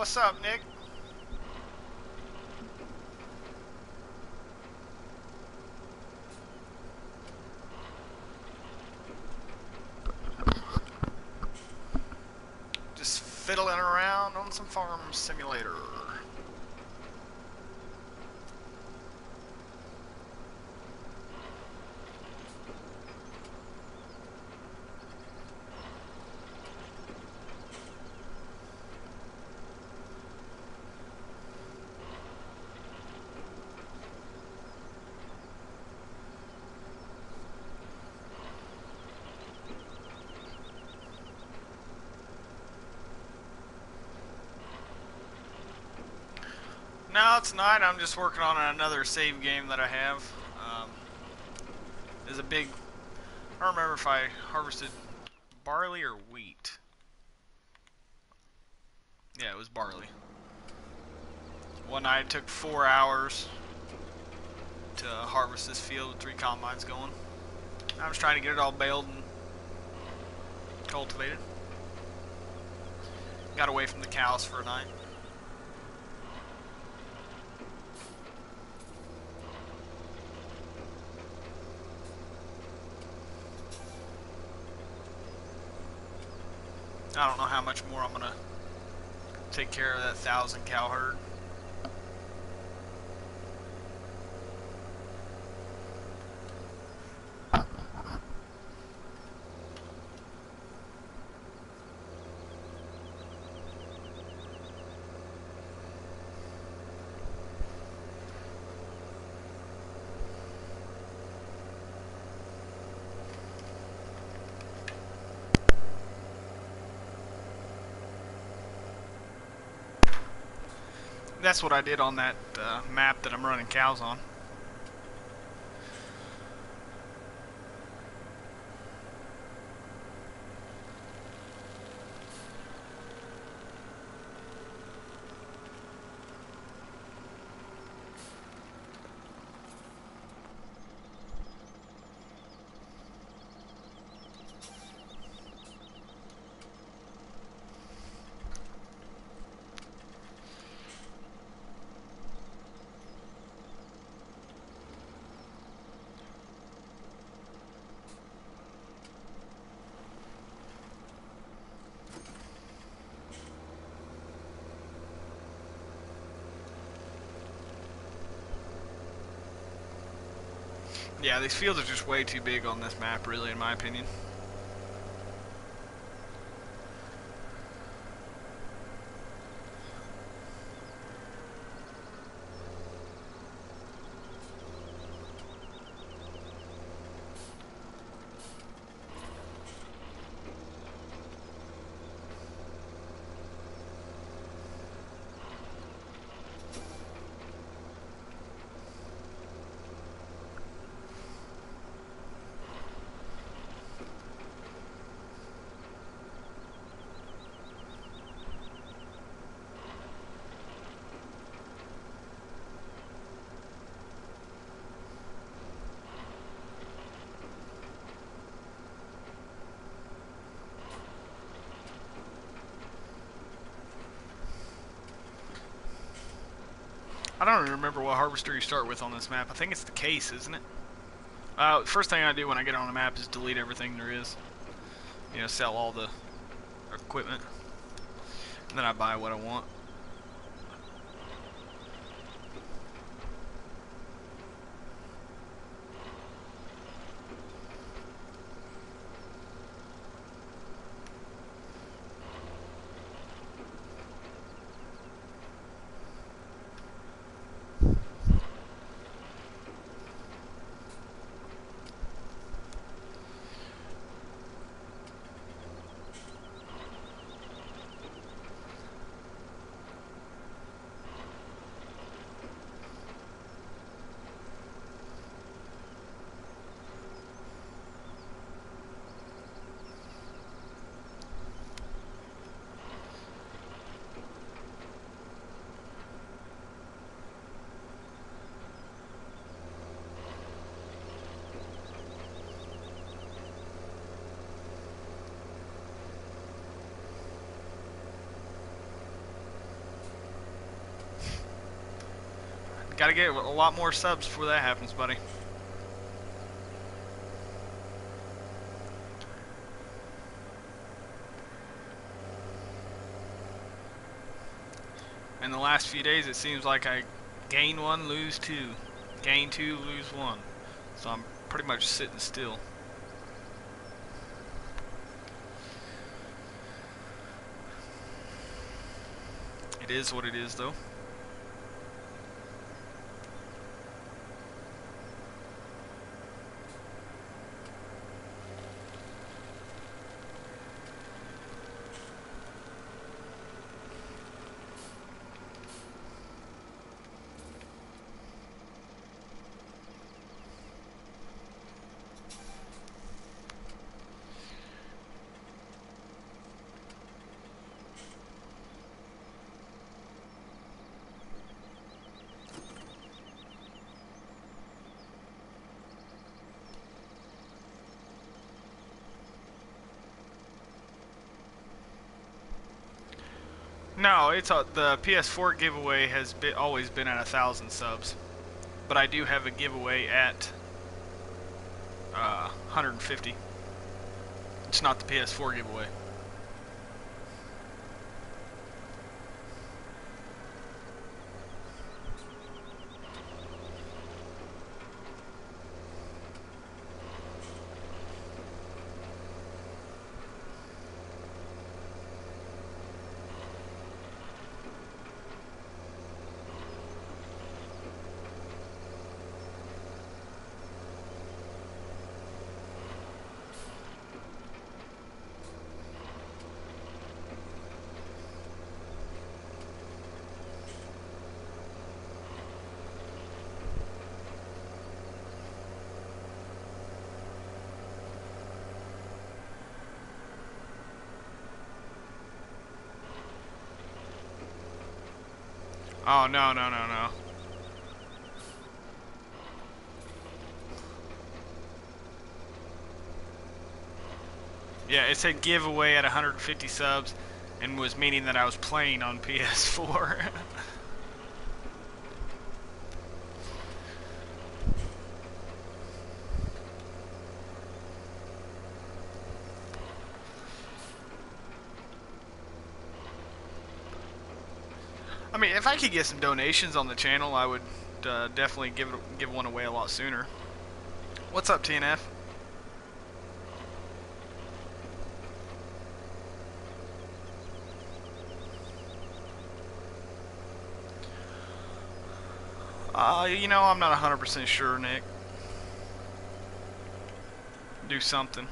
what's up, Nick? Just fiddling around on some farm simulator. No, tonight I'm just working on another save game that I have. Um, there's a big. I don't remember if I harvested barley or wheat. Yeah, it was barley. One night it took four hours to harvest this field with three combines going. I was trying to get it all baled and cultivated. Got away from the cows for a night. I don't know how much more I'm gonna take care of that thousand cow herd. That's what I did on that uh, map that I'm running cows on. These fields are just way too big on this map, really, in my opinion. I don't even remember what harvester you start with on this map. I think it's the case, isn't it? Uh, first thing I do when I get on a map is delete everything there is. You know, sell all the equipment. And then I buy what I want. Gotta get a lot more subs before that happens, buddy. In the last few days, it seems like I gain one, lose two. Gain two, lose one. So I'm pretty much sitting still. It is what it is, though. No, it's the PS4 giveaway has always been at a thousand subs, but I do have a giveaway at uh, 150. It's not the PS4 giveaway. Oh, no, no, no, no. Yeah, it said giveaway at 150 subs and was meaning that I was playing on PS4. Could get some donations on the channel, I would uh, definitely give give one away a lot sooner. What's up, TNF? Uh, you know, I'm not 100% sure, Nick. Do something.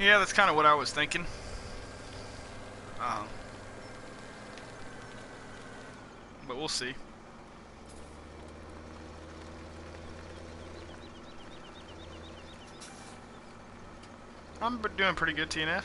Yeah, that's kind of what I was thinking. Um, but we'll see. I'm doing pretty good, TNF.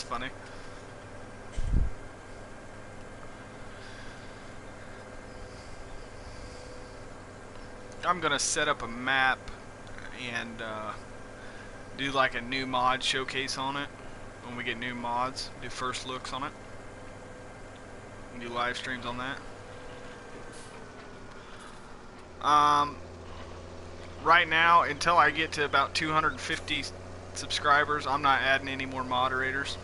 That's funny. I'm gonna set up a map and uh, do like a new mod showcase on it when we get new mods. Do first looks on it. Do live streams on that. Um, right now, until I get to about 250 subscribers, I'm not adding any more moderators.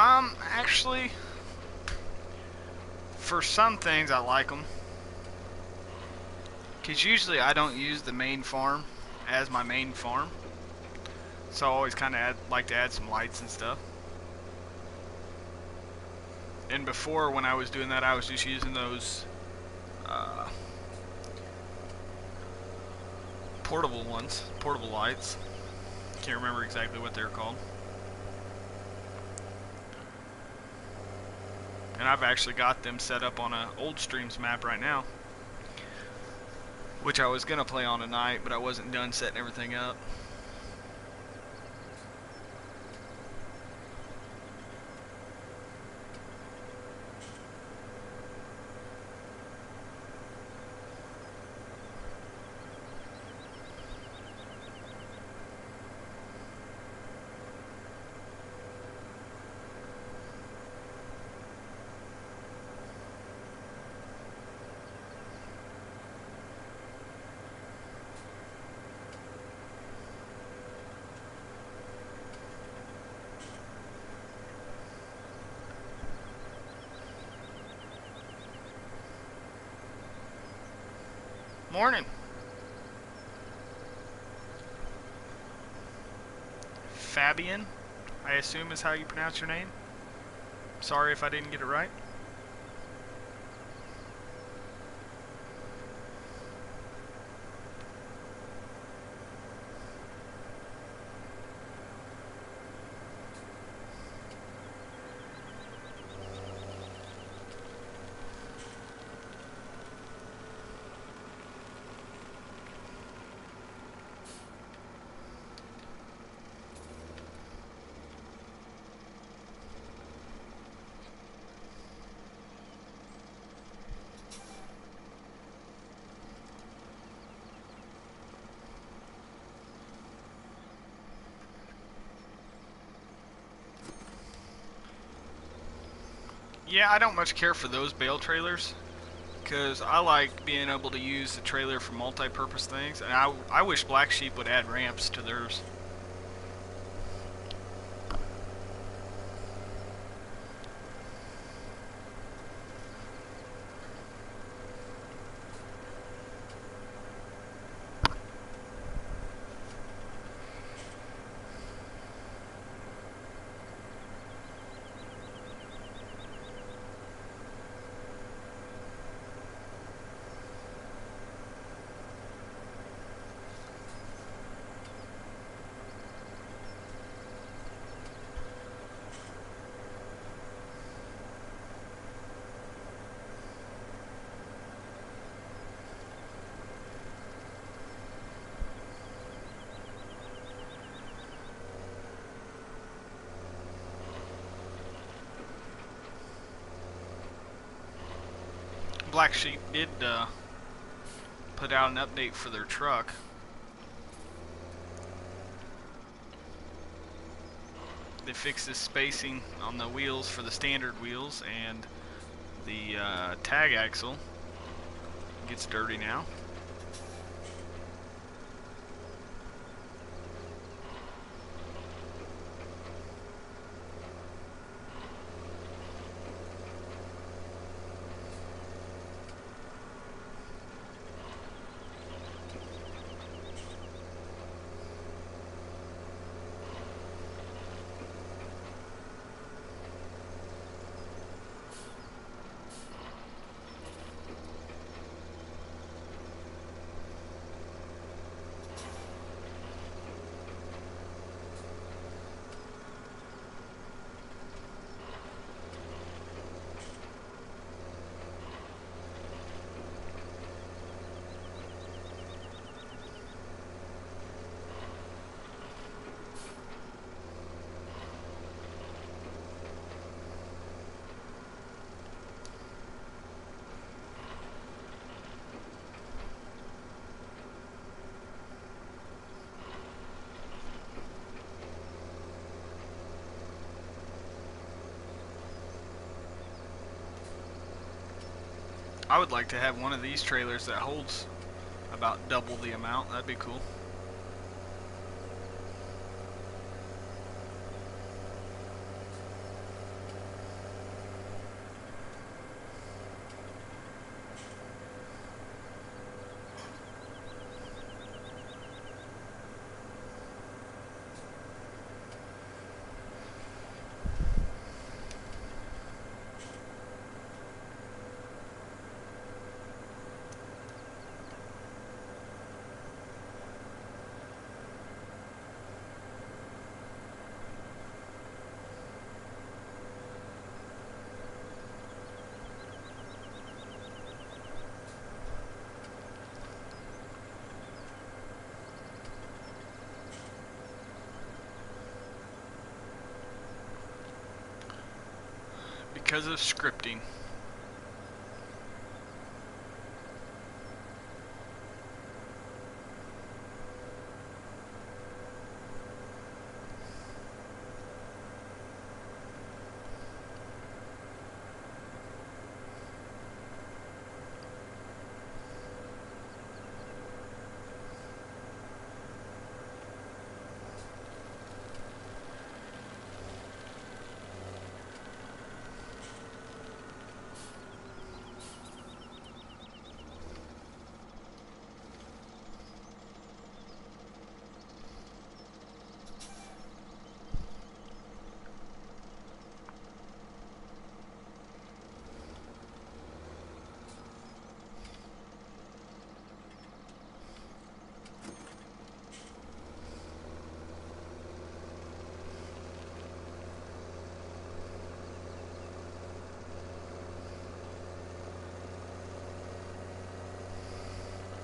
Um, actually, for some things I like them. Because usually I don't use the main farm as my main farm. So I always kind of like to add some lights and stuff. And before, when I was doing that, I was just using those uh, portable ones, portable lights. Can't remember exactly what they're called. And I've actually got them set up on a old streams map right now. Which I was going to play on tonight, but I wasn't done setting everything up. Morning. Fabian, I assume is how you pronounce your name. Sorry if I didn't get it right. Yeah, I don't much care for those bale trailers because I like being able to use the trailer for multi-purpose things, and I, I wish Black Sheep would add ramps to theirs. Black Sheep did uh, put out an update for their truck. They fixed the spacing on the wheels for the standard wheels and the uh, tag axle gets dirty now. I would like to have one of these trailers that holds about double the amount. That'd be cool. Because of scripting.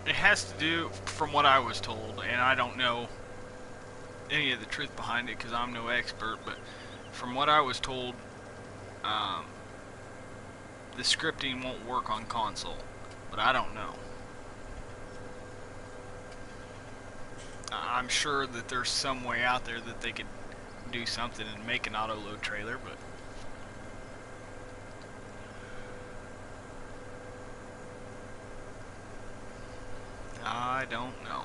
It has to do, from what I was told, and I don't know any of the truth behind it because I'm no expert, but from what I was told, um, the scripting won't work on console, but I don't know. I'm sure that there's some way out there that they could do something and make an auto load trailer, but I don't know.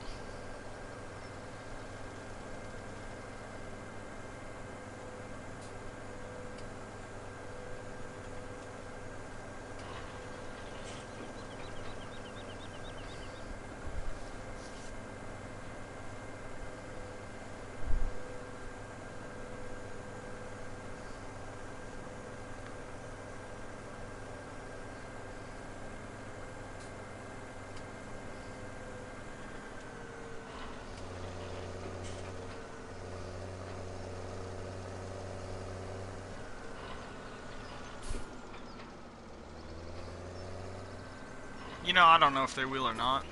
You know, I don't know if they will or not.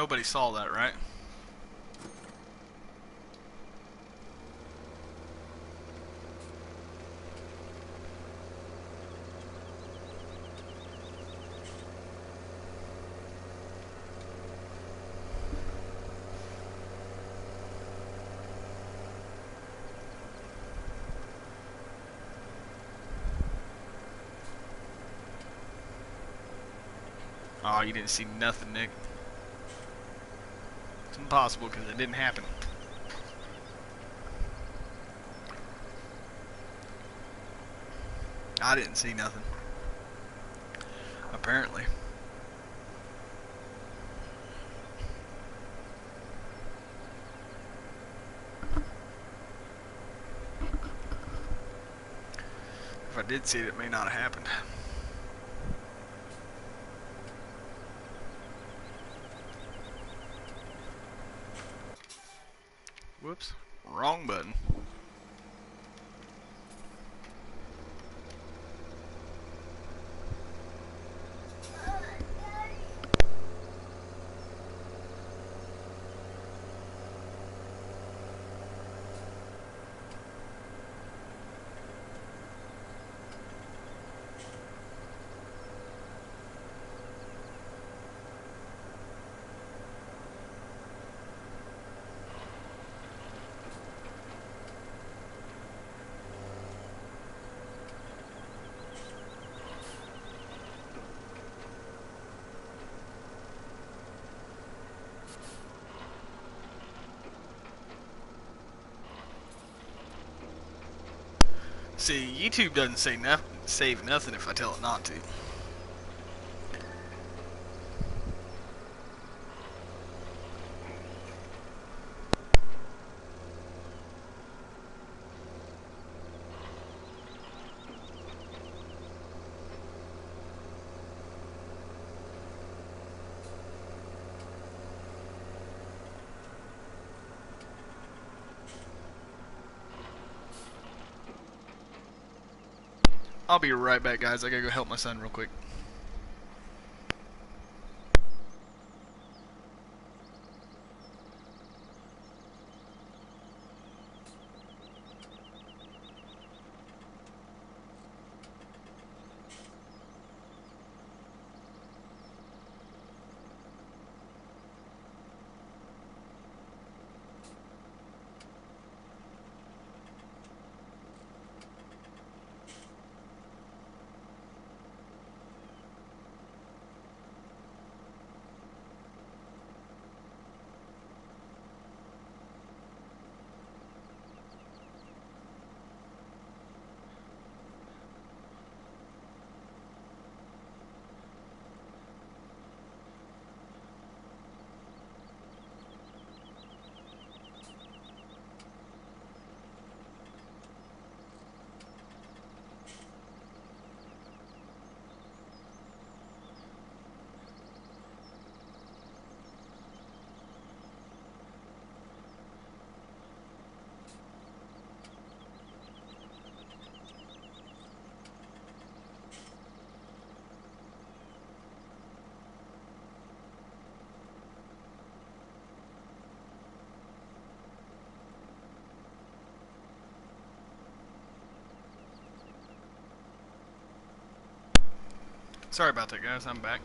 Nobody saw that, right? Oh, you didn't see nothing, Nick. Impossible because it didn't happen. I didn't see nothing. Apparently. If I did see it, it may not have happened. Button. See, YouTube doesn't say nothing, save nothing if I tell it not to. I'll be right back, guys. I gotta go help my son real quick. Sorry about that, guys. I'm back.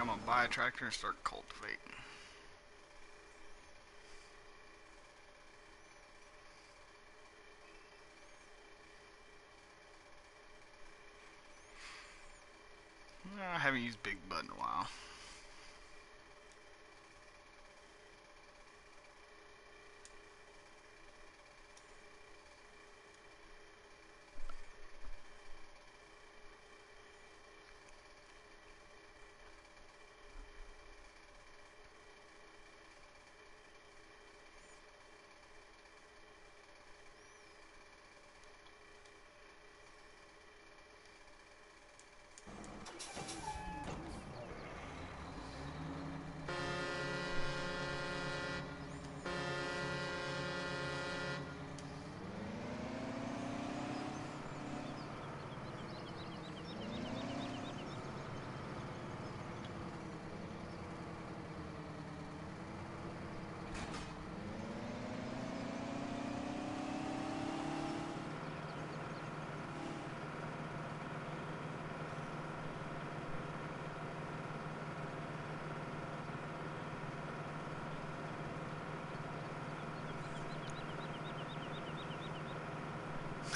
I'm gonna buy a tractor and start cultivating. I haven't used Big Bud in a while.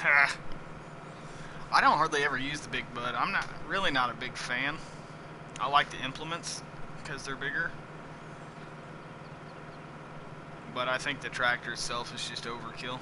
I don't hardly ever use the Big Bud. I'm not really not a big fan. I like the implements because they're bigger. But I think the tractor itself is just overkill.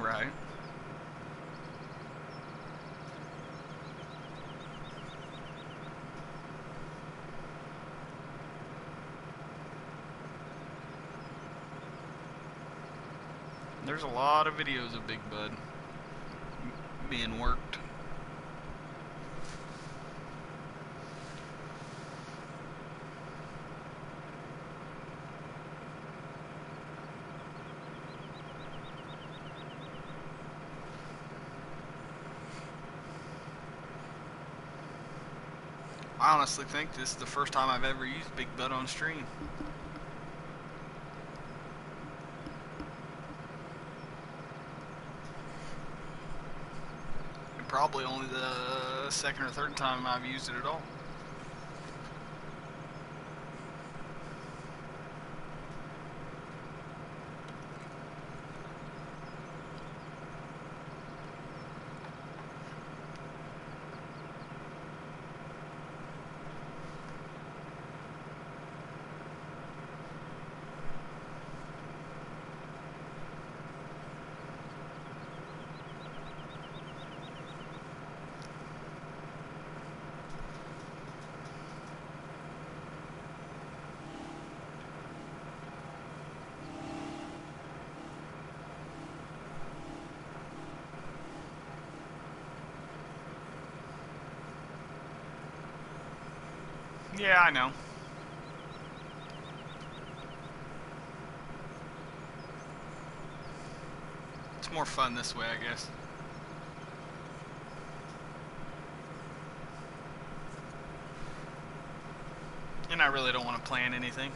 Right. There's a lot of videos of Big Bud being worked. I honestly think this is the first time I've ever used Big Bud on stream. And probably only the second or third time I've used it at all. Yeah, I know. It's more fun this way, I guess. And I really don't want to plan anything.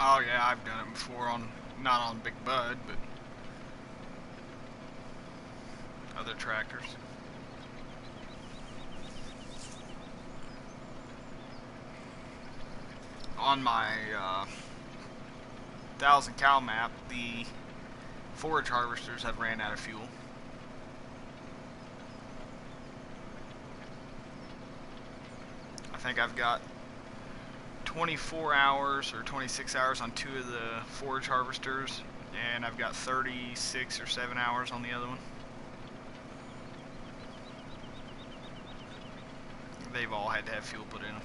Oh yeah, I've done it before on not on Big Bud, but other tractors. On my uh, thousand cow map, the forage harvesters have ran out of fuel. I think I've got 24 hours or 26 hours on two of the forage harvesters, and I've got 36 or 7 hours on the other one. They've all had to have fuel put in them.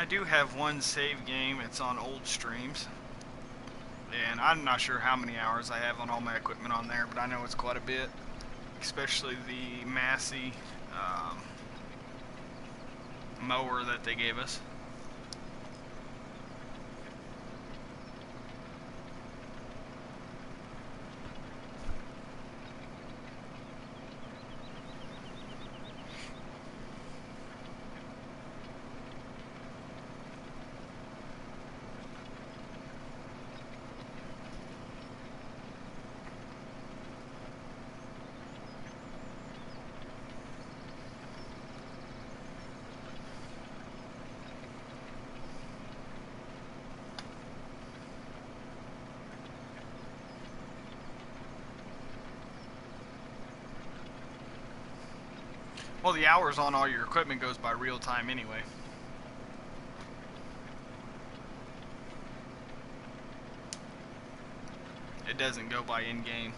I do have one save game. It's on old streams. And I'm not sure how many hours I have on all my equipment on there, but I know it's quite a bit. Especially the Massey um, mower that they gave us. The hours on all your equipment goes by real time anyway. It doesn't go by in-game.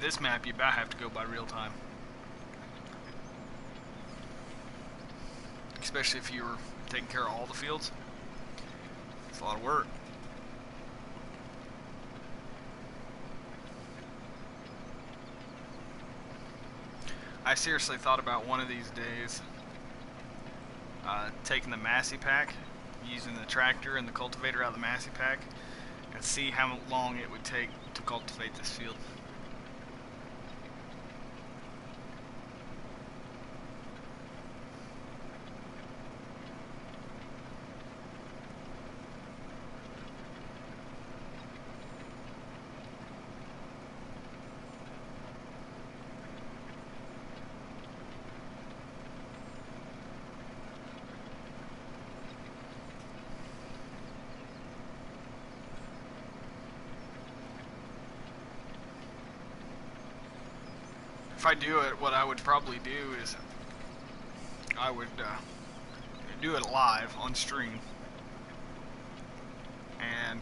This map, you about have to go by real time. Especially if you were taking care of all the fields. It's a lot of work. I seriously thought about one of these days uh, taking the Massey pack, using the tractor and the cultivator out of the Massey pack, and see how long it would take to cultivate this field. Do it, what I would probably do is I would uh, do it live on stream and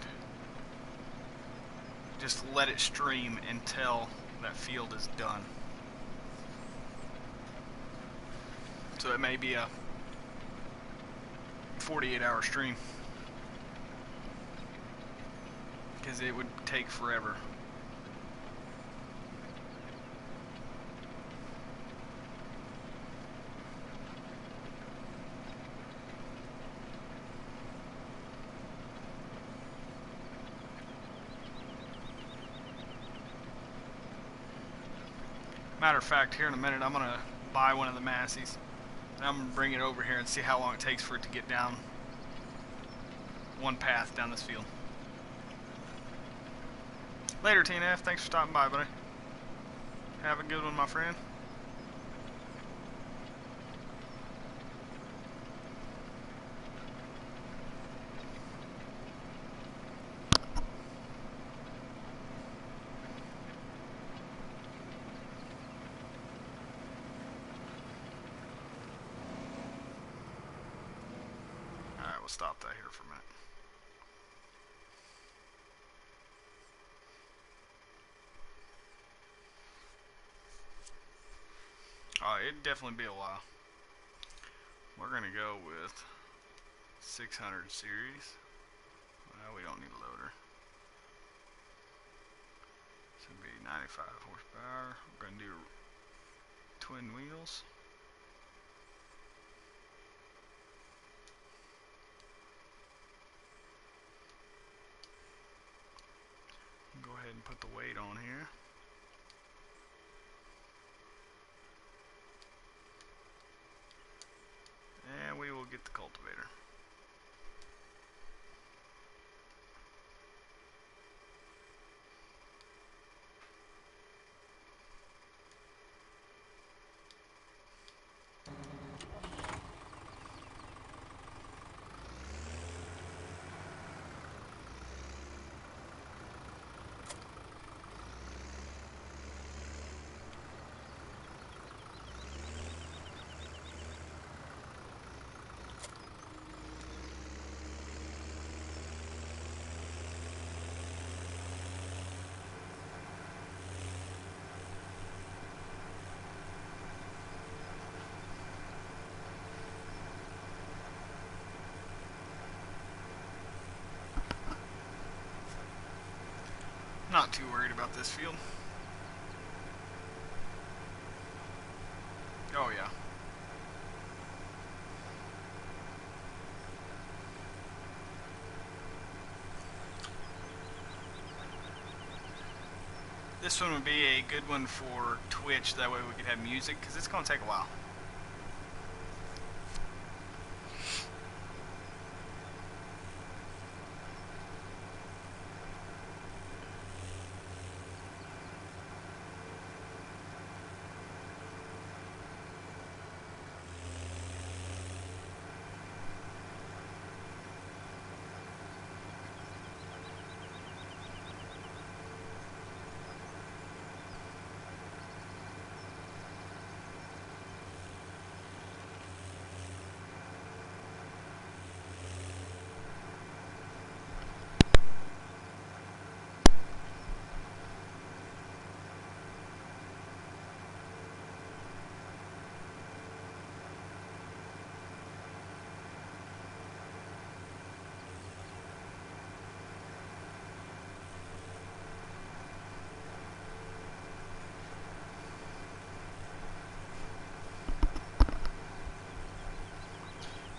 just let it stream until that field is done. So it may be a 48 hour stream because it would take forever. Matter of fact, here in a minute, I'm going to buy one of the Masseys. And I'm going to bring it over here and see how long it takes for it to get down one path down this field. Later, TNF. Thanks for stopping by, buddy. Have a good one, my friend. Stop that here for a minute. Uh, it'd definitely be a while. We're gonna go with 600 series. Well, we don't need a loader. Should be 95 horsepower. We're gonna do twin wheels. Go ahead and put the weight on here. And we will get the cultivator. Not too worried about this field. Oh yeah. This one would be a good one for Twitch, that way we could have music, because it's going to take a while.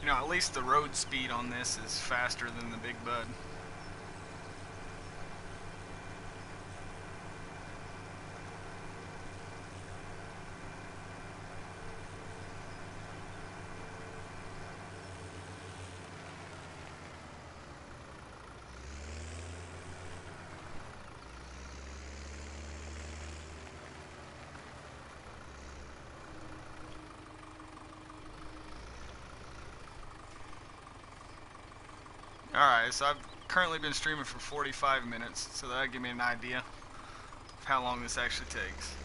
You know, at least the road speed on this is faster than the Big Bud. Alright, so I've currently been streaming for 45 minutes, so that'll give me an idea of how long this actually takes.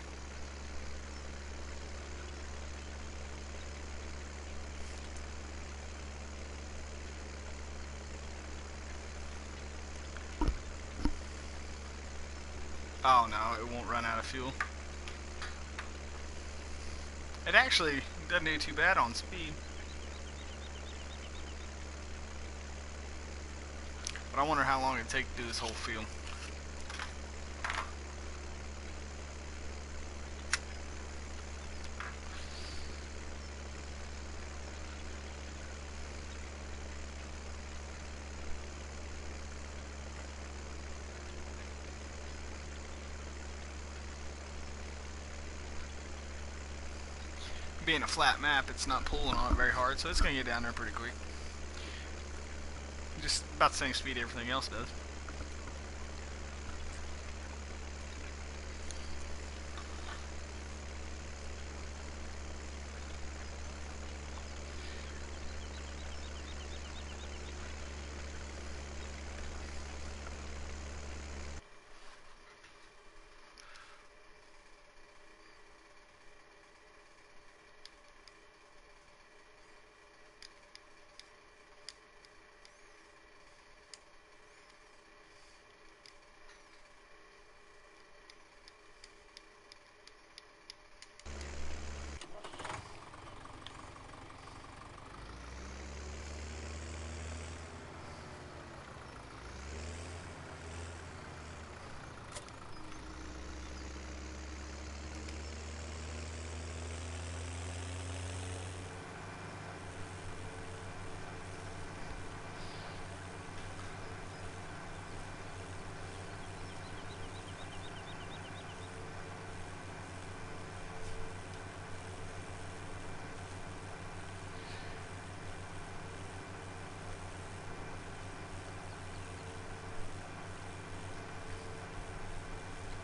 Oh no, it won't run out of fuel. It actually doesn't do too bad on speed. I wonder how long it'd take to do this whole field. Being a flat map, it's not pulling on it very hard, so it's going to get down there pretty quick about the same speed everything else does.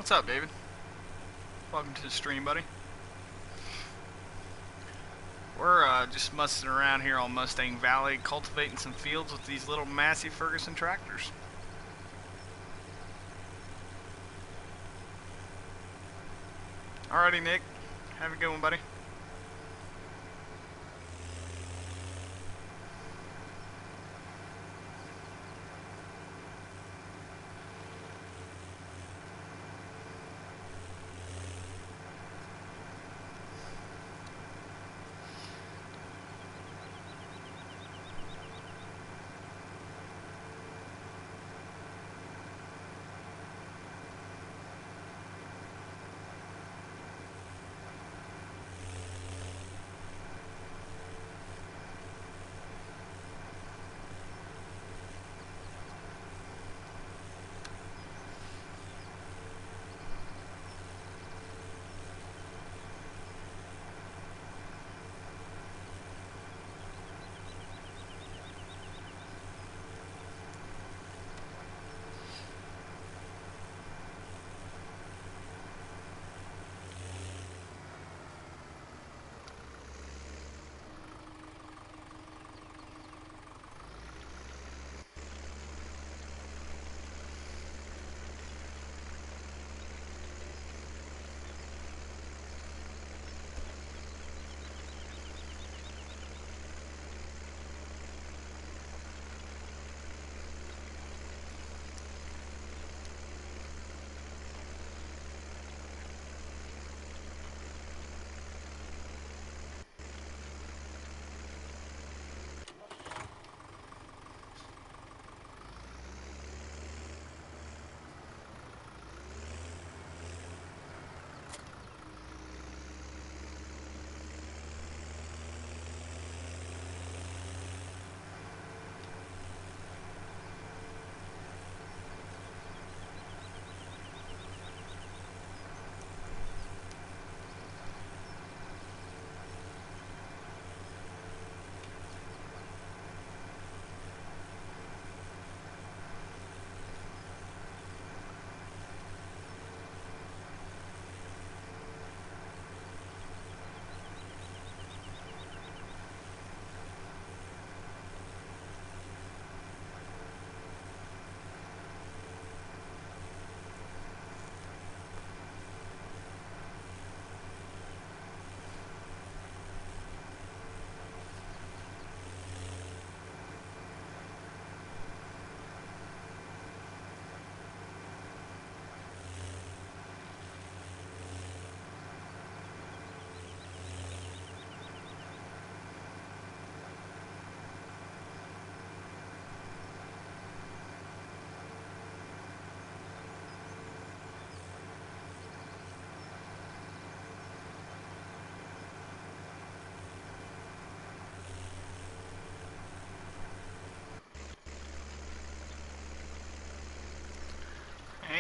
What's up, David? Welcome to the stream, buddy. We're uh, just mussing around here on Mustang Valley, cultivating some fields with these little Massey Ferguson tractors. Alrighty, Nick. Have a good one, buddy.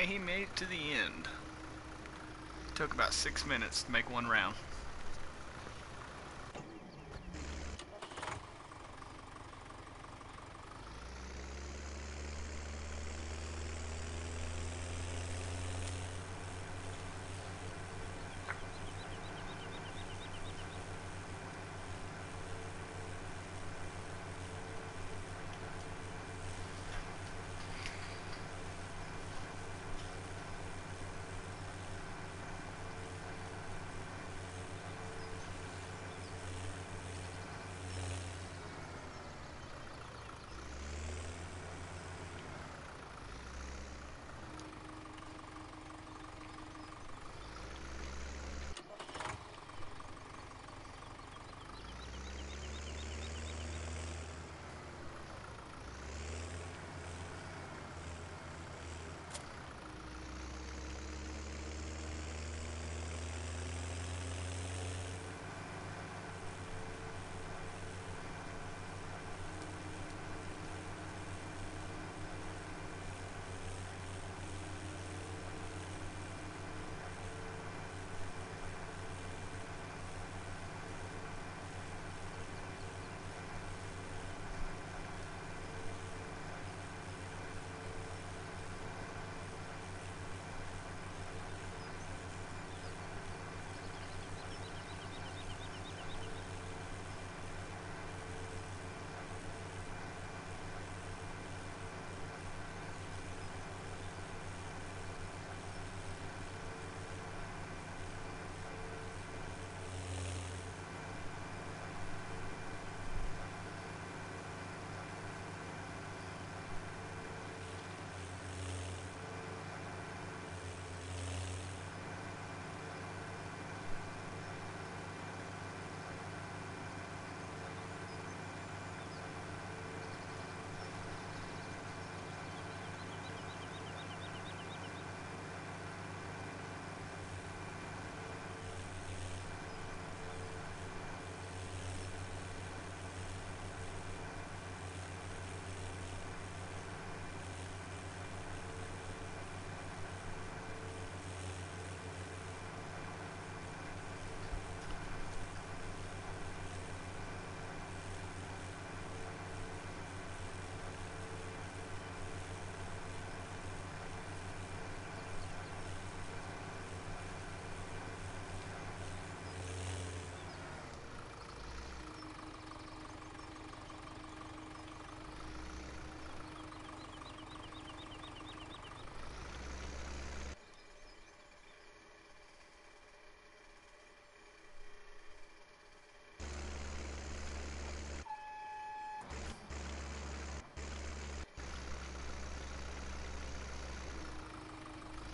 He made it to the end. Took about six minutes to make one round.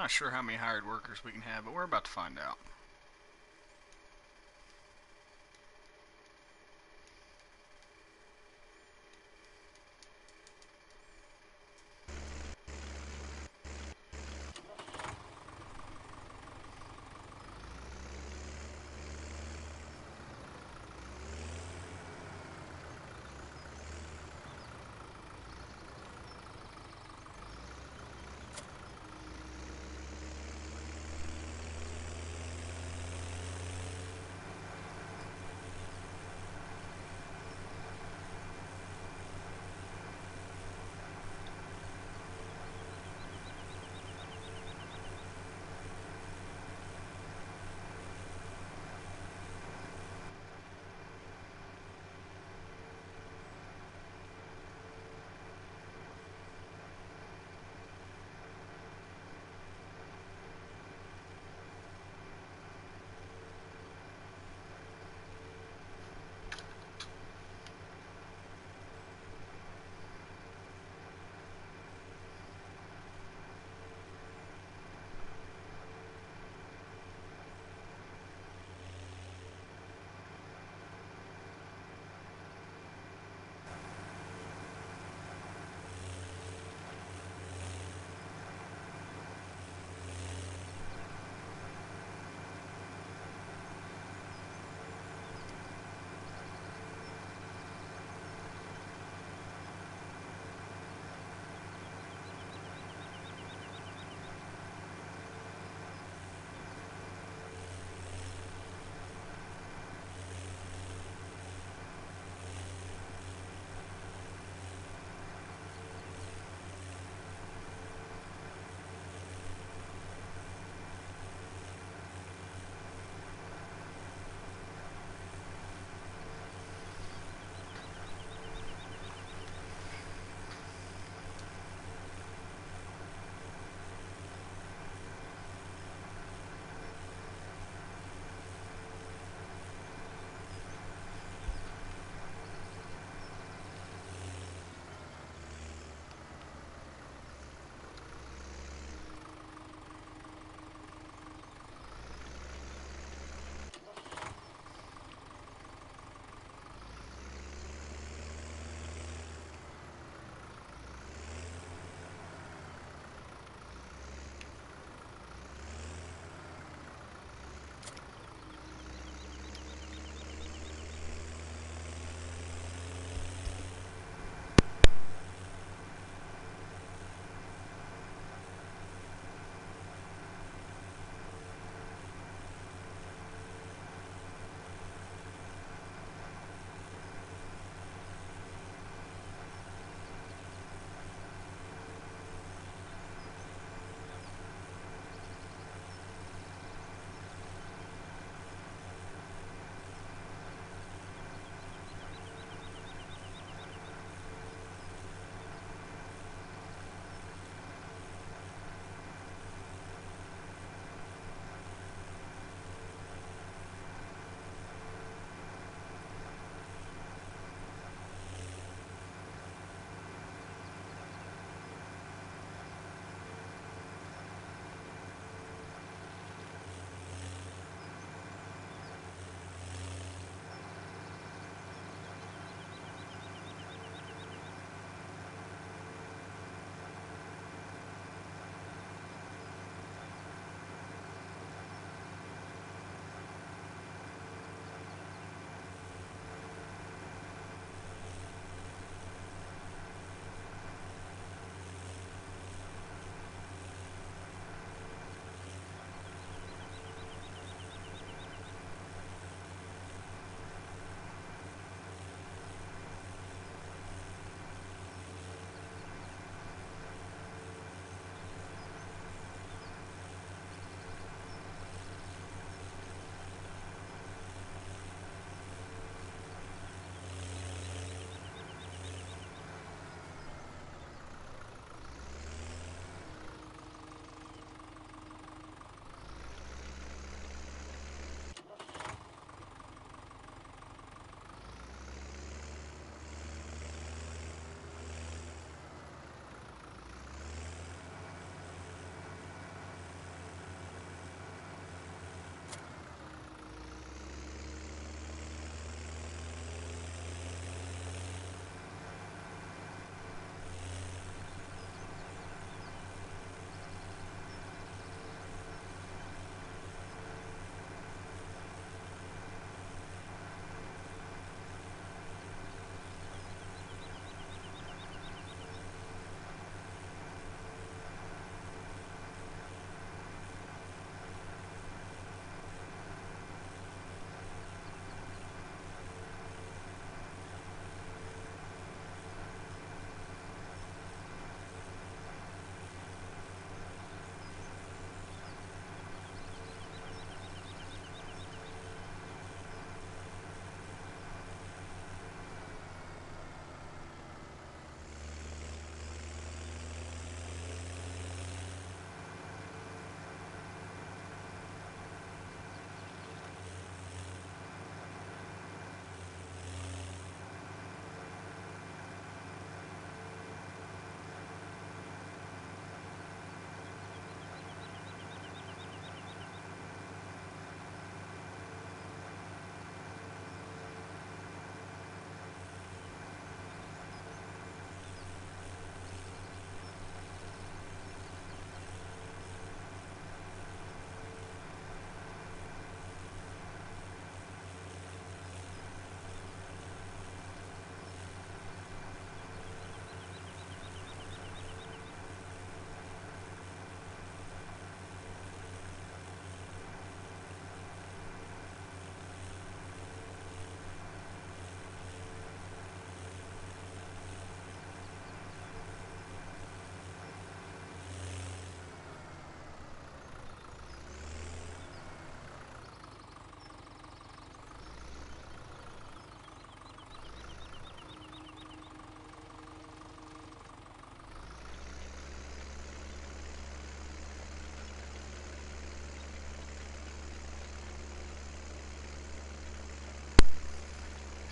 Not sure how many hired workers we can have, but we're about to find out.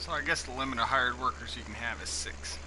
So I guess the limit of hired workers you can have is six.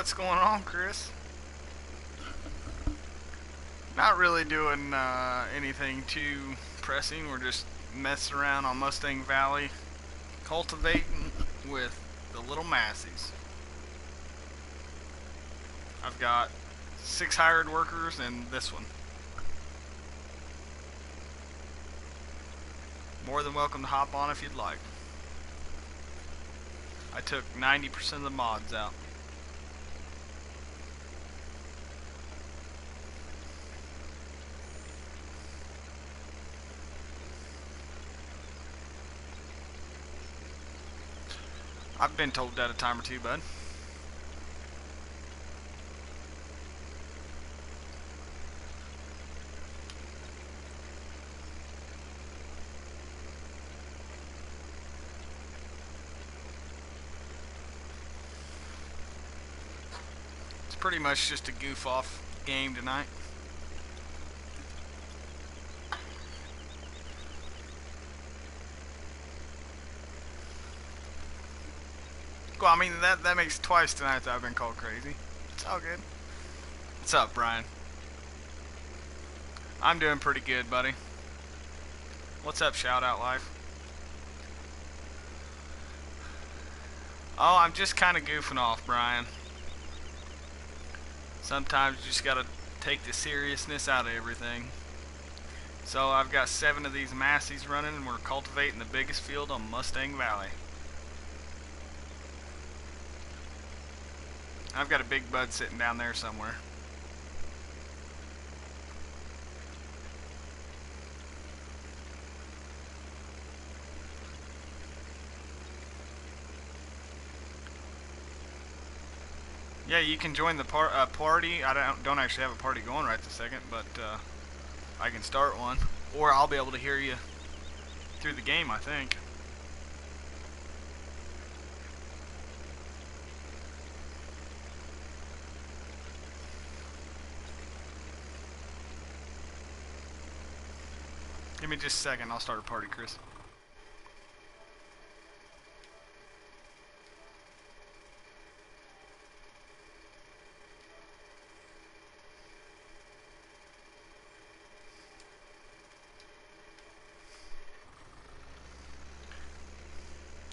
What's going on, Chris? Not really doing uh, anything too pressing. We're just messing around on Mustang Valley, cultivating with the little Massies. I've got six hired workers and this one. More than welcome to hop on if you'd like. I took 90% of the mods out. I've been told that a time or two, bud. It's pretty much just a goof off game tonight. Well, I mean, that, that makes twice tonight that I've been called crazy. It's all good. What's up, Brian? I'm doing pretty good, buddy. What's up, Shout Out Life? Oh, I'm just kind of goofing off, Brian. Sometimes you just gotta take the seriousness out of everything. So I've got seven of these Massey's running and we're cultivating the biggest field on Mustang Valley. I've got a big bud sitting down there somewhere. Yeah, you can join the par uh, party. I don't don't actually have a party going right this second, but uh, I can start one, or I'll be able to hear you through the game. I think. Give me just a second. I'll start a party, Chris.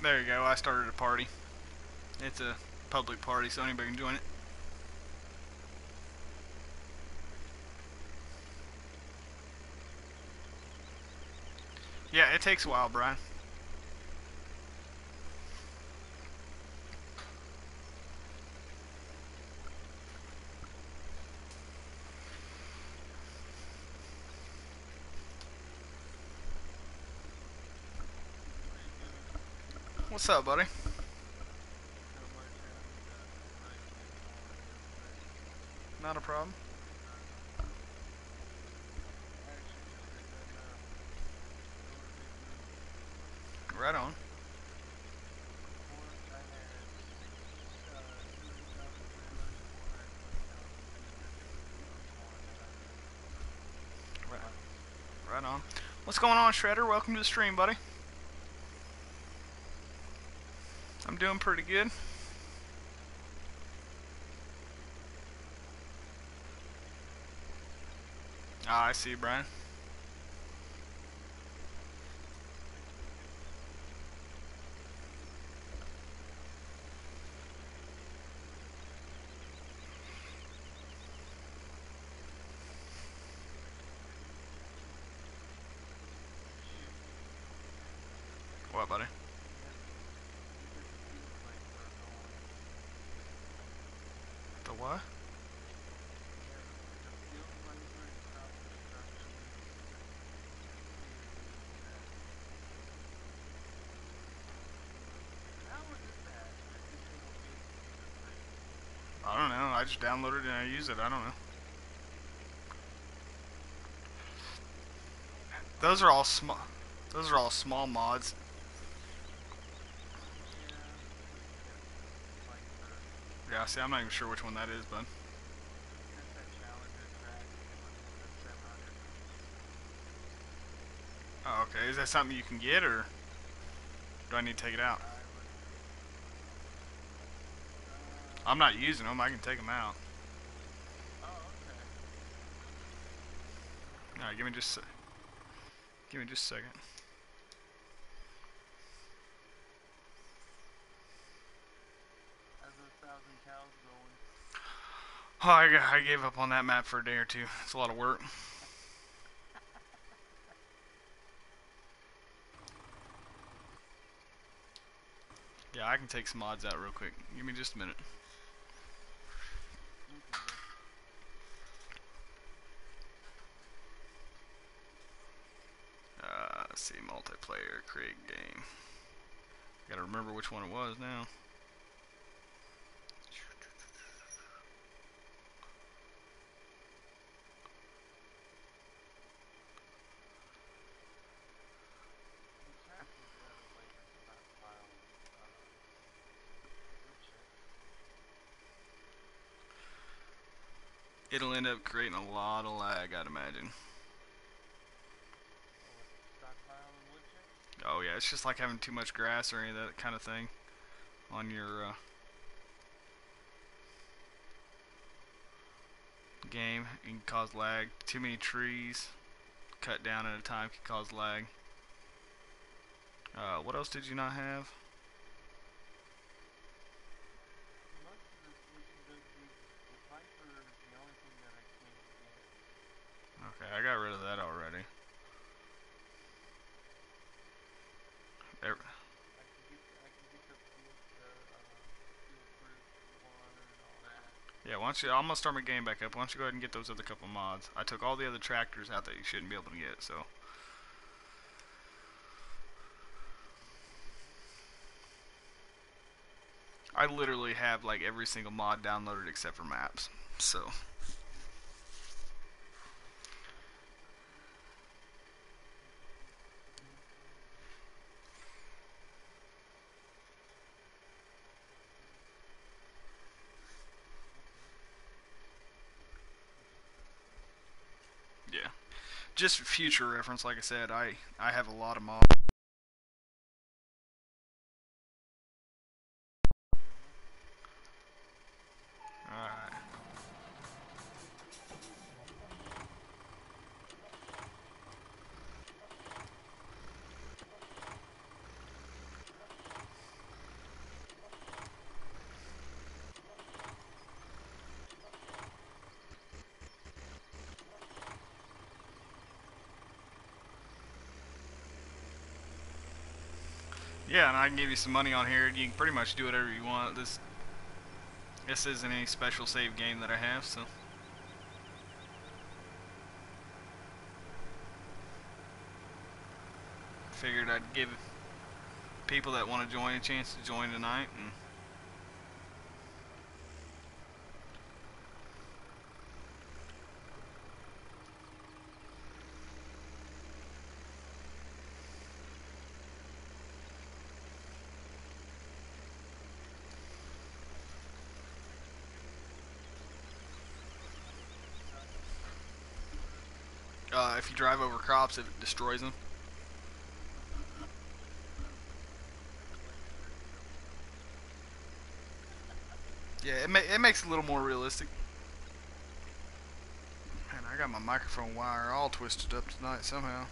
There you go, I started a party. It's a public party, so anybody can join it. Takes a while, Brian. What's up, buddy? Not a problem. Right on. Right, right on. What's going on, Shredder? Welcome to the stream, buddy. I'm doing pretty good. Ah, I see, Brian. What, buddy? The what? I just downloaded it and I use it. I don't know. Those are all small. Those are all small mods. Yeah, see, I'm not even sure which one that is, bud. Oh, okay. Is that something you can get, or do I need to take it out? I'm not using them. I can take them out. Oh, Alright, give me just a, give me just a second. Oh, I, g- I gave up on that map for a day or two. It's a lot of work. Yeah, I can take some mods out real quick. Give me just a minute. Uh, let's see, multiplayer, create game. Gotta remember which one it was now. It'll end up creating a lot of lag, I'd imagine. Oh yeah, it's just like having too much grass or any of that kind of thing on your uh, game. It can cause lag. Too many trees cut down at a time can cause lag. Uh, what else did you not have? Okay, I got rid of that already. Yeah, don't you, I'm gonna start my game back up. Why don't you go ahead and get those other couple mods? I took all the other tractors out that you shouldn't be able to get, so. I literally have like every single mod downloaded except for maps, so. Just future reference, like I said, I I have a lot of mods. Yeah, and I can give you some money on here. You can pretty much do whatever you want. This this isn't any special save game that I have, so. Figured I'd give people that want to join a chance to join tonight. and Uh, if you drive over crops, it destroys them. Yeah, it, ma it makes it a little more realistic. Man, I got my microphone wire all twisted up tonight somehow.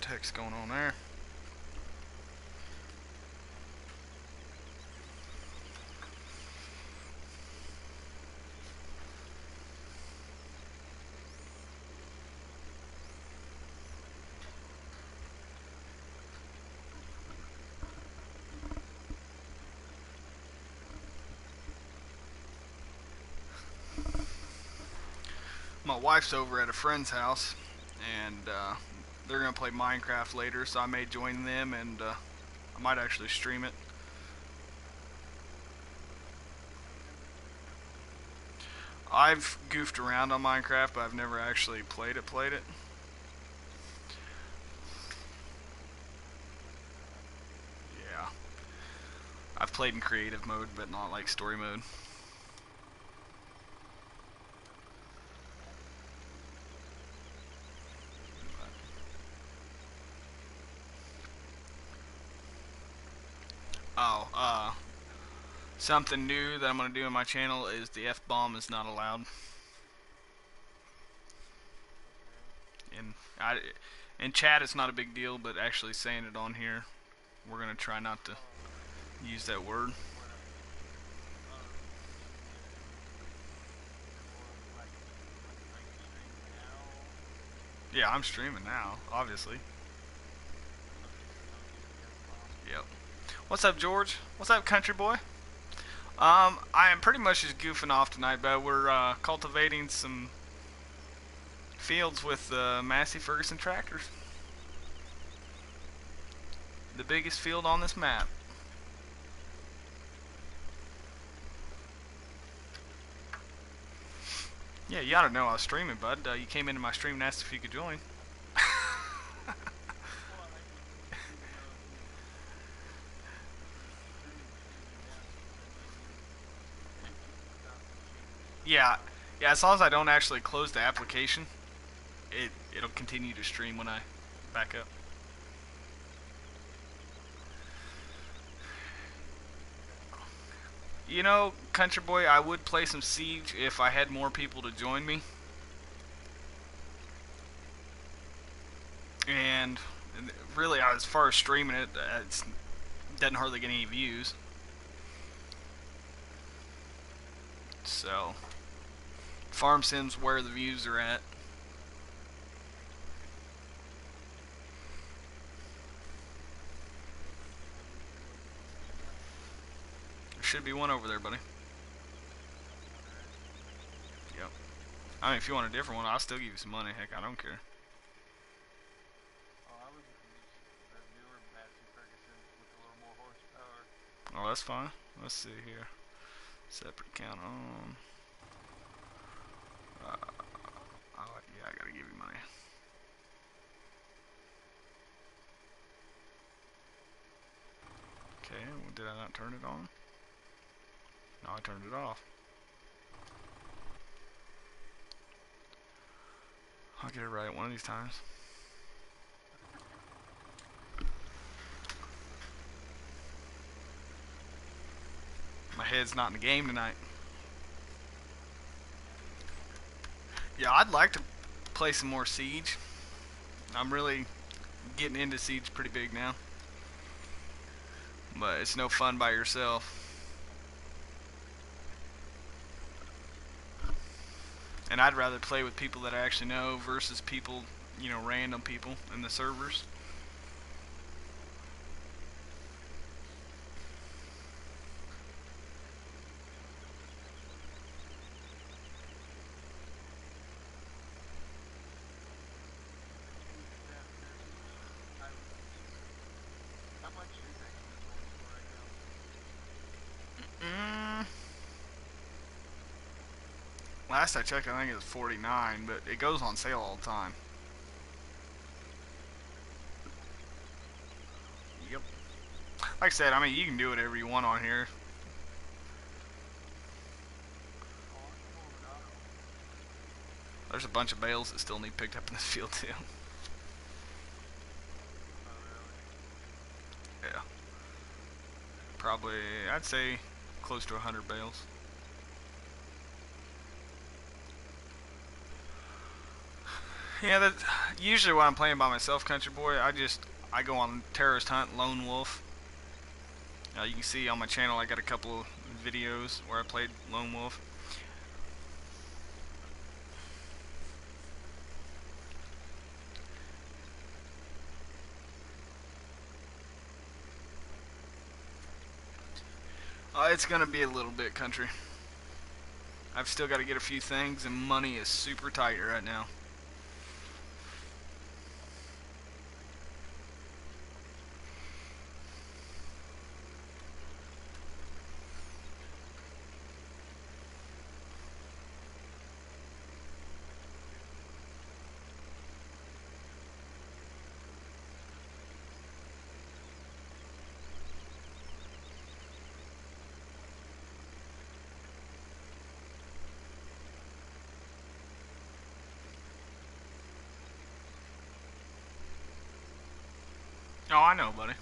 The heck's going on there. My wife's over at a friend's house, and uh, they're gonna play Minecraft later, so I may join them, and uh, I might actually stream it. I've goofed around on Minecraft, but I've never actually played it. Played it. Yeah. I've played in creative mode, but not like story mode. Oh, uh, something new that I'm going to do on my channel is the F-bomb is not allowed. In, I, in chat it's not a big deal, but actually saying it on here, we're going to try not to use that word. Yeah, I'm streaming now, obviously. Yep. What's up, George? What's up, country boy? Um, I am pretty much just goofing off tonight, but we're uh, cultivating some fields with uh, Massey Ferguson tractors. The biggest field on this map. Yeah, you ought to know I was streaming, bud. Uh, you came into my stream and asked if you could join. Yeah, yeah. As long as I don't actually close the application, it it'll continue to stream when I back up. You know, Country Boy, I would play some Siege if I had more people to join me. And really, as far as streaming it, uh, it doesn't hardly get any views. So, Farm Sim's where the views are at. There should be one over there, buddy. Yep. I mean, if you want a different one, I'll still give you some money. Heck, I don't care. Oh, oh that's fine. Let's see here. Separate count on. Oh, yeah, I gotta give you money. Okay, well, did I not turn it on? No, I turned it off. I'll get it right one of these times. My head's not in the game tonight. Yeah, I'd like to play some more Siege. I'm really getting into Siege pretty big now. But it's no fun by yourself. And I'd rather play with people that I actually know versus people, you know, random people in the servers. Last I checked, I think it was 49, but it goes on sale all the time. Yep. Like I said, I mean, you can do whatever you want on here. There's a bunch of bales that still need picked up in this field too. Yeah. Probably, I'd say close to 100 bales. Yeah, that usually when I'm playing by myself, Country Boy, I just I go on terrorist hunt, lone wolf. Uh, you can see on my channel I got a couple of videos where I played lone wolf. Uh, it's gonna be a little bit country. I've still got to get a few things, and money is super tight right now. Oh, I know, buddy.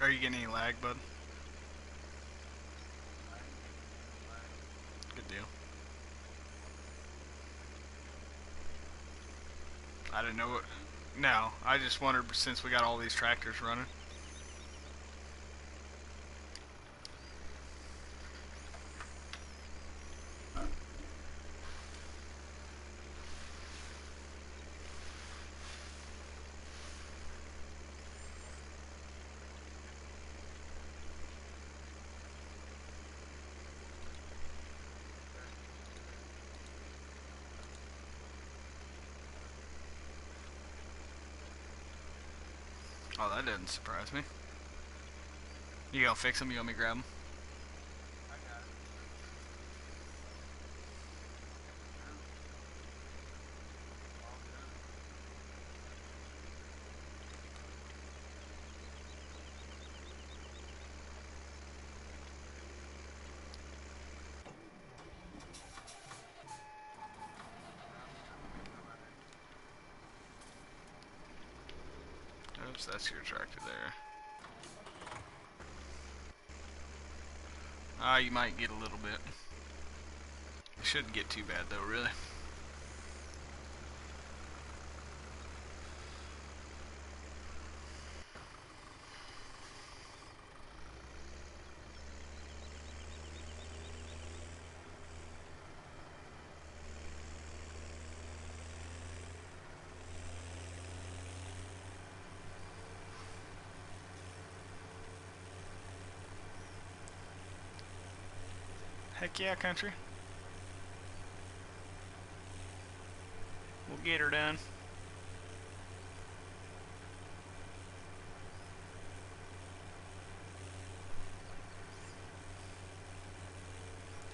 Are you getting any lag, bud? Good deal. I didn't know it. No, I just wondered since we got all these tractors running. Didn't surprise me. You gonna fix them? You want me to grab them? Oops, that's your tractor there. Ah, you might get a little bit. It shouldn't get too bad though, really. Heck yeah, country. We'll get her done.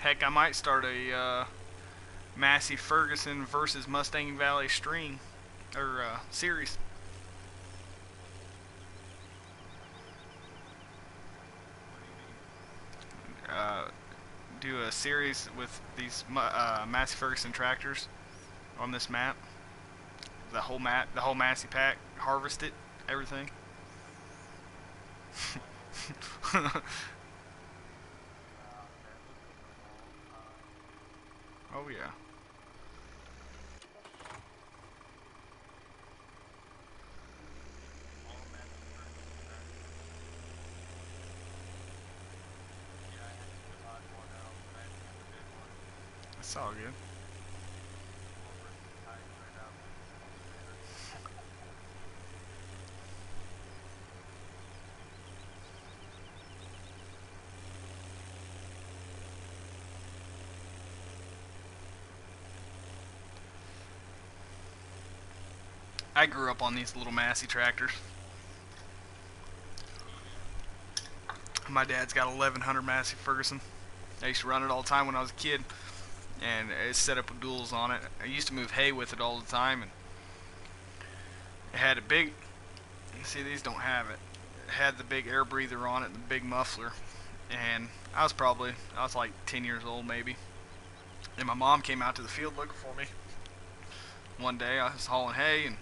Heck, I might start a uh, Massey Ferguson versus Mustang Valley stream or uh, series. Uh, do a series with these uh, Massey Ferguson tractors on this map. The whole map, the whole Massey pack, harvest it, everything. oh yeah. That's all good. I grew up on these little Massey tractors. My dad's got 1100 Massey Ferguson. I used to run it all the time when I was a kid and it's set up with duals on it. I used to move hay with it all the time, and it had a big. See, these don't have it. It had the big air breather on it, and the big muffler, and I was probably I was like 10 years old maybe, and my mom came out to the field looking for me. One day I was hauling hay, and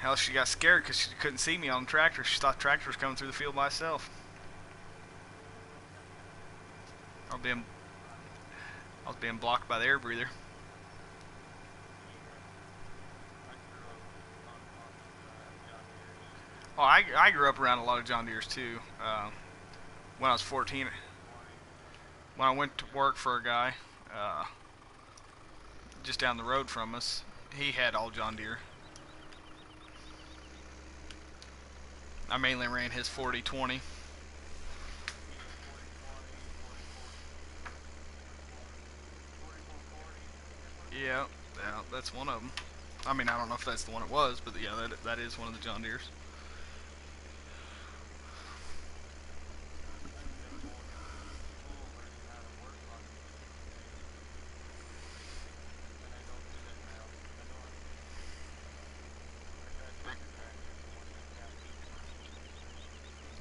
hell, she got scared because she couldn't see me on the tractor. She thought tractor was coming through the field by itself. I was being I was being blocked by the air breather. Oh, I, I grew up around a lot of John Deere's too. Uh, when I was 14, when I went to work for a guy uh, just down the road from us, he had all John Deere. I mainly ran his 40-20. Yeah, yeah, that's one of them. I mean, I don't know if that's the one it was, but yeah, that that is one of the John Deere's.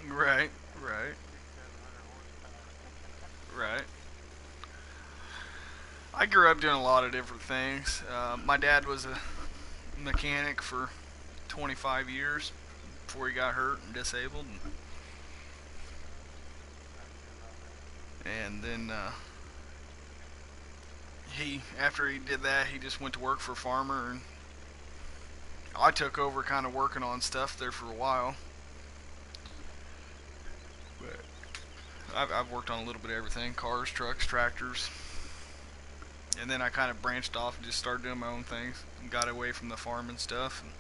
Right, right, right. I grew up doing a lot of different things. Uh, my dad was a mechanic for 25 years, before he got hurt and disabled. And, and then uh, he, after he did that, he just went to work for a farmer. And I took over kind of working on stuff there for a while. But I've, I've worked on a little bit of everything cars, trucks, tractors. And then I kind of branched off and just started doing my own things and got away from the farm and stuff. And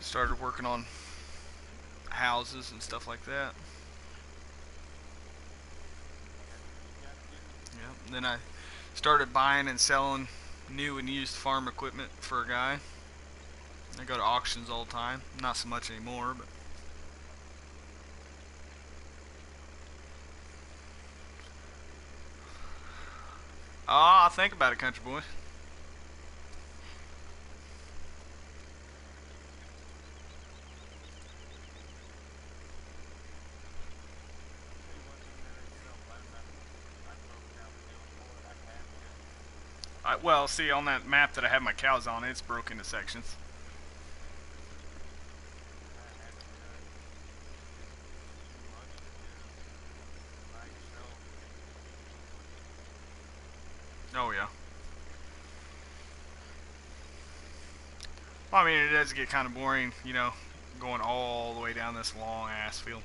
started working on houses and stuff like that. Yeah. And then I started buying and selling new and used farm equipment for a guy. I go to auctions all the time. Not so much anymore, but Ah, oh, think about it, country boy. Well, see, on that map that I have my cows on, it's broken into sections. Oh, yeah. Well, I mean, it does get kind of boring, you know, going all the way down this long ass field.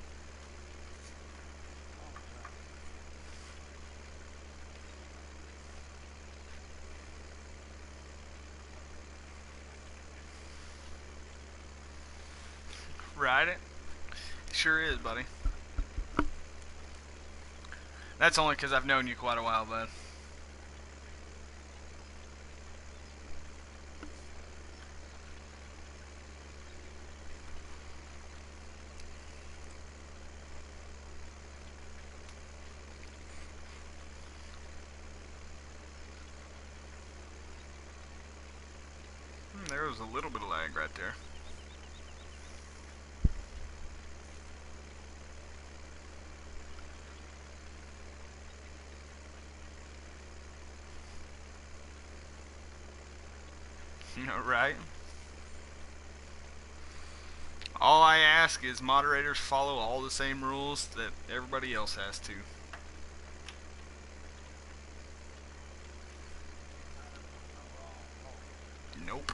Ride it? Sure is, buddy. That's only because I've known you quite a while, bud. Hmm, there was a bit right there. right? All I ask is moderators follow all the same rules that everybody else has to. Nope.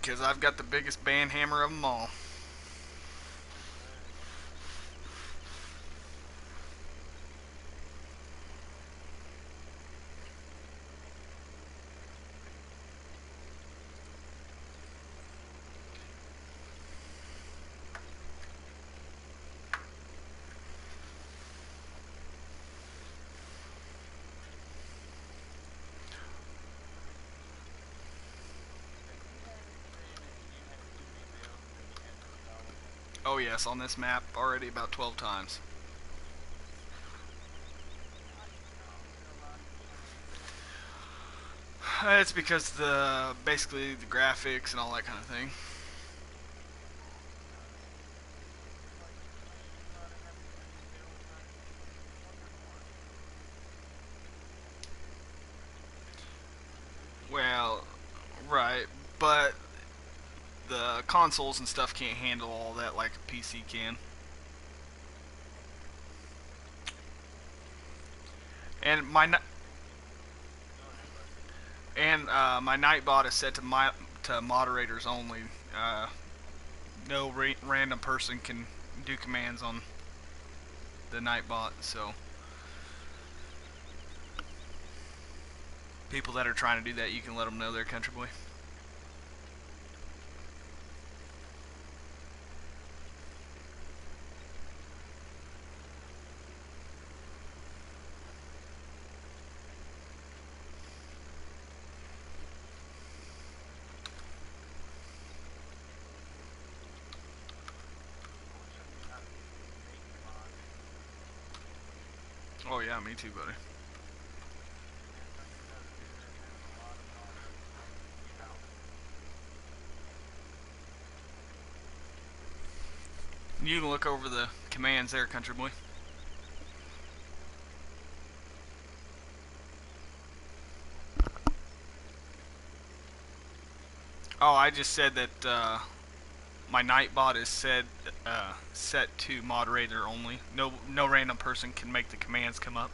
Because I've got the biggest band hammer of them all. Yes, on this map already about 12 times. Uh, it's because the basically the graphics and all that kind of thing. Well, right, but the consoles and stuff can't handle all that like a PC can. And my and uh, my Nightbot is set to my to moderators only. Uh, no ra random person can do commands on the Nightbot, so people that are trying to do that, you can let them know they're country boy. Oh yeah, me too, buddy. You can look over the commands there, country boy. Oh, I just said that uh, my Nightbot is set uh, set to moderator only. No, no random person can make the commands come up.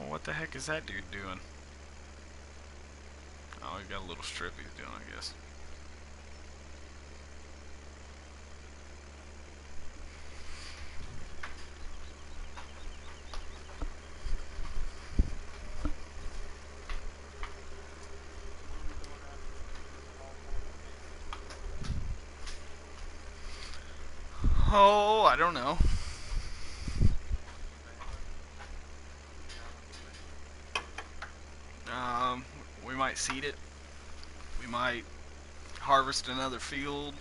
Well, what the heck is that dude doing? Oh, he got a little strip he's doing, I guess. Oh, I don't know. Um, we might seed it. We might harvest another field.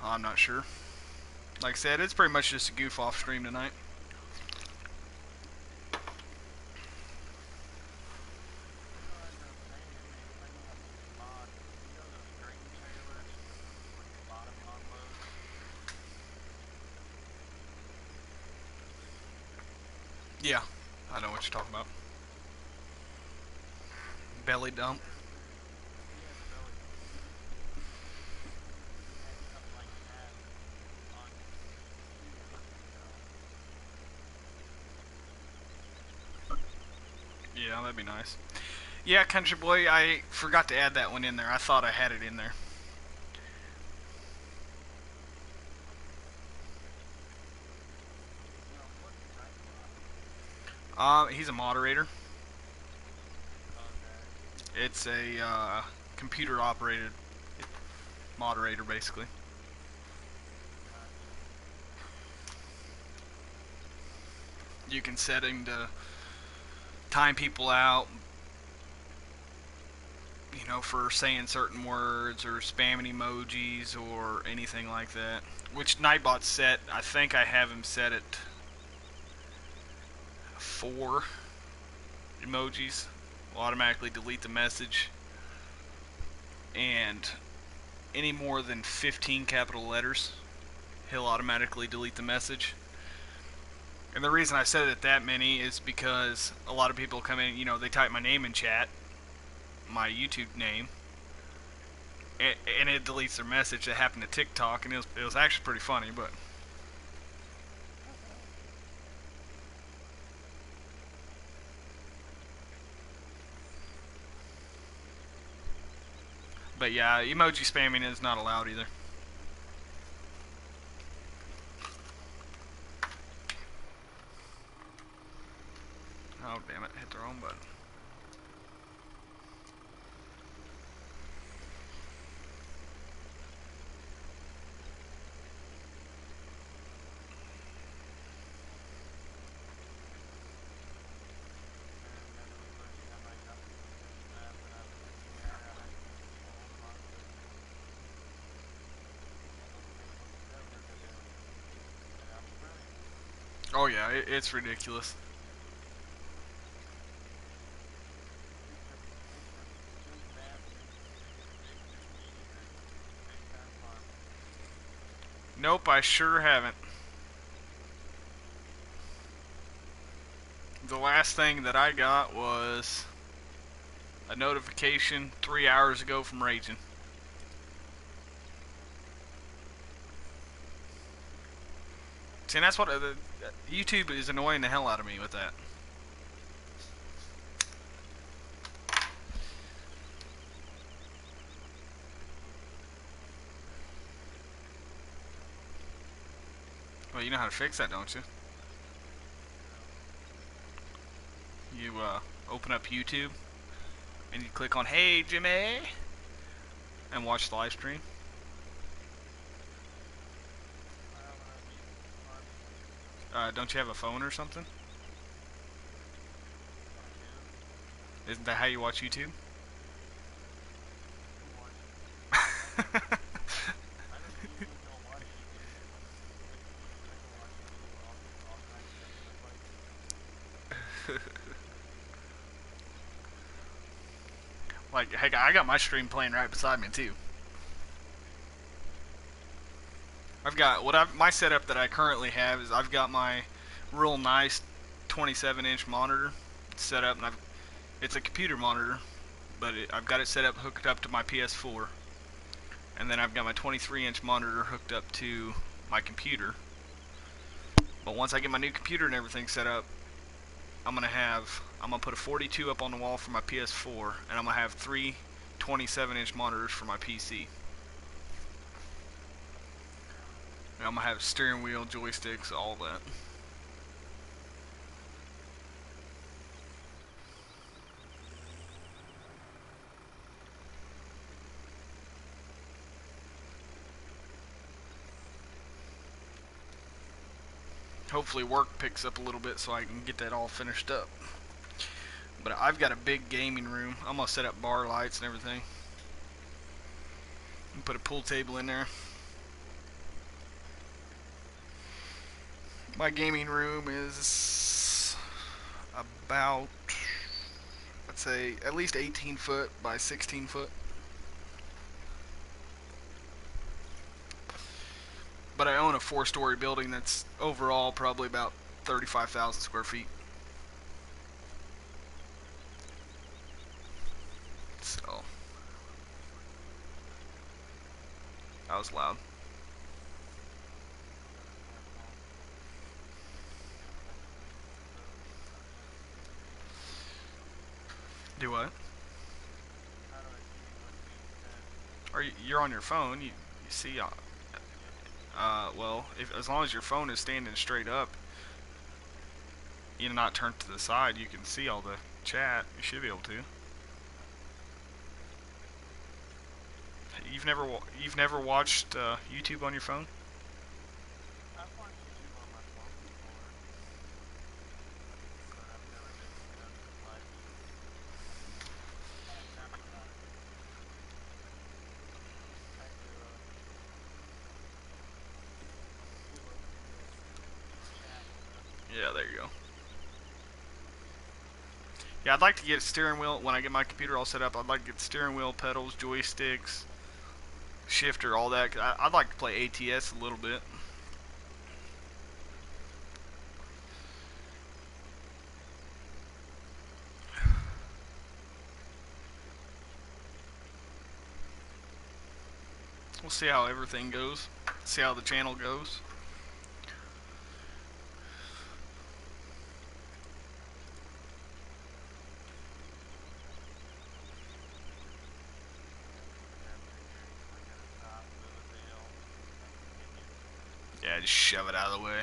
Oh, I'm not sure. Like I said, it's pretty much just a goof off stream tonight. Yeah, I know what you're talking about. Belly dump. Yeah, that'd be nice. Yeah, Country Boy, I forgot to add that one in there. I thought I had it in there. Uh, he's a moderator. It's a uh, computer operated moderator, basically. You can set him to time people out, you know, for saying certain words or spamming emojis or anything like that. Which Nightbot's set, I think I have him set at four emojis. Will automatically delete the message. And any more than 15 capital letters, he'll automatically delete the message. And the reason I said it that many is because a lot of people come in, you know, they type my name in chat, my YouTube name, and, and it deletes their message. That happened to TikTok, and it was, it was actually pretty funny, but. But yeah, emoji spamming is not allowed either. Oh damn it, hit the wrong button. Oh yeah, it, it's ridiculous. Nope, I sure haven't. The last thing that I got was a notification three hours ago from Raging. See, that's what uh, the, YouTube is annoying the hell out of me with that. Well, you know how to fix that, don't you? You uh, open up YouTube and you click on Hey Jimmay and watch the live stream. Uh, don't you have a phone or something? Isn't that how you watch YouTube? like, heck, I got my stream playing right beside me too. I've got what I've my setup that I currently have is I've got my real nice 27 inch monitor set up and I've it's a computer monitor but it, I've got it set up hooked up to my PS4 and then I've got my 23 inch monitor hooked up to my computer. But once I get my new computer and everything set up I'm gonna have I'm gonna put a 42 up on the wall for my PS4 and I'm gonna have three 27 inch monitors for my PC I'm gonna have steering wheel, joysticks, all that. Hopefully work picks up a little bit so I can get that all finished up. But I've got a big gaming room. I'm gonna set up bar lights and everything. And put a pool table in there. My gaming room is about, let's say, at least 18 foot by 16 foot. But I own a four-story building that's overall probably about 35,000 square feet. So, that was loud. Do what? Or you're on your phone, you, you see, uh, uh, well, if, as long as your phone is standing straight up, you know, not turned to the side, you can see all the chat. You should be able to. You've never you've never watched uh, YouTube on your phone? Yeah, there you go. Yeah, I'd like to get a steering wheel when I get my computer all set up. I'd like to get steering wheel, pedals, joysticks, shifter, all that. I, would like to play ATS a little bit. We'll see how everything goes. See how the channel goes. Yeah, just shove it out of the way.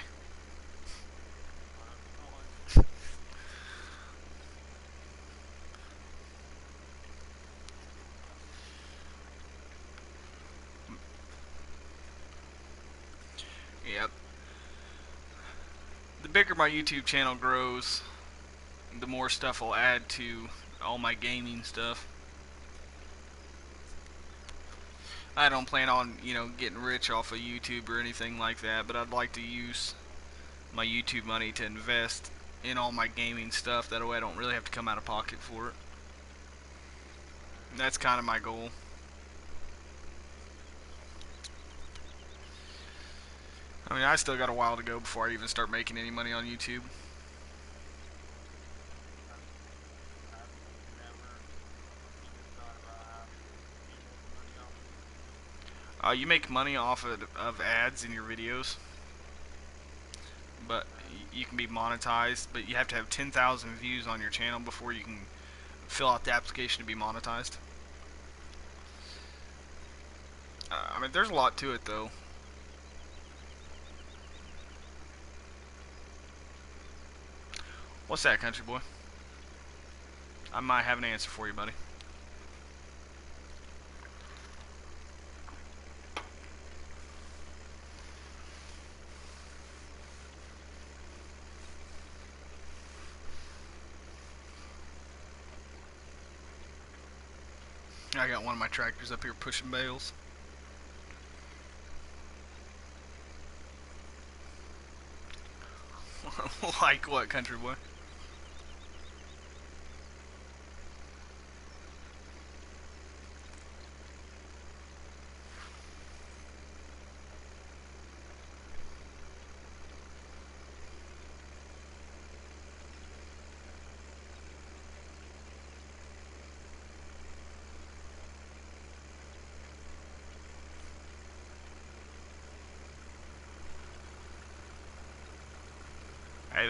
Yep. The bigger my YouTube channel grows, the more stuff I'll add to all my gaming stuff. I don't plan on, you know, getting rich off of YouTube or anything like that, but I'd like to use my YouTube money to invest in all my gaming stuff. That way I don't really have to come out of pocket for it. That's kind of my goal. I mean, I still got a while to go before I even start making any money on YouTube. Uh, you make money off of, of ads in your videos, but you can be monetized, but you have to have 10,000 views on your channel before you can fill out the application to be monetized. Uh, I mean, there's a lot to it, though. What's that, country boy? I might have an answer for you, buddy. I got one of my tractors up here pushing bales. like what, country boy?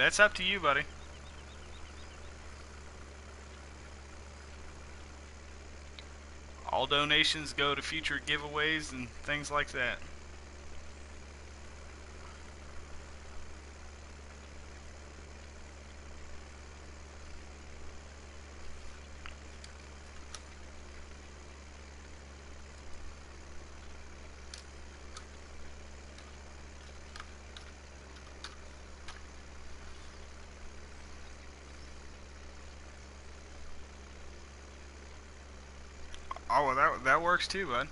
That's up to you, buddy. All donations go to future giveaways and things like that. Oh, well, that works too, bud.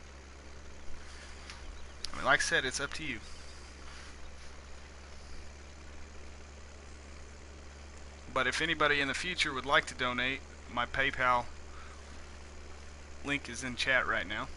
I mean, like I said, it's up to you. But if anybody in the future would like to donate, my PayPal link is in chat right now.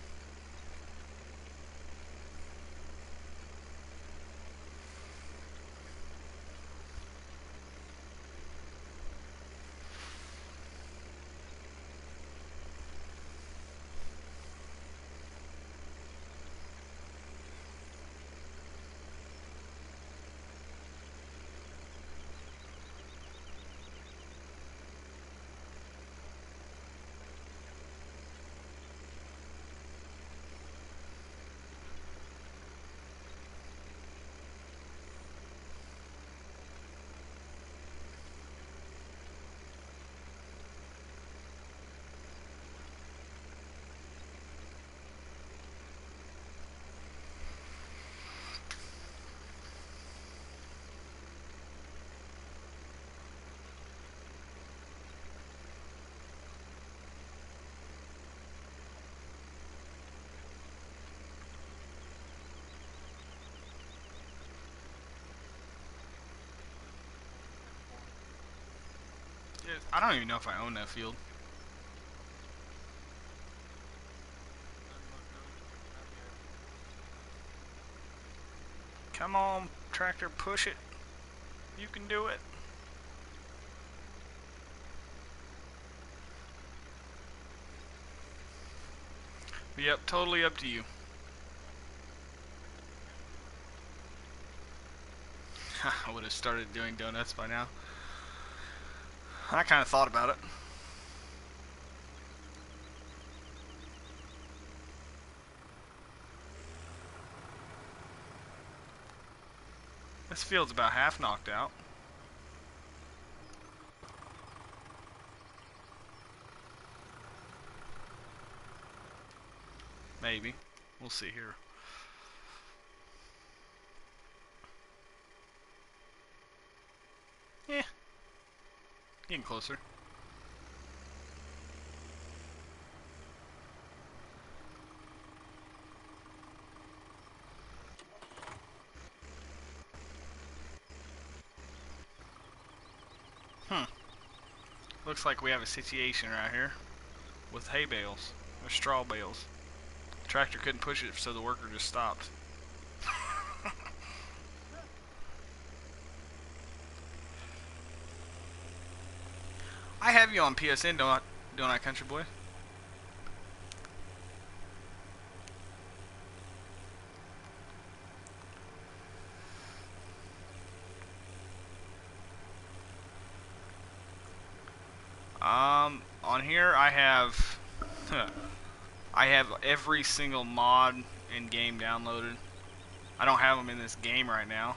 I don't even know if I own that field. Come on, tractor, push it. You can do it. Yep, totally up to you. I would have started doing donuts by now. I kind of thought about it. This field's about half knocked out. Maybe. We'll see here. Yeah. Getting closer. Looks like we have a situation right here with hay bales, or straw bales. The tractor couldn't push it, so the worker just stopped. You on PSN, don't I, don't I, country boy? Um, on here I have, I have every single mod in game downloaded. I don't have them in this game right now.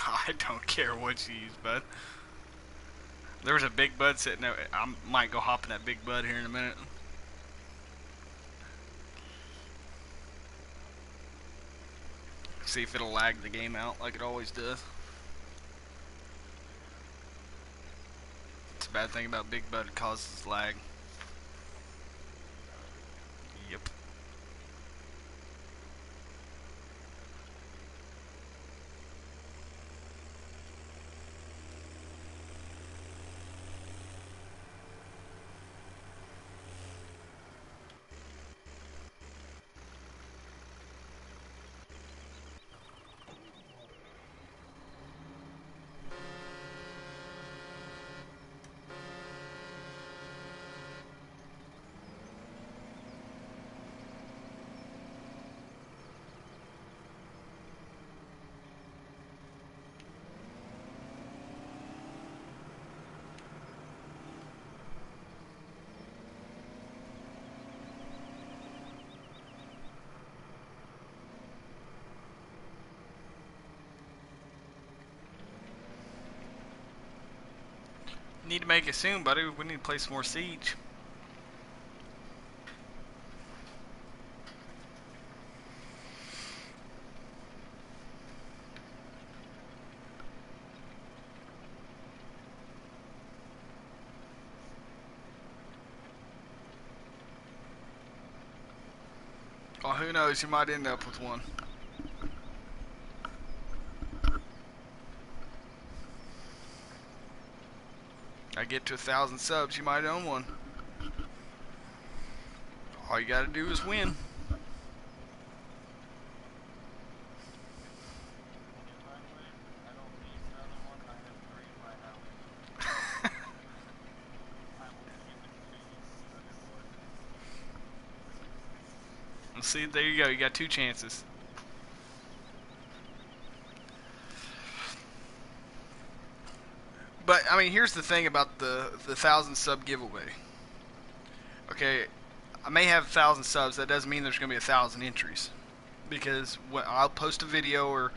I don't care what you use, bud. There was a big bud sitting there. I might go hop in that big bud here in a minute. See if it'll lag the game out like it always does. It's a bad thing about big bud, it causes lag. Yep. Need to make it soon, buddy. We need to play some more Siege. Well, who knows? You might end up with one. Get to a thousand subs, you might own one. All you gotta do is win. See, there you go. You got two chances. But I mean, here's the thing about the the thousand sub giveaway. Okay, I may have a thousand subs. That doesn't mean there's going to be a thousand entries, because when I'll post a video or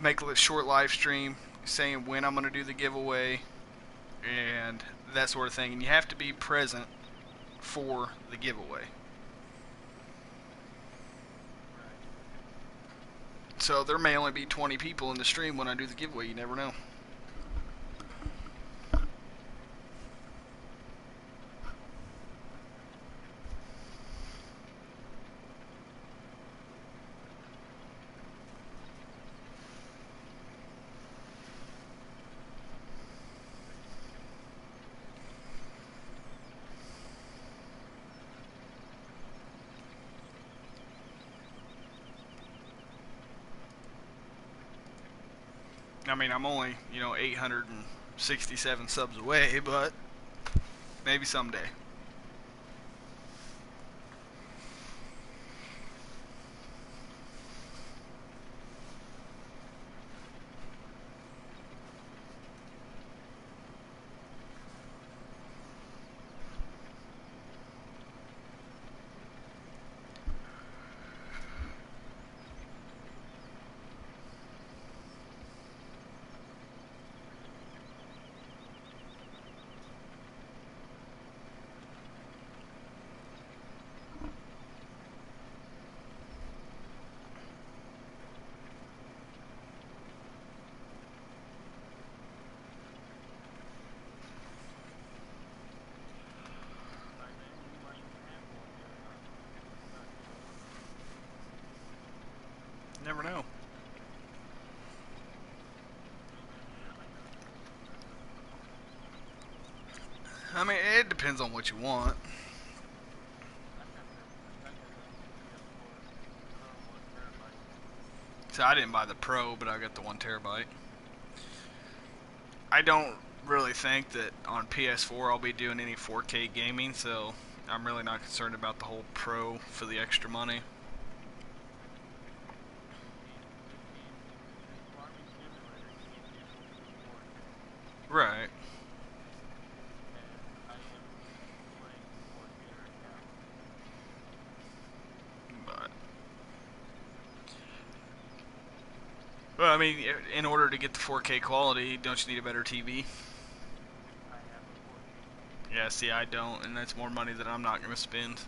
make a short live stream saying when I'm going to do the giveaway and that sort of thing, and you have to be present for the giveaway. So there may only be 20 people in the stream when I do the giveaway. You never know. I mean, I'm only, you know, 867 subs away, but maybe someday. Never know. I mean, it depends on what you want. So I didn't buy the Pro, but I got the one terabyte. I don't really think that on PS4 I'll be doing any 4K gaming, so I'm really not concerned about the whole Pro for the extra money. Right. But Well, I mean, i- in order to get the 4K quality, don't you need a better TV? I have a 4K. Yeah, see, I don't, and that's more money that I'm not going to spend.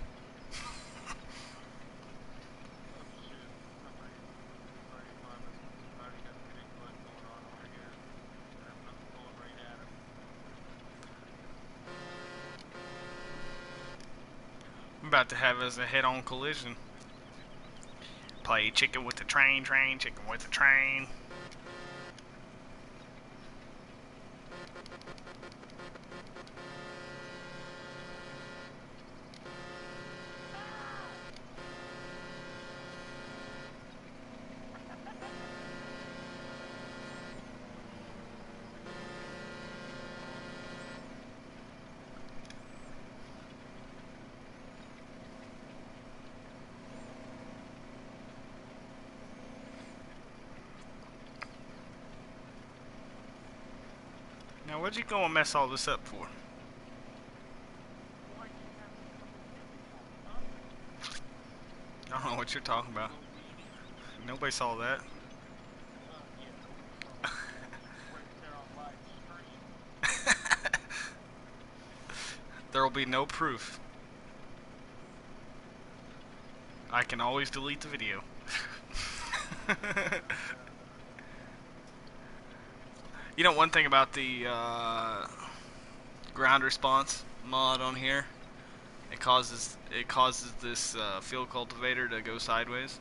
About to have us a head-on collision. Play chicken with the train, train, chicken with the train. Now, what'd you go and mess all this up for? I don't know what you're talking about. Nobody saw that. There will be no proof. I can always delete the video. you know one thing about the uh, ground response mod on here? It causes it causes this uh, field cultivator to go sideways.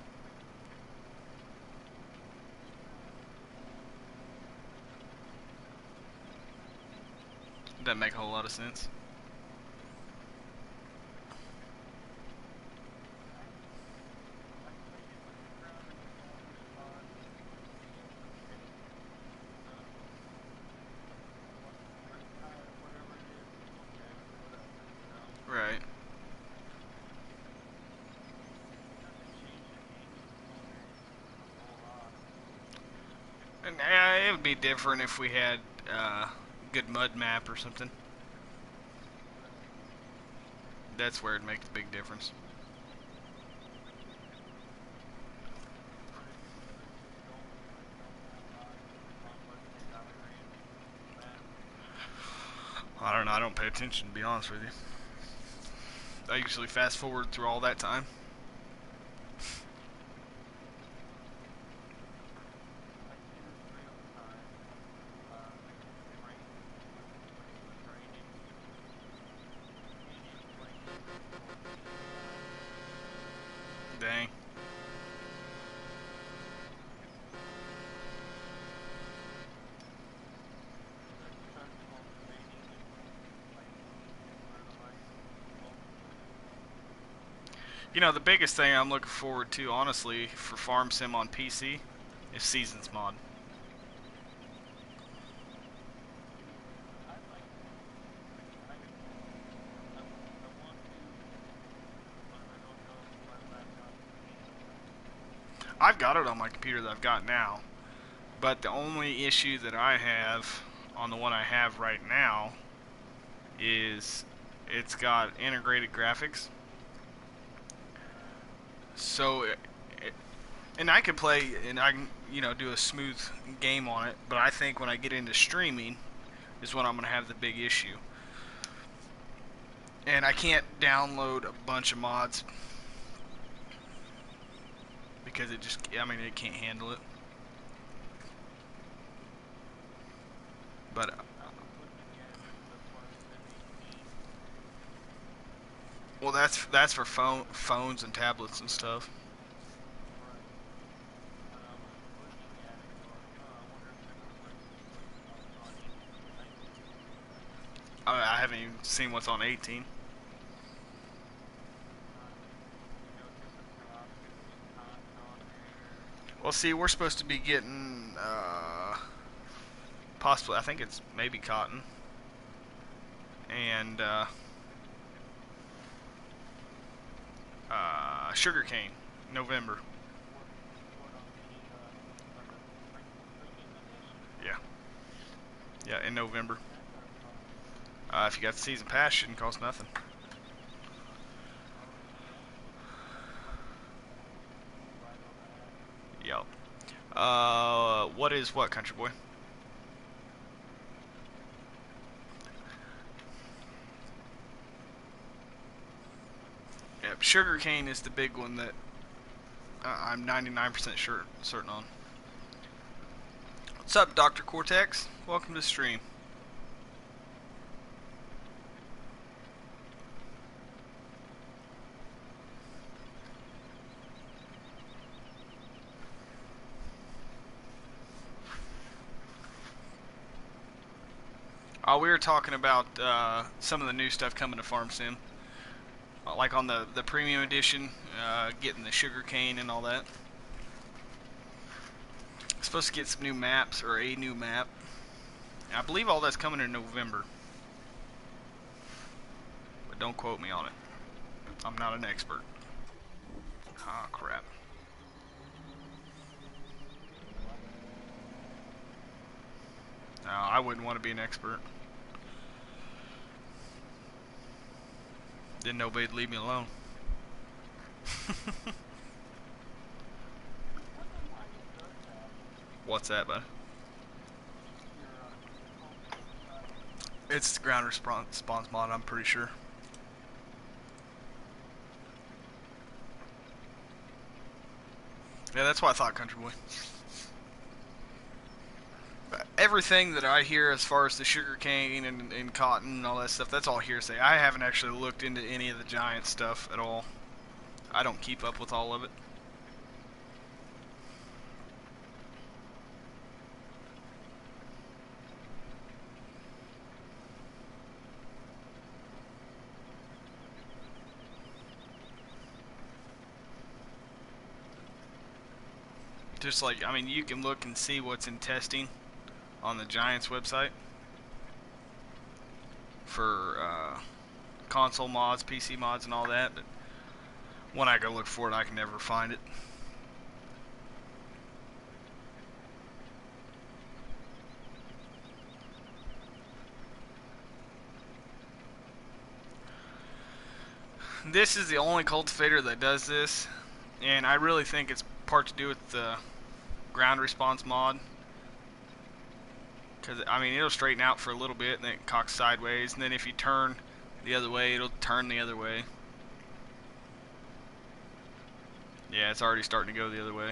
Doesn't make a whole lot of sense. Right. And uh, it would be different if we had uh, good mud map or something. That's where it makes a big difference. I don't know. I don't pay attention to be honest with you. I usually fast forward through all that time. You know, the biggest thing I'm looking forward to, honestly, for Farm Sim on PC is Seasons Mod. I've got it on my computer that I've got now, but the only issue that I have on the one I have right now is it's got integrated graphics. So, and I can play and I can you know do a smooth game on it, but I think when I get into streaming is when I'm gonna have the big issue. And I can't download a bunch of mods because it just I mean it can't handle it. But well, that's that's for phone phones and tablets and stuff. I, I haven't even seen what's on 18. Well, see, we're supposed to be getting uh, possibly. I think it's maybe cotton and uh, uh, sugar cane. November. Yeah. Yeah, in November. Uh, if you got the season pass, shouldn't cost nothing. Yep. Uh, what is what, country boy? Yep, sugarcane is the big one that I'm 99% sure certain on. What's up, Dr. Cortex? Welcome to the stream. Oh, we were talking about uh, some of the new stuff coming to Farm Sim. Like on the, the premium edition, uh, getting the sugar cane and all that. Supposed to get some new maps, or a new map. I believe all that's coming in November. But don't quote me on it. I'm not an expert. Ah, crap. No, I wouldn't want to be an expert. Didn't nobody'd leave me alone. What's that, bud? It's the ground response, response mod, I'm pretty sure. Yeah, that's what I thought, Country Boy. Everything that I hear as far as the sugar cane and, and cotton and all that stuff, that's all hearsay. I haven't actually looked into any of the giant stuff at all. I don't keep up with all of it. Just like, I mean, you can look and see what's in testing on the Giants website for uh, console mods, PC mods, and all that. But when I go look for it, I can never find it. This is the only cultivator that does this, and I really think it's part to do with the ground response mod. Because, I mean, it'll straighten out for a little bit and then it cocks sideways. And then if you turn the other way, it'll turn the other way. Yeah, it's already starting to go the other way.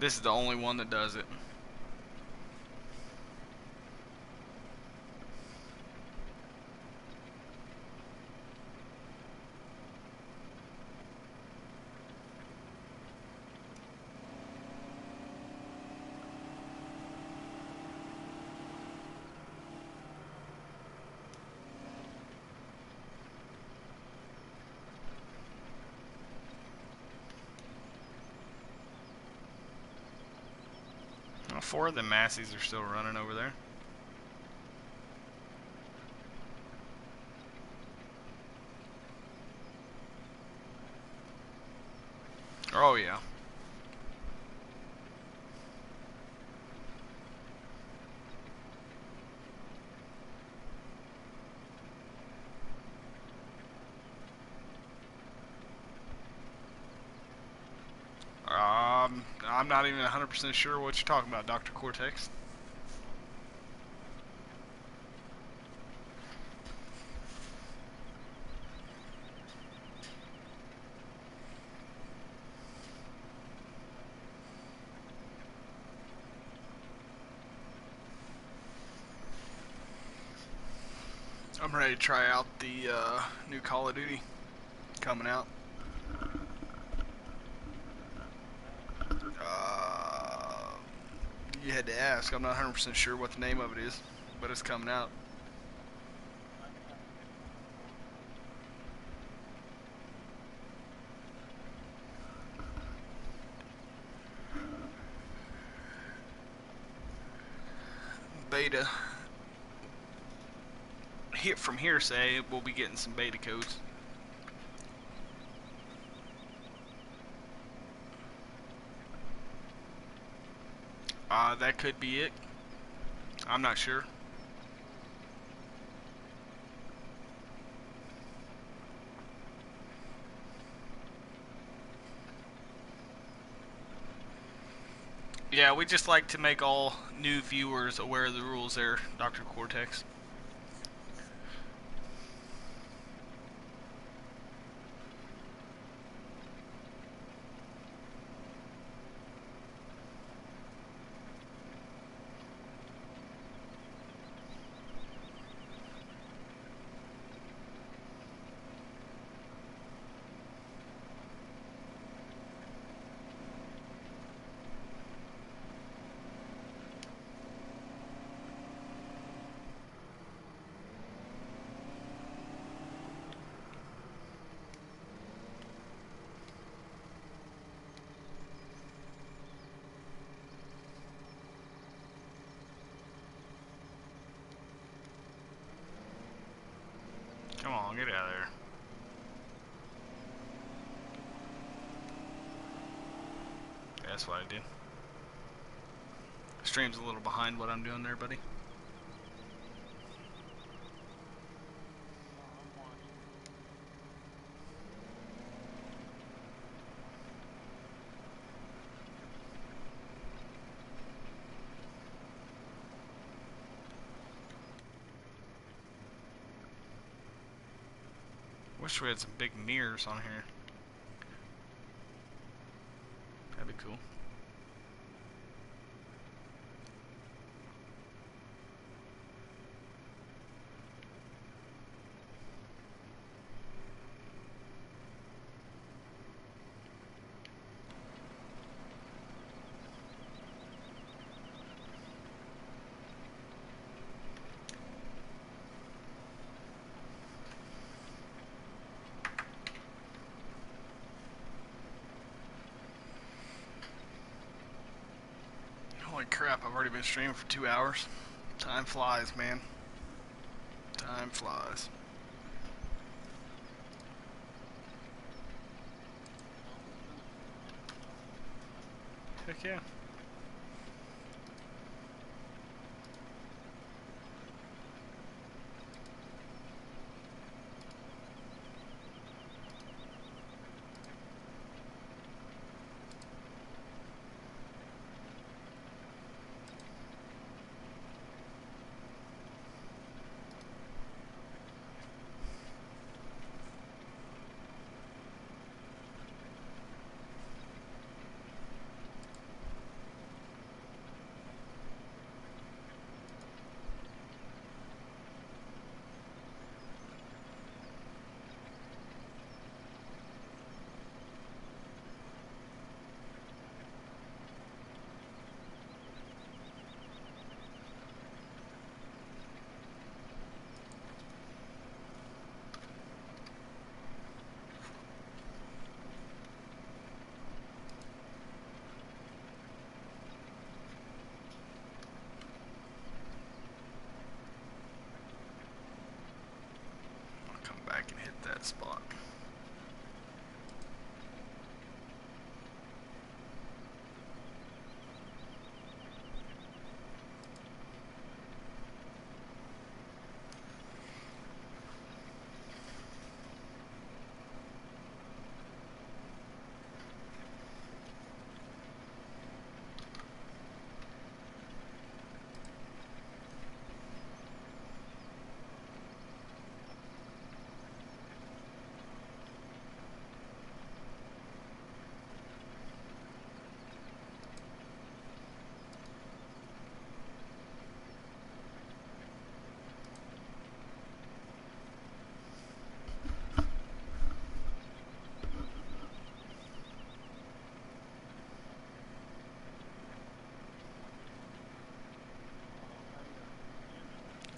This is the only one that does it. Well, four of the Massies are still running over there. Oh yeah. Um, I'm not even 100% sure what you're talking about, Dr. Cortex. I'm ready to try out the uh, new Call of Duty coming out. Uh, you I'm not 100% sure what the name of it is, but it's coming out. Beta. Hit from hearsay, we'll be getting some beta codes. Uh, that could be it. I'm not sure. Yeah, we just like to make all new viewers aware of the rules there, Dr. Cortex. Come on, get out of there. Yeah, that's what I did. Stream's a little behind what I'm doing there, buddy. Wish we had some big mirrors on here. That'd be cool. Holy been streaming for two hours. Time flies, man. Time flies. Heck yeah.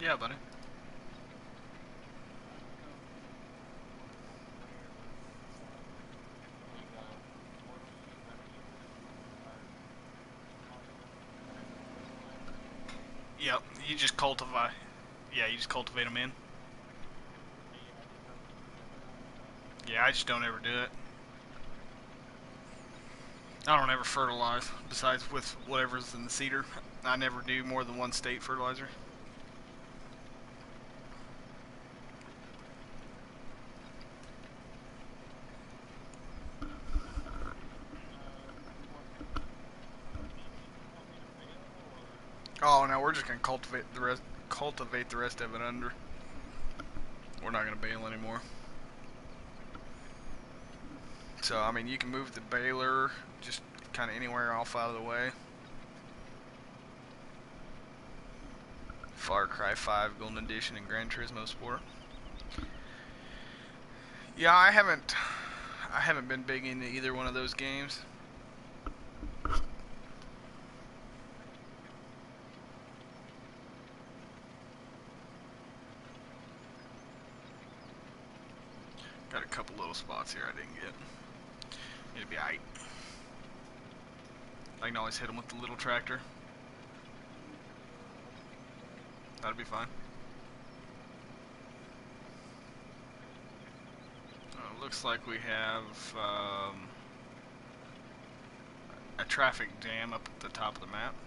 Yeah, buddy. Yep, you just cultivate. Yeah, you just cultivate them in. Yeah, I just don't ever do it. I don't ever fertilize, besides with whatever's in the seeder. I never do more than one state fertilizer. Oh no, we're just gonna cultivate the rest. Cultivate the rest of it under. We're not gonna bale anymore. So I mean, you can move the baler just kind of anywhere off out of the way. Far Cry 5 Golden Edition and Gran Turismo Sport. Yeah, I haven't I haven't been big into either one of those games. Got a couple little spots here I didn't get. It'd be aight. I can always hit them with the little tractor. That'd be fine. Uh, looks like we have um, a traffic jam up at the top of the map.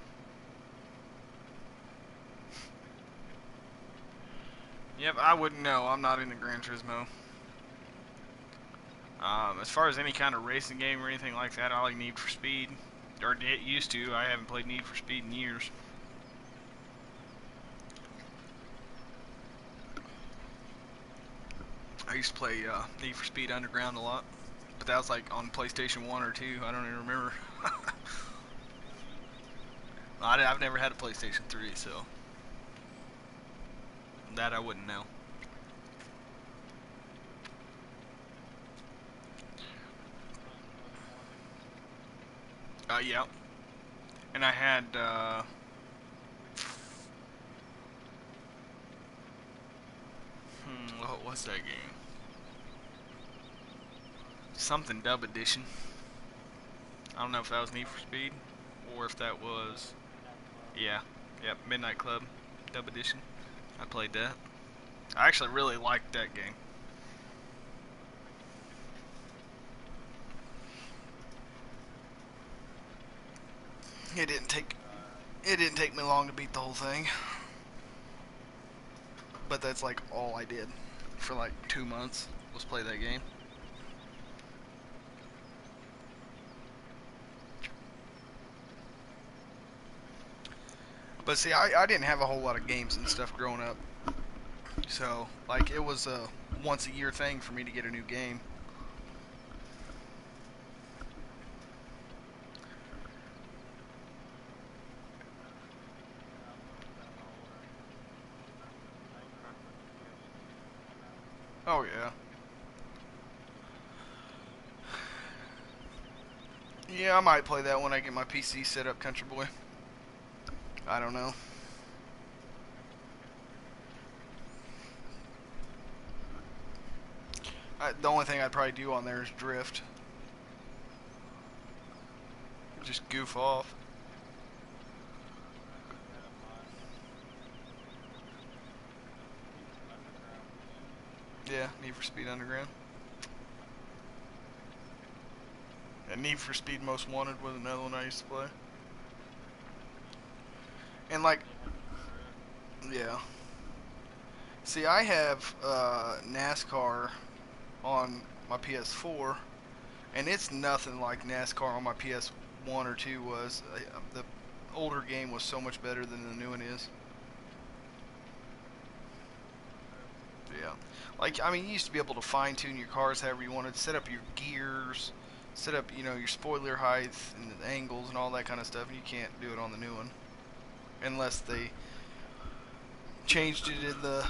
Yep, I wouldn't know. I'm not into Gran Turismo. Um, as far as any kind of racing game or anything like that, I like Need for Speed. Or it used to. I haven't played Need for Speed in years. I used to play uh, Need for Speed Underground a lot, but that was like on PlayStation 1 or 2. I don't even remember. I, have never had a PlayStation 3, so that I wouldn't know. Yeah. And I had, uh, hmm, what was that game? Something Dub Edition. I don't know if that was Need for Speed, or if that was, yeah, yep, Midnight Club Dub Edition. I played that. I actually really liked that game. It didn't take it didn't take me long to beat the whole thing. But that's like all I did for like two months was play that game. But see, I, I didn't have a whole lot of games and stuff growing up. So, like, it was a once a year thing for me to get a new game. Oh yeah. Yeah, I might play that when I get my PC set up, Country Boy. I don't know. I, the only thing I'd probably do on there is drift. Just goof off. Need for Speed Underground. And Need for Speed Most Wanted was another one I used to play. And like, yeah. See, I have uh, NASCAR on my PS4, and it's nothing like NASCAR on my PS1 or 2 was. Uh, the older game was so much better than the new one is. Yeah. Like, I mean, you used to be able to fine tune your cars however you wanted, set up your gears, set up, you know, your spoiler heights and the angles and all that kind of stuff. You can't do it on the new one. Unless they changed it in the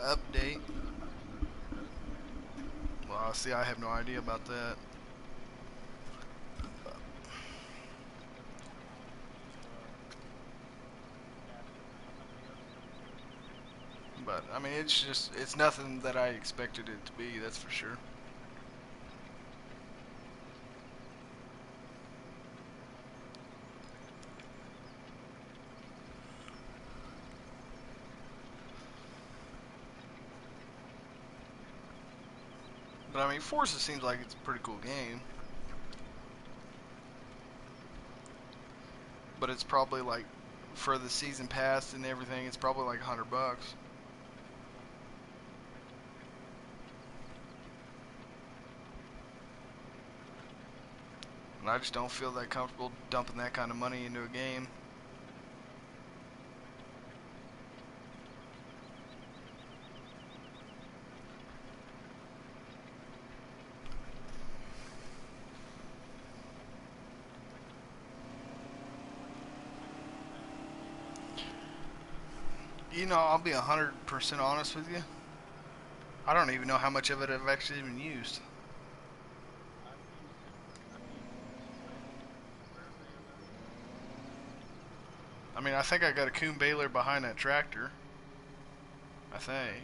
update. Well, see, I have no idea about that. But, I mean, it's just, it's nothing that I expected it to be, that's for sure. But I mean, Forza seems like it's a pretty cool game. But it's probably like, for the season pass and everything, it's probably like a hundred bucks. And I just don't feel that comfortable dumping that kind of money into a game. You know, I'll be 100% honest with you. I don't even know how much of it I've actually even used. Mean, I think I got a Kuhn baler behind that tractor. I think.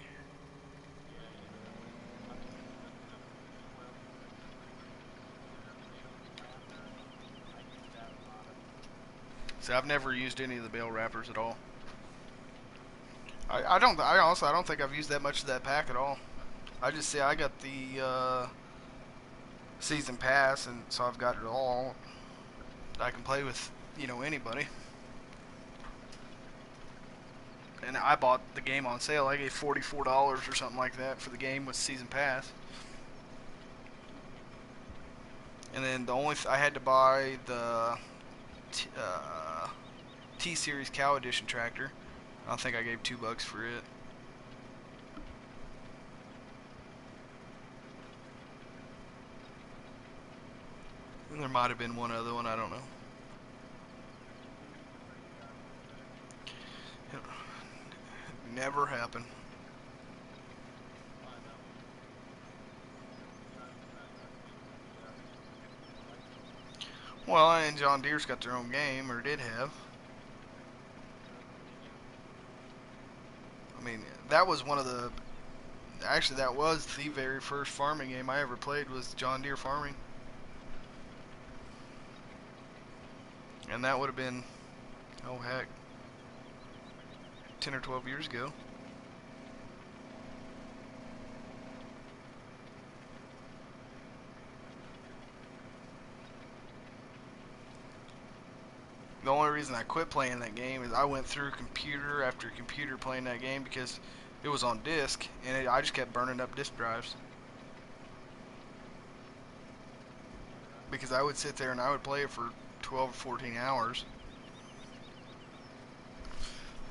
See, I've never used any of the bale wrappers at all. I, I don't. I also I don't think I've used that much of that pack at all. I just say I got the uh, season pass, and so I've got it all. I can play with you know anybody. And I bought the game on sale. I gave forty four dollars or something like that for the game with season pass. And then the only th- I had to buy the t- uh, Series Cow Edition tractor. I think I gave two bucks for it. And there might have been one other one. I don't know. Never happen. Well, and John Deere's got their own game, or did have. I mean, that was one of the. Actually, that was the very first farming game I ever played was John Deere Farming. And that would have been, oh heck, 10 or 12 years ago. The only reason I quit playing that game is I went through computer after computer playing that game because it was on disc and it, I just kept burning up disk drives. Because I would sit there and I would play it for 12 or 14 hours.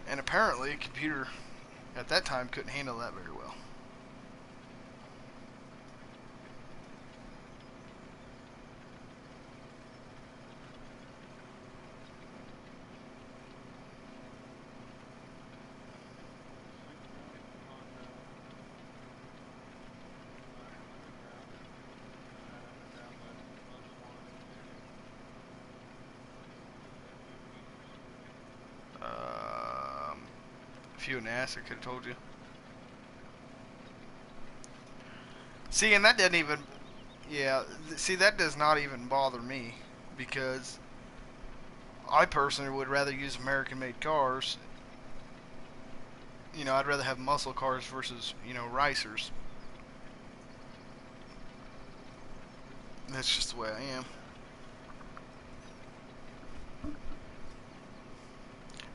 And apparently, a computer at that time couldn't handle that very well. You and asked, I could have told you. See, and that doesn't even, yeah, see, that does not even bother me because I personally would rather use American made cars. You know, I'd rather have muscle cars versus, you know, racers. That's just the way I am.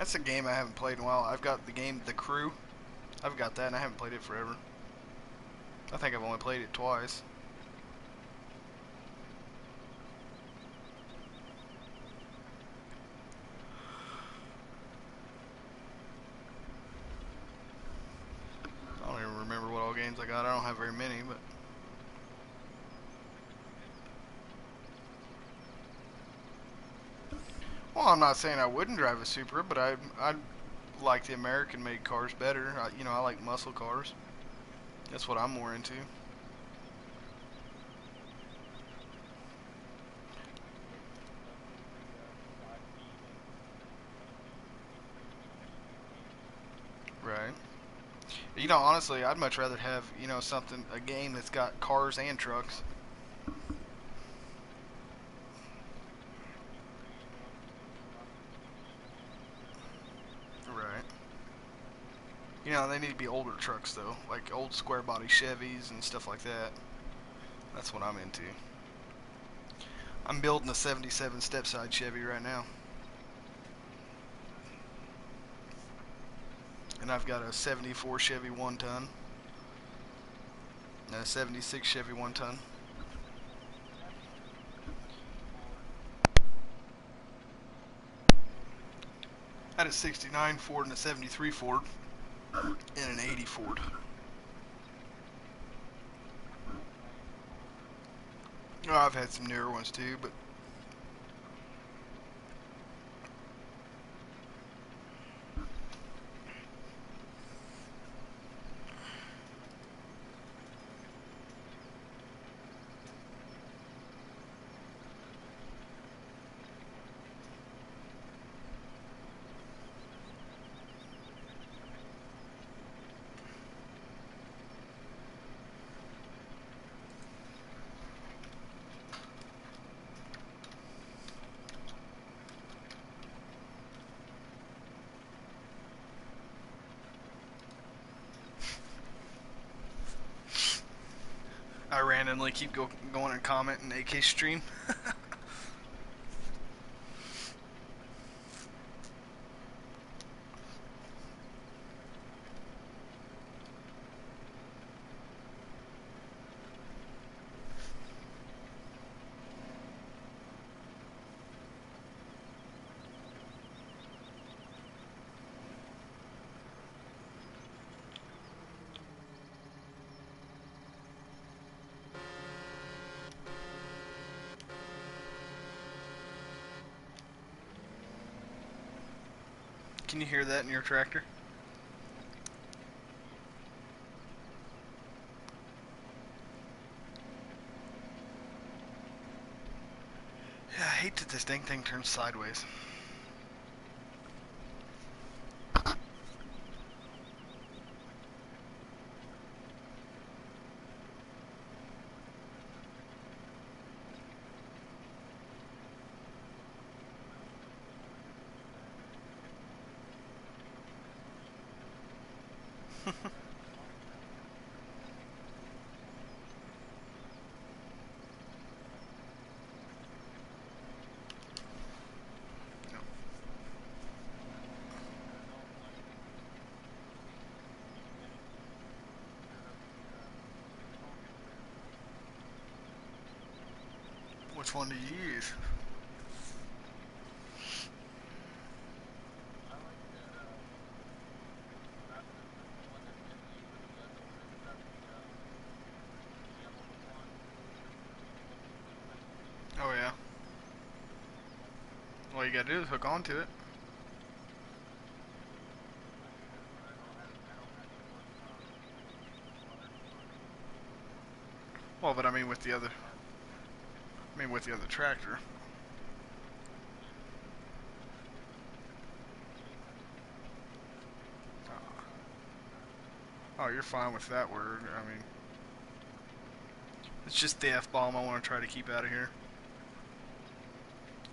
That's a game I haven't played in a while. I've got the game The Crew. I've got that and I haven't played it forever. I think I've only played it twice. I don't even remember what all games I got. I don't have very many, but Well, I'm not saying I wouldn't drive a Supra, but I I like the American-made cars better. I, you know, I like muscle cars. That's what I'm more into. Right. You know, honestly, I'd much rather have you know something a game that's got cars and trucks. Right. You know, they need to be older trucks though, like old square body Chevys and stuff like that. That's what I'm into. I'm building a 77 stepside Chevy right now. And I've got a 74 Chevy 1 ton. And a 76 Chevy 1 ton. I had a 69 Ford and a 73 Ford and an 80 Ford. Oh, I've had some newer ones too, but randomly keep go, going and comment in AK stream. Can you hear that in your tractor? Yeah, I hate that this dang thing turns sideways. Which one do you use? Oh yeah. All you gotta do is hook onto it. Well, but I mean with the other, I mean with the other tractor. Ah. Oh, you're fine with that word. I mean, it's just the F-bomb I want to try to keep out of here.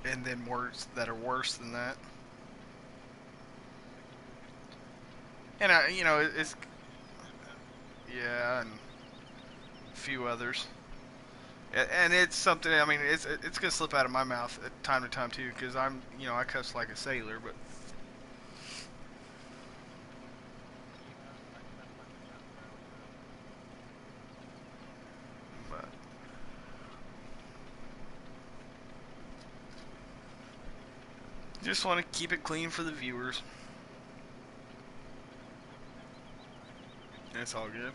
And then words that are worse than that. And I, you know, it's yeah, and a few others. And it's something. I mean, it's it's gonna slip out of my mouth at time to time too, because I'm, you know, I cuss like a sailor, but. But just want to keep it clean for the viewers. That's all good.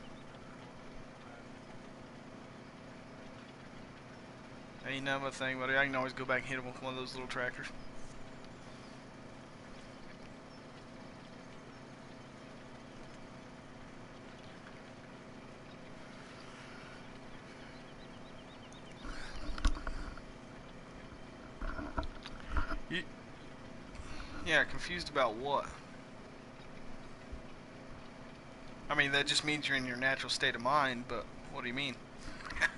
Ain't nothing but thing, buddy. I can always go back and hit him with one of those little tractors. You, yeah, confused about what? I mean, that just means you're in your natural state of mind, but what do you mean?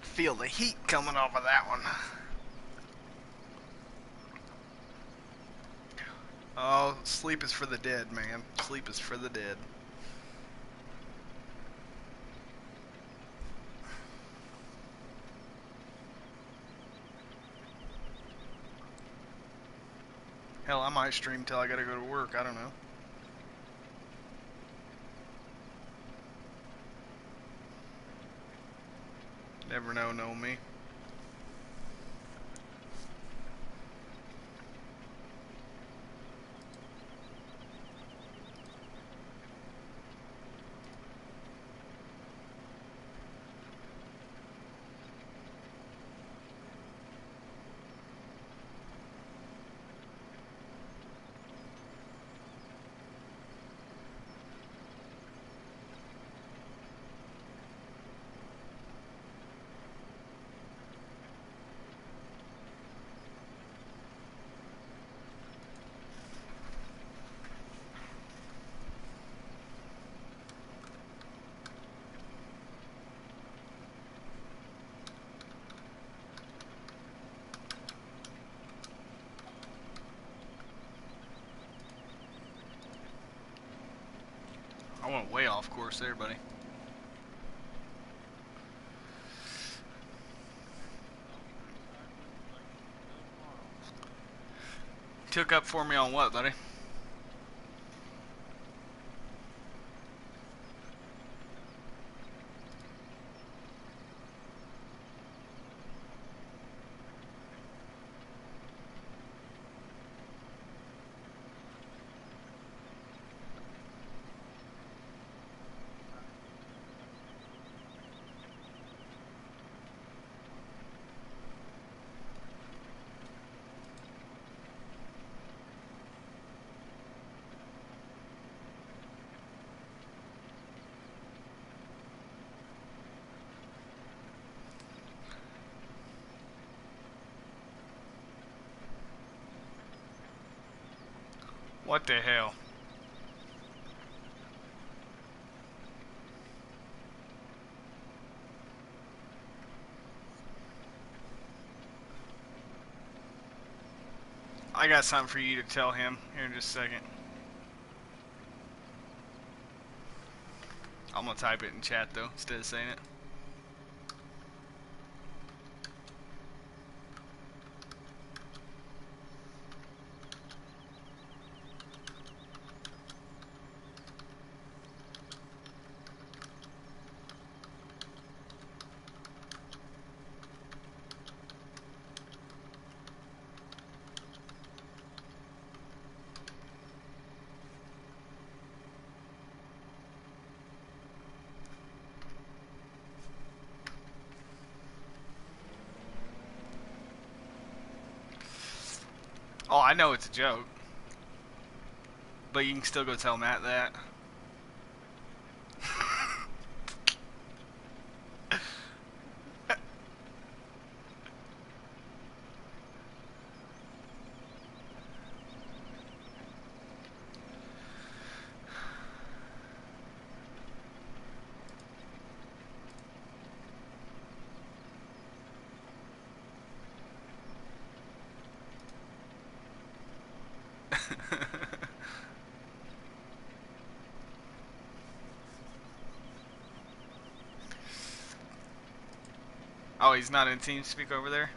Feel the heat coming off of that one. Oh, sleep is for the dead, man. Sleep is for the dead. Hell, I might stream till I gotta go to work. I don't know. Never know, know me. Off course there, buddy. Took up for me on what, buddy? The hell? I got something for you to tell him here in just a second. I'm gonna type it in chat though, instead of saying it. I know it's a joke. But you can still go tell Matt that. oh, he's not in TeamSpeak over there?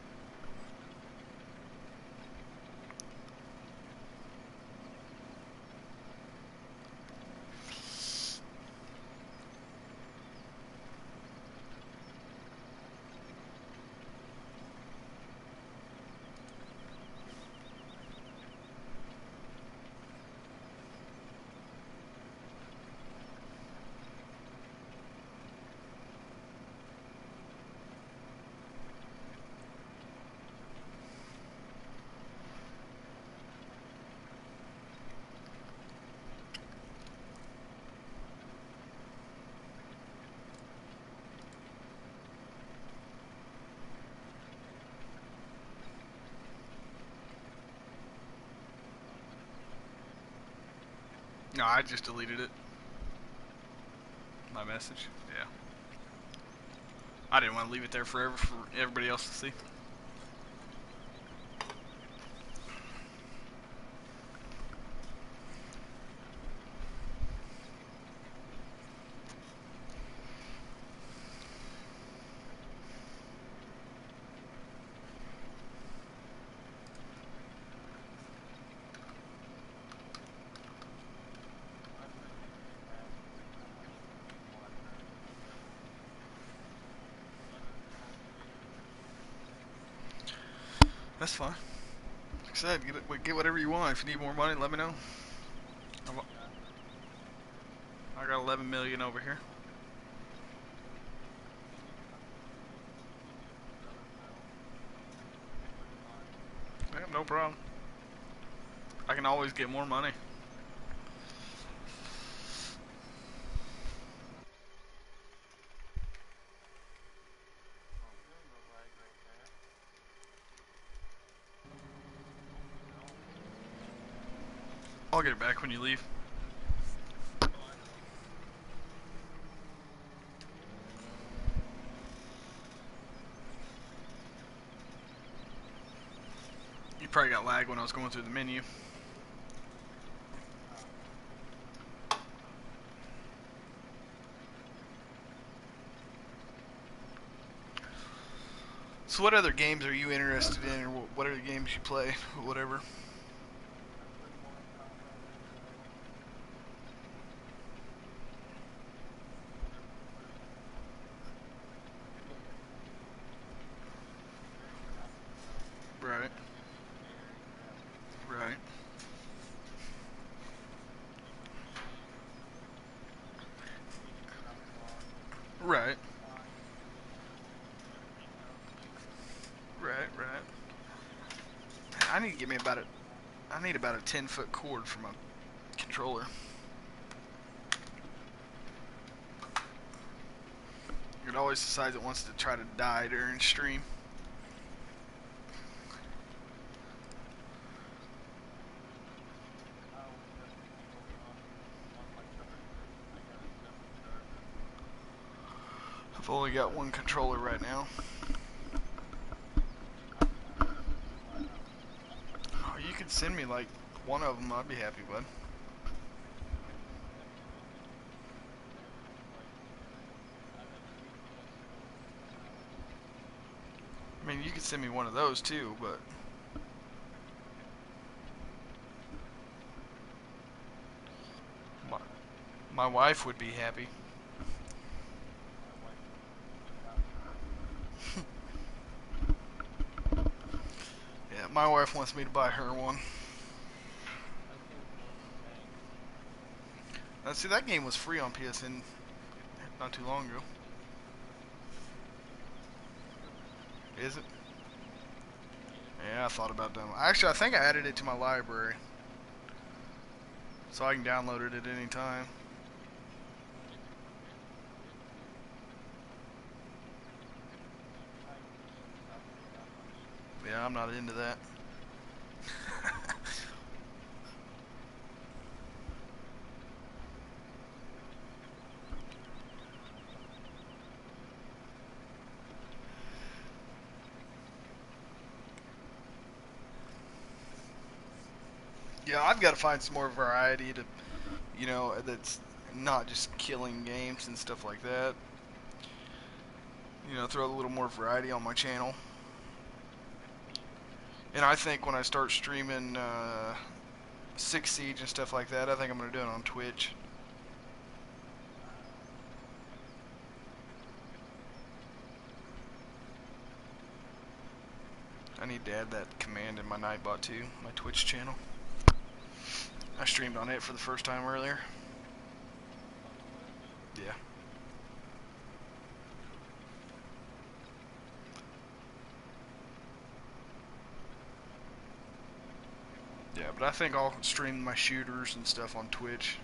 No, I just deleted it. My message. Yeah. I didn't want to leave it there forever for everybody else to see. Fine. Like I said, get, it, get whatever you want. If you need more money, let me know. I'm- got 11 million over here. Yeah, no problem. I can always get more money. when you leave. You probably got lag when I was going through the menu. So what other games are you interested in or what other games you play, whatever? About a ten foot cord for my controller. It always decides it wants to try to die during stream. I've only got one controller right now. Oh, you could send me like one of them. I'd be happy, bud. I mean, you could send me one of those too, but my, my wife would be happy. Yeah, my wife wants me to buy her one. Now, see, that game was free on PSN not too long ago. Is it? Yeah, I thought about doing. Actually, I think I added it to my library, so I can download it at any time. Yeah, I'm not into that. yeah, I've got to find some more variety to, you know, that's not just killing games and stuff like that. You know, throw a little more variety on my channel. And I think when I start streaming uh, Six Siege and stuff like that, I think I'm going to do it on Twitch. I need to add that command in my Nightbot too, my Twitch channel. I streamed on it for the first time earlier. Yeah. Yeah, but I think I'll stream my shooters and stuff on Twitch.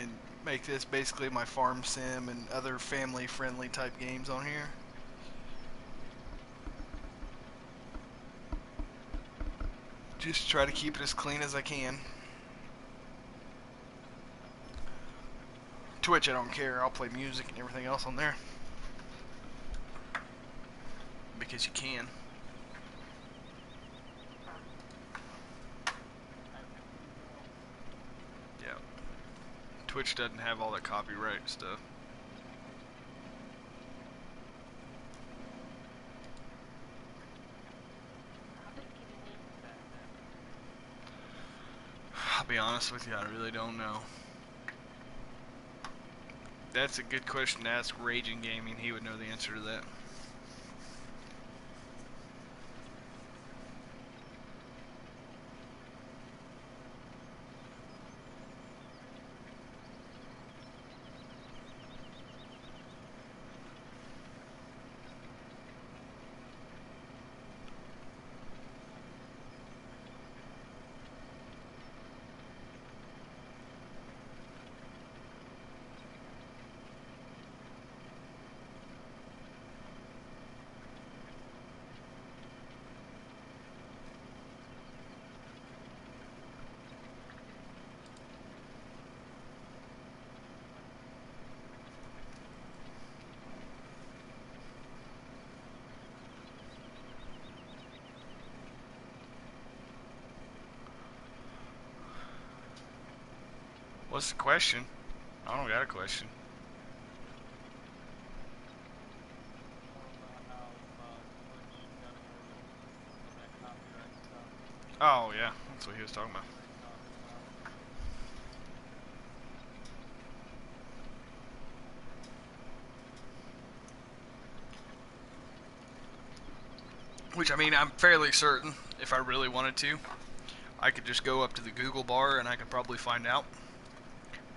And make this basically my farm sim and other family friendly type games on here. Just try to keep it as clean as I can. Twitch, I don't care. I'll play music and everything else on there. Because you can. Twitch doesn't have all that copyright stuff. I'll be honest with you, I really don't know. That's a good question to ask Raging Gaming. He would know the answer to that. What's the question? I don't got a question. Oh, yeah. That's what he was talking about. Which, I mean, I'm fairly certain, if I really wanted to, I could just go up to the Google bar and I could probably find out.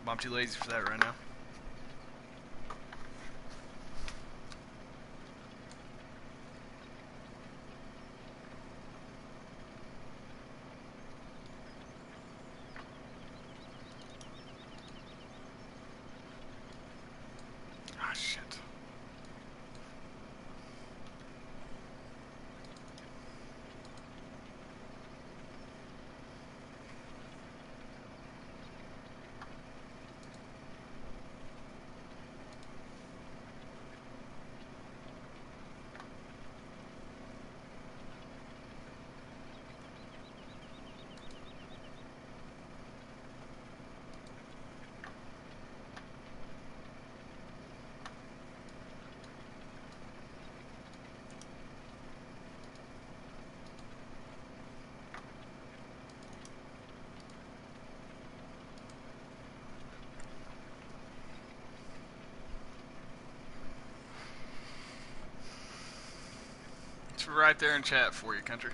I'm too lazy for that right now. Ah, shit. It's right there in chat for you, country.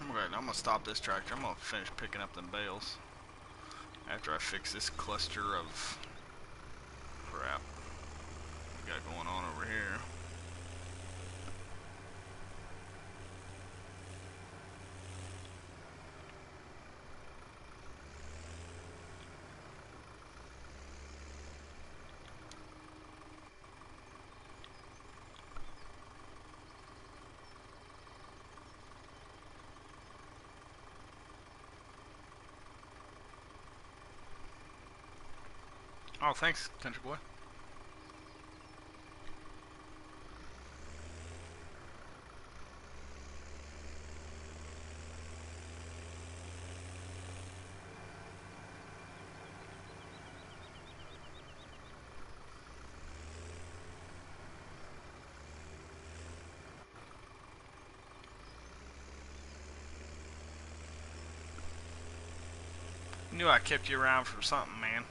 I'm gonna, I'm gonna stop this tractor. I'm gonna finish picking up them bales after I fix this cluster of crap we got going on over here. Oh, thanks, country boy. Knew I kept you around for something, man.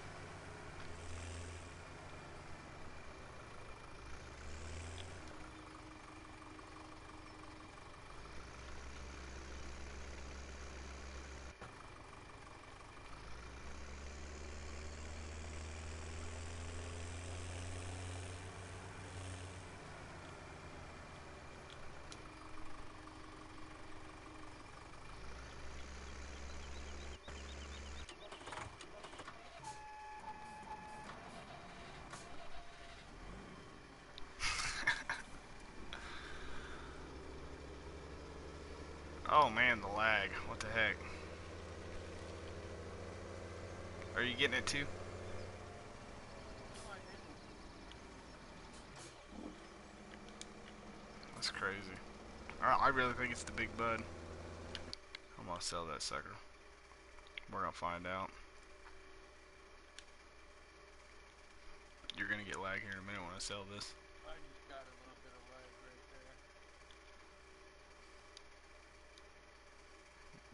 Oh man, the lag. What the heck? Are you getting it too? That's crazy. I I really think it's the big bud. I'm gonna sell that sucker. We're gonna find out. You're gonna get lag here in a minute when I sell this. I just got a little bit of lag right there.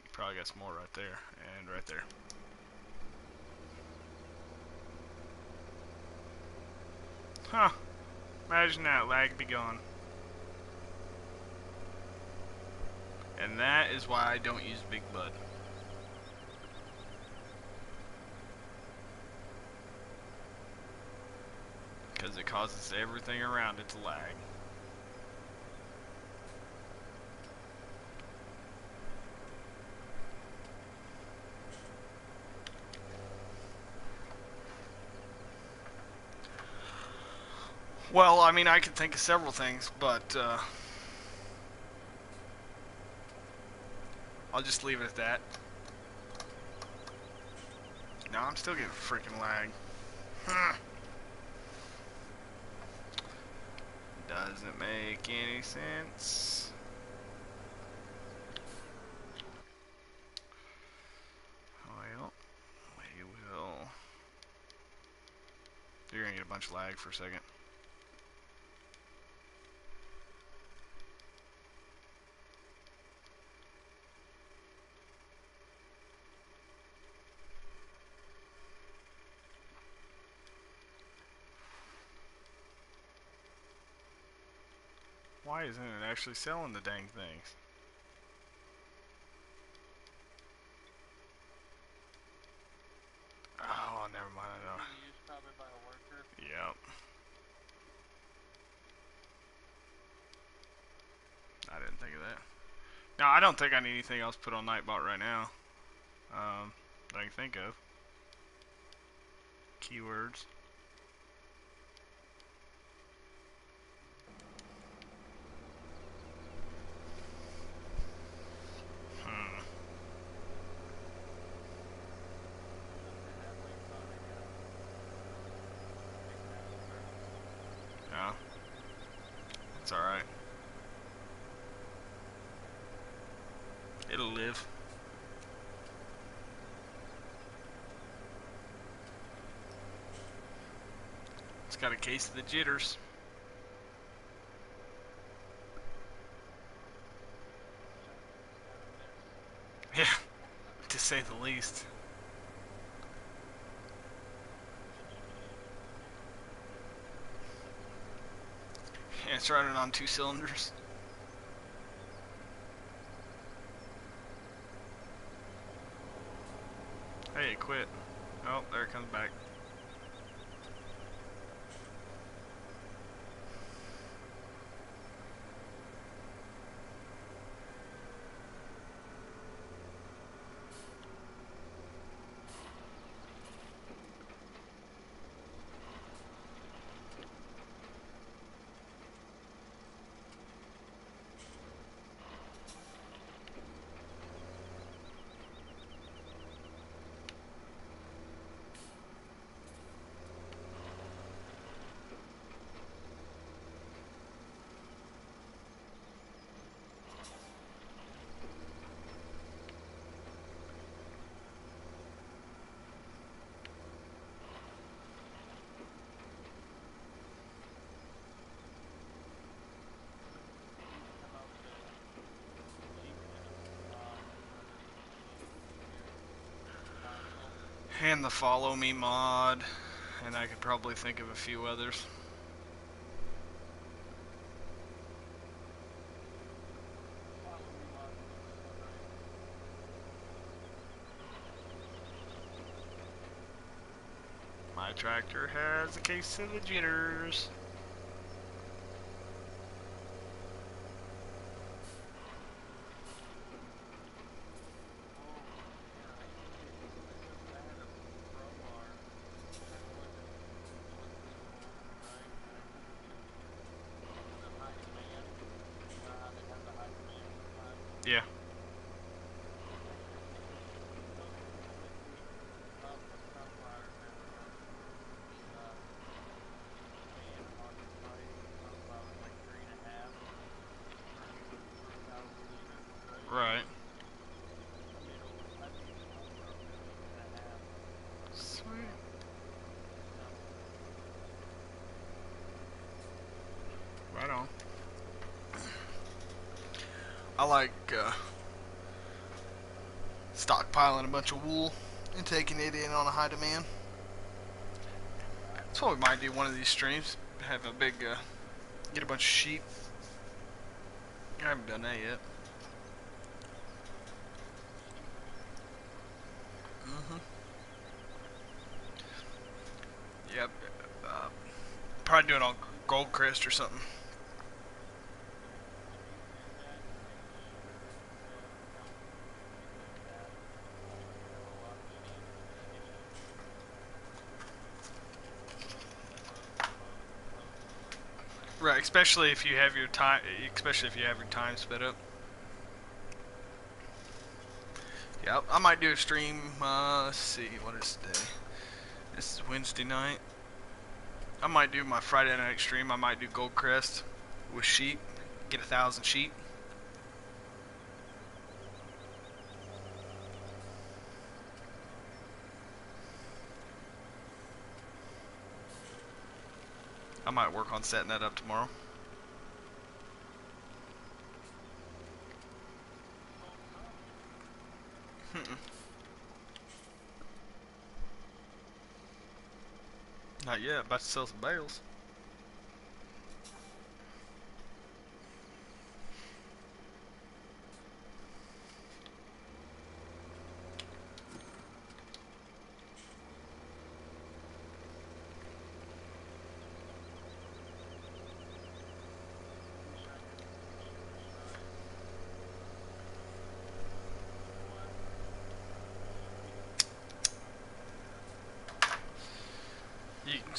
You probably some more right there and right there. Huh. Imagine that lag be gone. And that is why I don't use Big Bud. Because it causes everything around it to lag. Well, I mean, I could think of several things, but uh, I'll just leave it at that. No, I'm still getting freaking lag. Doesn't make any sense. Well, we will. You're gonna get a bunch of lag for a second. Why isn't it actually selling the dang things? Oh, never mind. I know. Being used probably by a worker. Yep. I didn't think of that. No, I don't think I need anything else put on Nightbot right now. Um, that I can think of. Keywords. Hmm. Yeah. It's alright. It'll live. It's got a case of the jitters. Yeah, to say the least. Yeah, it's running on two cylinders. Hey, it quit. Oh, there it comes back. And the follow me mod. And I could probably think of a few others. My tractor has a case of the jitters. Yeah. Right. Sweet. Right on. I like uh, stockpiling a bunch of wool and taking it in on a high demand. That's what we might do one of these streams. Have a big, uh, get a bunch of sheep. I haven't done that yet. hmm Yep. Uh, probably do it on Goldcrest or something. Right, especially if you have your time, especially if you have your time sped up. Yep, I might do a stream. Uh, let's see, what is today? This is Wednesday night. I might do my Friday night stream. I might do Goldcrest with sheep. Get a thousand sheep. I might work on setting that up tomorrow. Mm-mm. Not yet. About to sell some bales.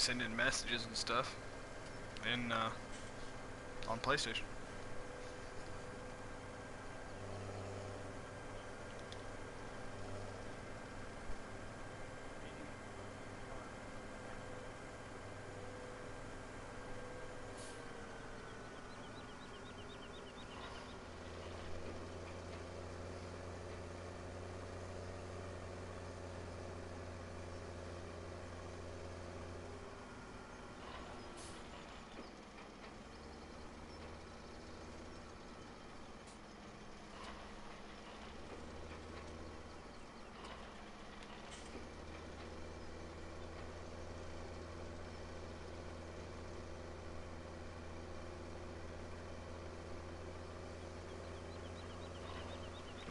You can send in messages and stuff, in uh, on PlayStation.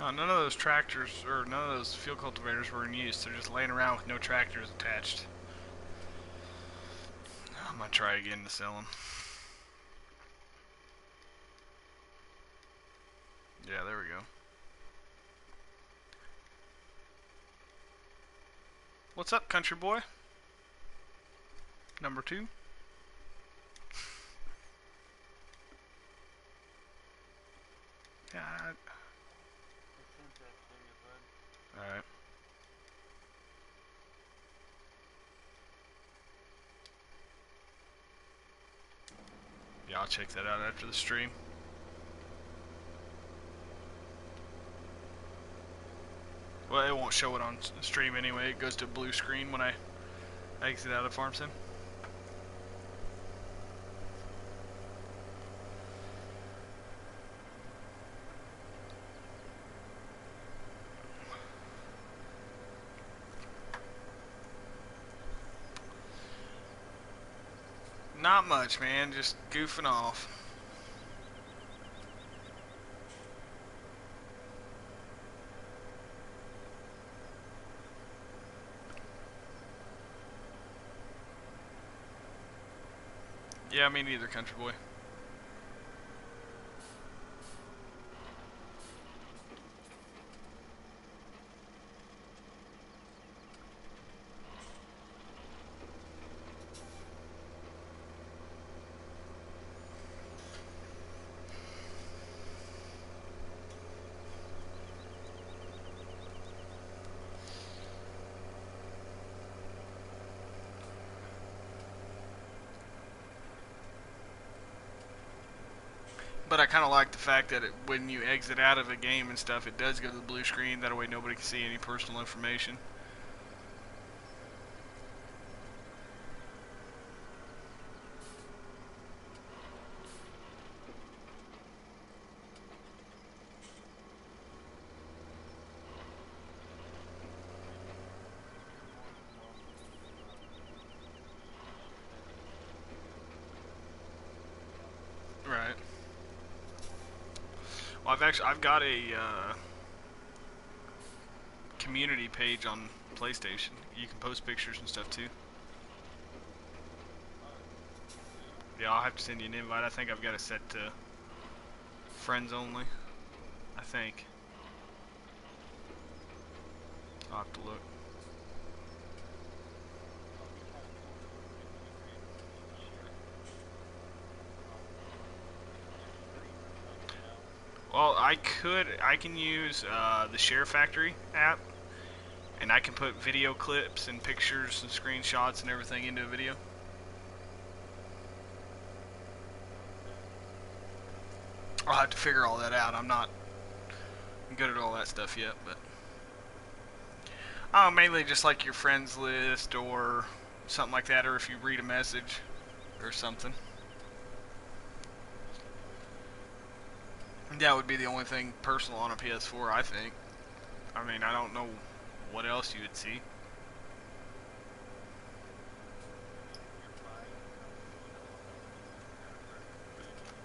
No, none of those tractors or none of those field cultivators were in use. They're just laying around with no tractors attached. I'm gonna try again to sell them. Yeah, there we go. What's up, country boy? Number two. Yeah, I- I sent that to you, bud. Alright. Yeah, I'll check that out after the stream. Well, it won't show it on stream anyway. It goes to blue screen when I exit out of Farm Sim. Not much, man. Just goofing off. Yeah, me neither, country boy. But I kind of like the fact that it, when you exit out of a game and stuff, it does go to the blue screen. That way, nobody can see any personal information. Right. Well, Got a uh, community page on PlayStation. You can post pictures and stuff too. Yeah, I'll have to send you an invite. I think I've got it set to friends only. I think. I'll have to look. Well, I could, I can use uh, the Share Factory app, and I can put video clips and pictures and screenshots and everything into a video. I'll have to figure all that out. I'm not good at all that stuff yet, but oh, mainly just like your friends list or something like that, or if you read a message or something. That would be the only thing personal on a PS4, I think. I mean, I don't know what else you would see.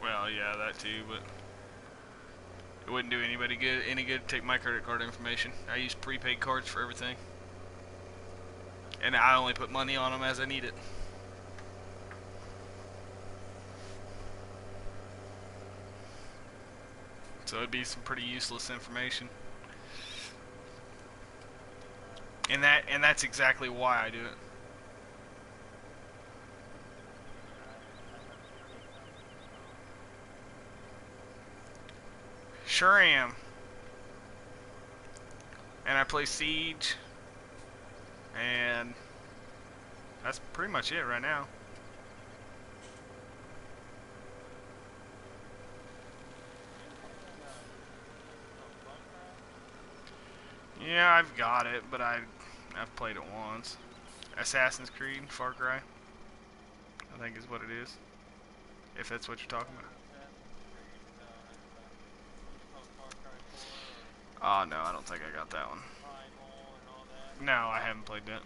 Well, yeah, that too, but it wouldn't do anybody good any good to take my credit card information. I use prepaid cards for everything. And I only put money on them as I need it. So it'd be some pretty useless information. And that and that's exactly why I do it. Sure am. And I play Siege. And that's pretty much it right now. Yeah, I've got it, but I I've played it once. Assassin's Creed, Far Cry. I think is what it is. If that's what you're talking about. Oh no, I don't think I got that one. No, I haven't played that.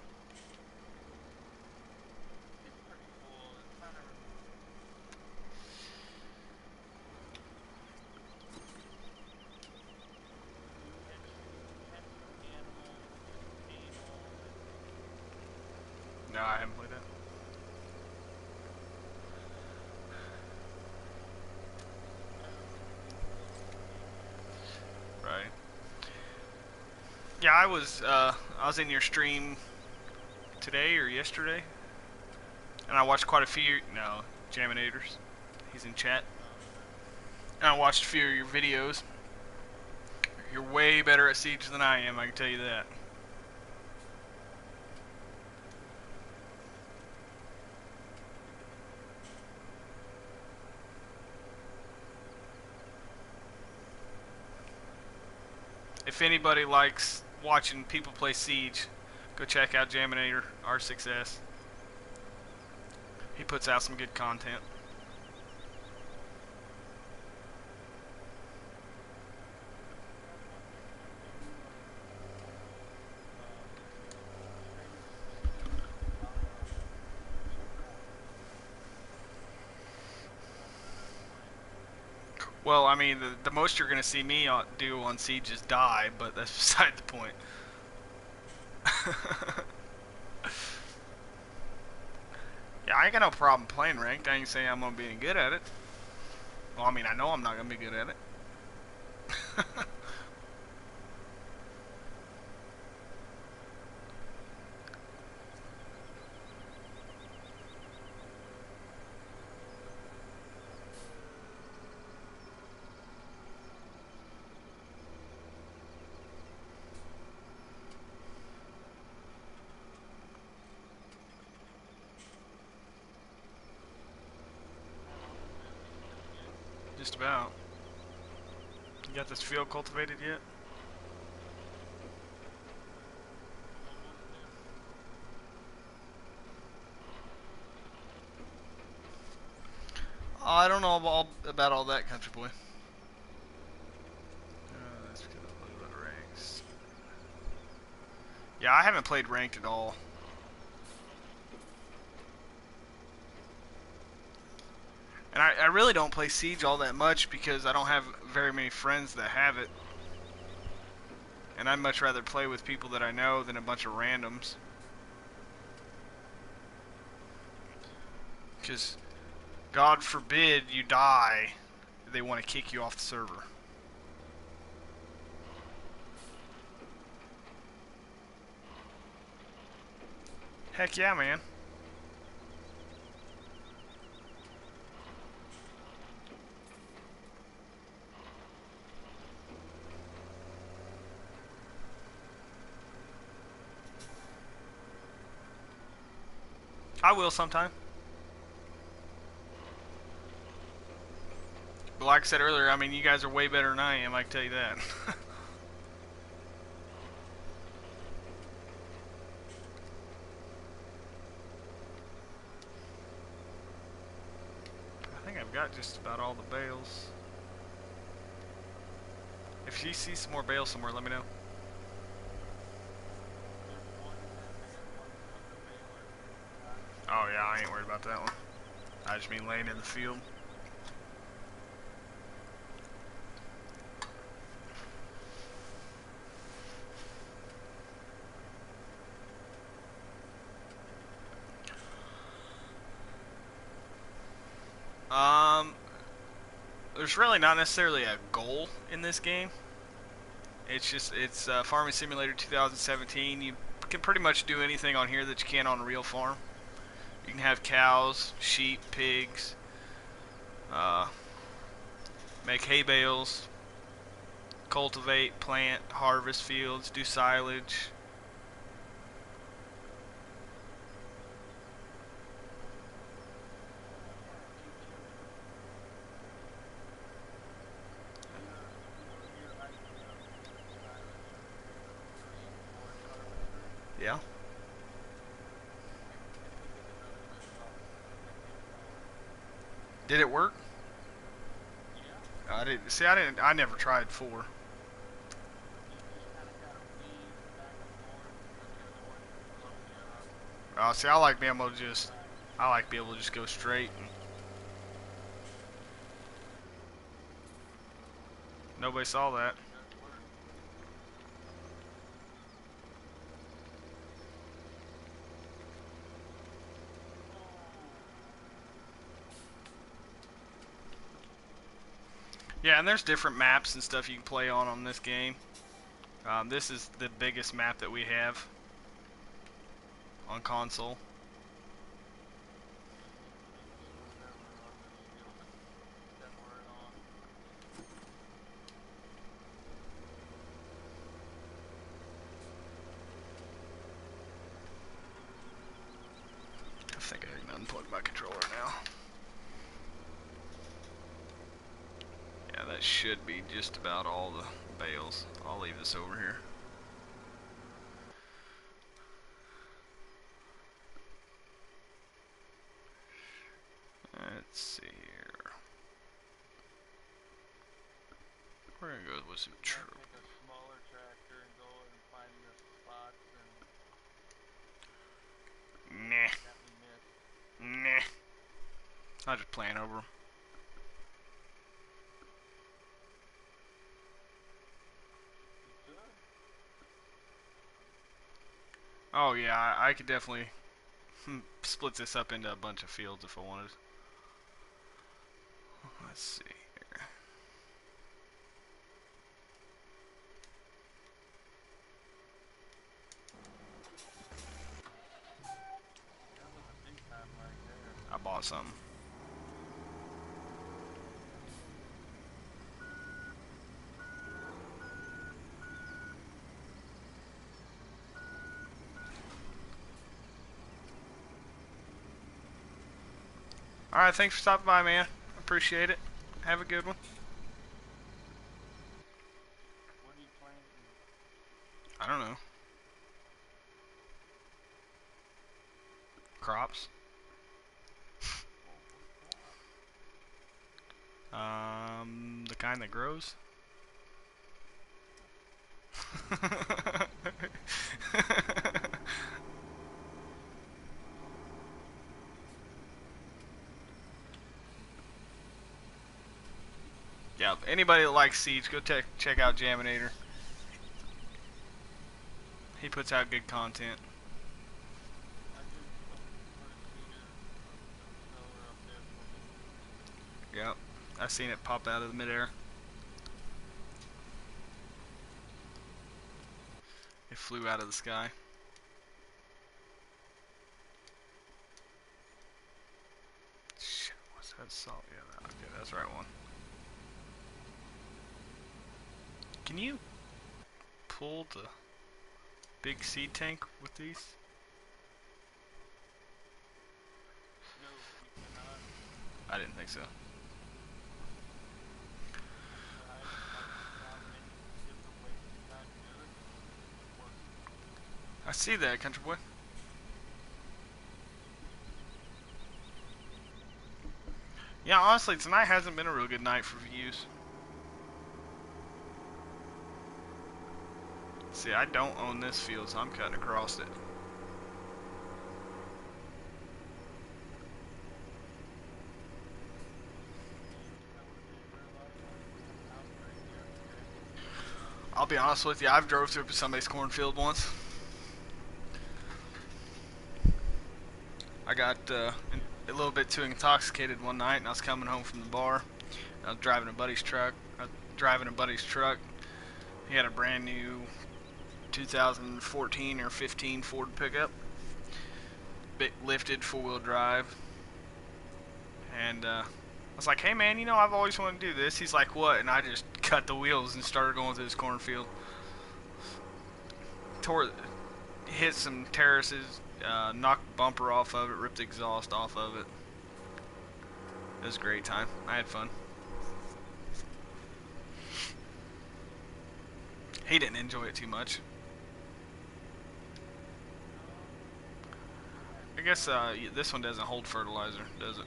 No, I haven't played. Right. Yeah, I was uh, I was in your stream today or yesterday, and I watched quite a few. No, Jaminators. He's in chat. And I watched a few of your videos. You're way better at Siege than I am. I can tell you that. If anybody likes watching people play Siege, go check out Jaminator R6S. He puts out some good content. Well, I mean, the, the most you're going to see me uh, do on Siege is die, but that's beside the point. yeah, I ain't got no problem playing ranked. I ain't saying I'm going to be any good at it. Well, I mean, I know I'm not going to be good at it. Just about. You got this field cultivated yet? I don't know about, about all that, country boy. Uh, that's because I played about ranks. Yeah, I haven't played ranked at all. And I, I really don't play Siege all that much because I don't have very many friends that have it. And I'd much rather play with people that I know than a bunch of randoms. Because, God forbid you die, they want to kick you off the server. Heck yeah, man. I will sometime. But like I said earlier, I mean, you guys are way better than I am, I can tell you that. I think I've got just about all the bales. If you see some more bales somewhere, let me know. There's one in that van, one on the baler. Uh, Oh yeah, I ain't worried about that one. I just mean laying in the field. Um, there's really not necessarily a goal in this game. It's just it's uh, Farming Simulator 2017. You can pretty much do anything on here that you can on real farm. You can have cows, sheep, pigs, uh, make hay bales, cultivate, plant, harvest fields, do silage. Yeah. Did it work? I didn't see. I didn't. I never tried four. Uh, see, I like being able to just. I like being able to just go straight. Nobody saw that. Yeah, and there's different maps and stuff you can play on on this game. Um, this is the biggest map that we have on console. I think I can unplug my controller now. Yeah, that should be just about all the bales. I'll leave this over here. Let's see here. We're gonna go with some Try true. to take a smaller tractor and go and find the spots and Nah, that we missed. nah. I'll just plan over 'em. You could. Oh yeah, I, I could definitely hmm, split this up into a bunch of fields if I wanted. Let's see. I bought something. Alright, thanks for stopping by, man. Appreciate it. Have a good one. I don't know. Crops. Um, the kind that grows. yeah, anybody that likes Siege, go check check out Jaminator. He puts out good content. Yep, I seen it pop out of the midair. It flew out of the sky. Shit, what's that salt? Yeah, that, okay, that's the right one. Can you pull the big seed tank with these? No, we cannot. I didn't think so. I see that, country boy. Yeah, honestly, tonight hasn't been a real good night for views. See, I don't own this field, so I'm cutting across it. I'll be honest with you, I've drove through somebody's cornfield once. I got uh, a little bit too intoxicated one night, and I was coming home from the bar. I was driving a buddy's truck. I was driving a buddy's truck. He had a brand new 2014 or 15 Ford pickup, bit lifted four-wheel drive, and uh, I was like, "Hey man, you know I've always wanted to do this." He's like, "What?" And I just cut the wheels and started going through this cornfield. Tore, hit some terraces, uh, knocked bumper off of it, ripped the exhaust off of it. It was a great time. I had fun. He didn't enjoy it too much. I guess uh, this one doesn't hold fertilizer, does it?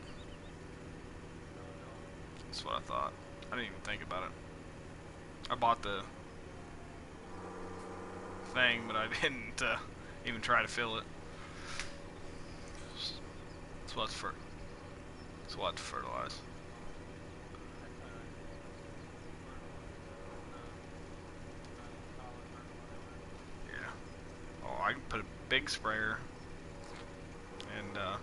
That's what I thought. I didn't even think about it. I bought the thing, but I didn't uh, even try to fill it. That's what's for. That's what to fertilize. Yeah. Oh, I can put a big sprayer and uh,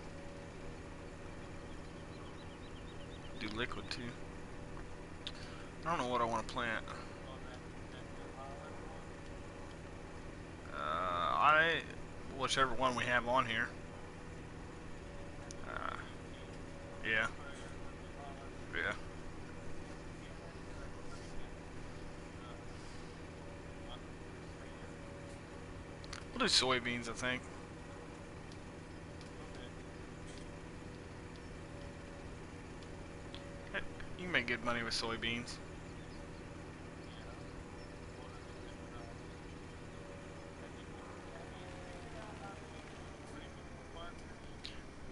do liquid too. I don't know what I want to plant. Uh, I whichever one we have on here. Uh, yeah. Yeah. We'll do soybeans, I think. Eh, You can make good money with soybeans.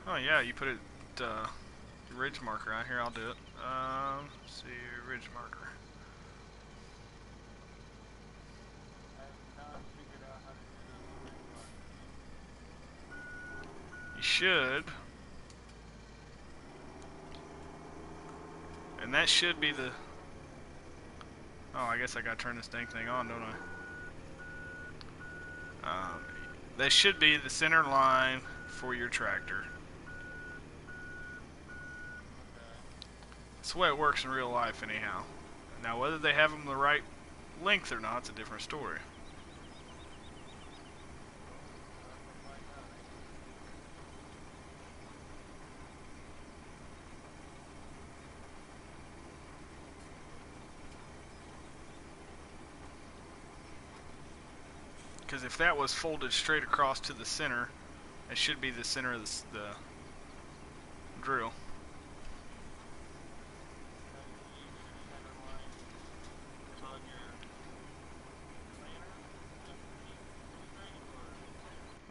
Oh yeah, you put it uh, ridge marker out here. I'll do it. Um, see ridge marker. You should. And that should be the. Oh, I guess I gotta turn this dang thing on, don't I? Um, that should be the center line for your tractor. That's the way it works in real life, anyhow. Now, whether they have them the right length or not, it's a different story. Because if that was folded straight across to the center, it should be the center of the, the drill.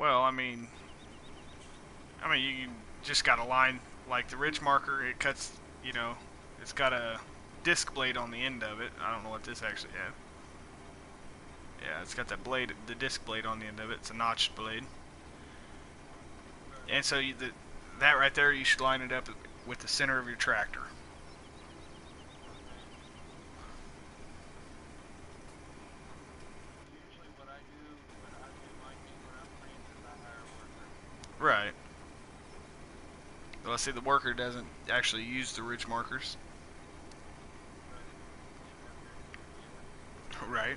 Well, I mean, I mean, you just got a line like the ridge marker. It cuts, you know, it's got a disc blade on the end of it. I don't know what this actually had. Yeah, it's got that blade, the disc blade on the end of it. It's a notched blade. And so you, the, that right there, you should line it up with the center of your tractor. Right. Well, I see, the worker doesn't actually use the ridge markers. Right.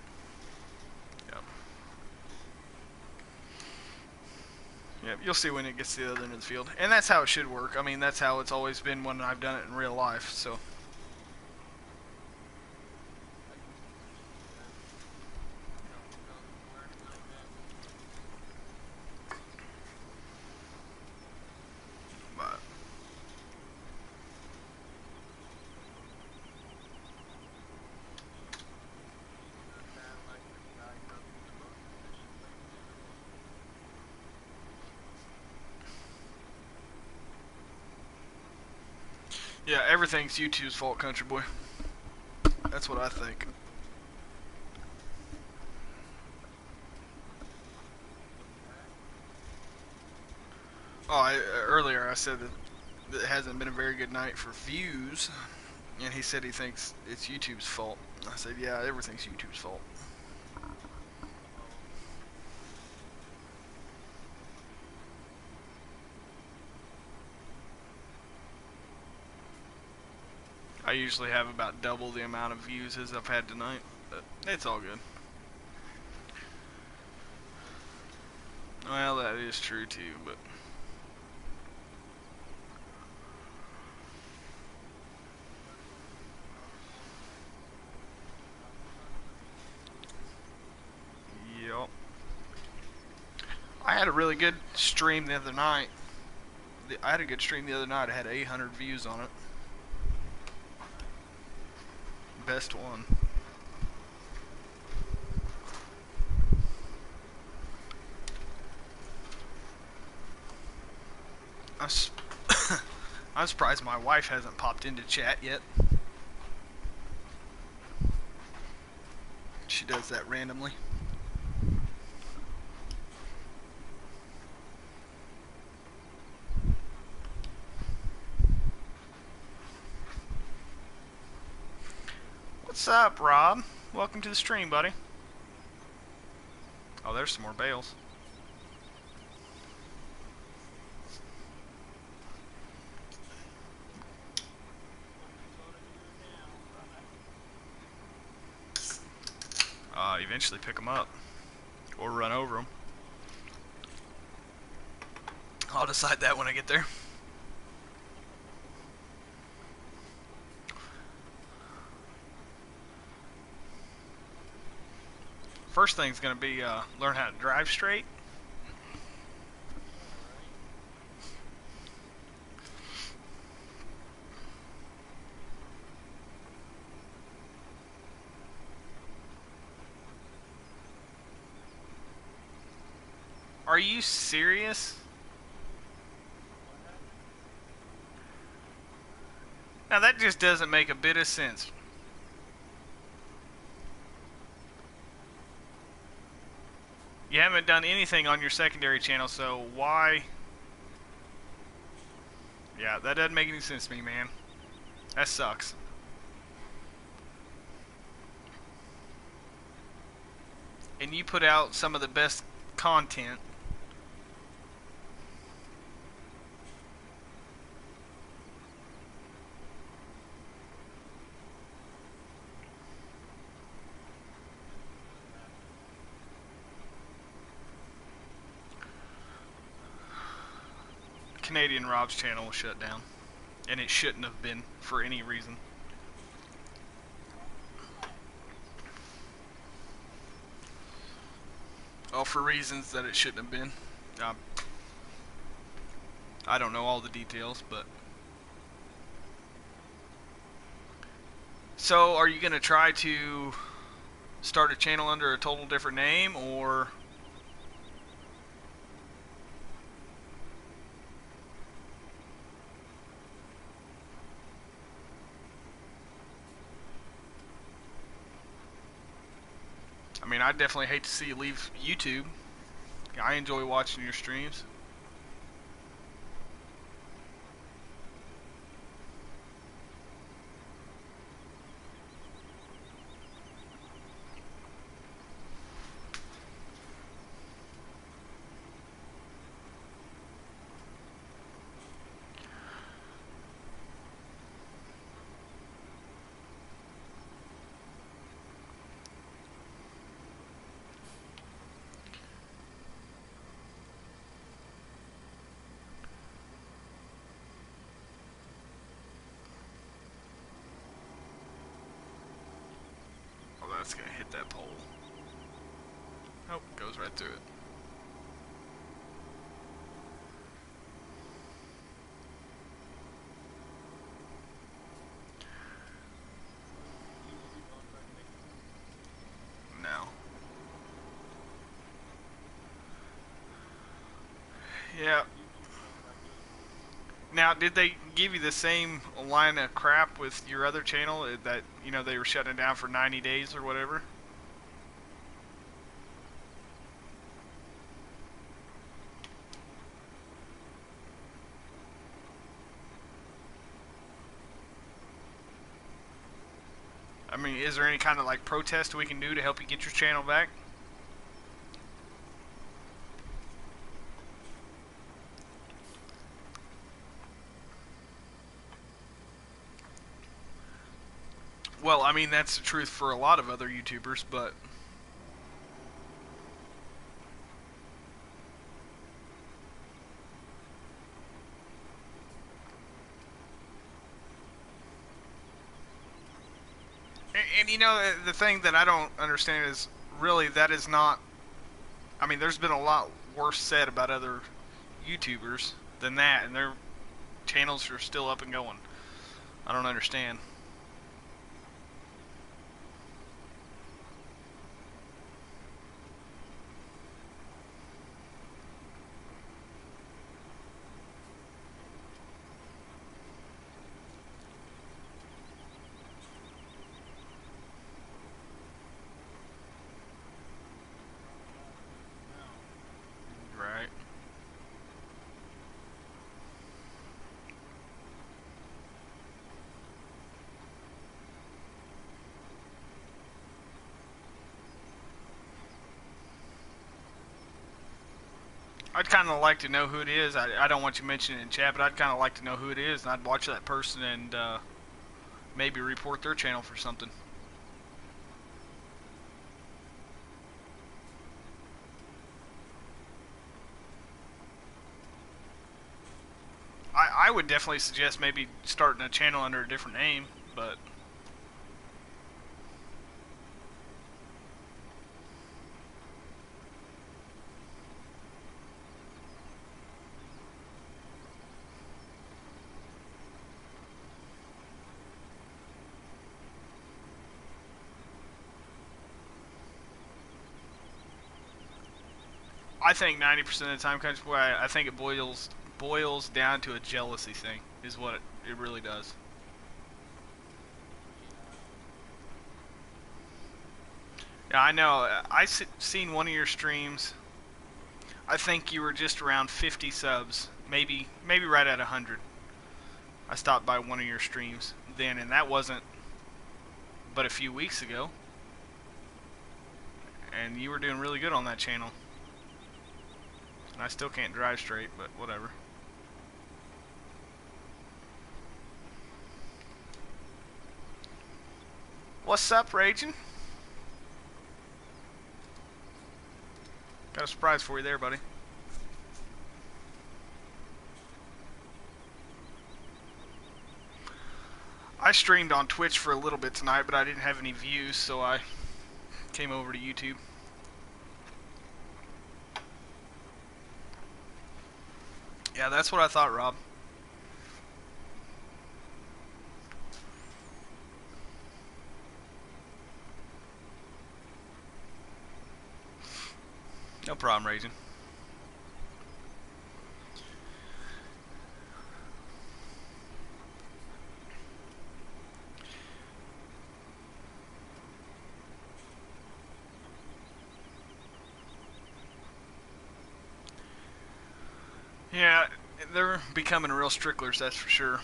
Yep. Yep, you'll see when it gets to the other end of the field. And that's how it should work. I mean, that's how it's always been when I've done it in real life, so. But. Yeah, everything's YouTube's fault, country boy. That's what I think. Oh, I, uh, earlier I said that, that it hasn't been a very good night for views, and he said he thinks it's YouTube's fault. I said, yeah, everything's YouTube's fault. I usually have about double the amount of views as I've had tonight, but it's all good. Well, that is true too, but. Yep. I had a really good stream the other night. I had a good stream the other night. I had 800 views on it. Best one. I'm, surprised my wife hasn't popped into chat yet. She does that randomly. Up, Rob? Welcome to the stream, buddy. Oh, there's some more bales. Uh, eventually pick them up. Or run over them. I'll decide that when I get there. First thing is gonna be uh, learn how to drive straight. Are you serious? Now that just doesn't make a bit of sense. You haven't done anything on your secondary channel, so why? Yeah, that doesn't make any sense to me, man. That sucks. And you put out some of the best content. Canadian Rob's channel was shut down. And it shouldn't have been for any reason. Well, for reasons that it shouldn't have been. Um, I don't know all the details, but. So, are you going to try to start a channel under a total different name, or. I definitely hate to see you leave YouTube. I enjoy watching your streams. That's gonna hit that pole. Oh, goes right through it. No. Yeah. Now, did they give you the same line of crap with your other channel uh, that you know they were shutting it down for 90 days or whatever? I mean, is there any kind of like protest we can do to help you get your channel back? Well, I mean, that's the truth for a lot of other YouTubers, but. And, and you know, the- the thing that I don't understand is really that is not. I mean, there's been a lot worse said about other YouTubers than that, and their channels are still up and going. I don't understand. Right. I'd kind of like to know who it is. I, I don't want you to mention it in chat, but I'd kind of like to know who it is, and I'd watch that person and uh, maybe report their channel for something. I, I would definitely suggest maybe starting a channel under a different name, but I think 90% of the time, Country Boy, I I think it boils boils down to a jealousy thing, is what it, it really does. Yeah, I know. I seen one of your streams. I think you were just around 50 subs, maybe maybe right at 100. I stopped by one of your streams then, and that wasn't but a few weeks ago. And you were doing really good on that channel. And I still can't drive straight, but whatever. What's up, Raging? Got a surprise for you there, buddy. I streamed on Twitch for a little bit tonight, but I didn't have any views, so I came over to YouTube. Yeah, that's what I thought, Rob. No problem, Raging. Yeah, they're becoming real stricklers, that's for sure.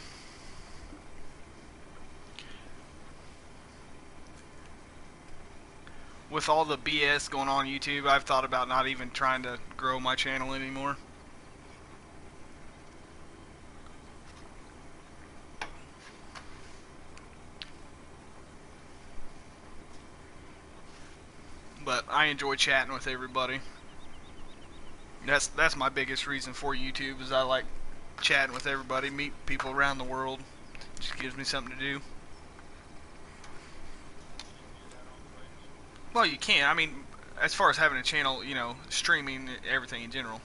With all the BS going on YouTube, I've thought about not even trying to grow my channel anymore. But I enjoy chatting with everybody. That's that's my biggest reason for YouTube is I like chatting with everybody, meet people around the world. Just gives me something to do. Well, you can. I mean, as far as having a channel, you know, streaming everything in general.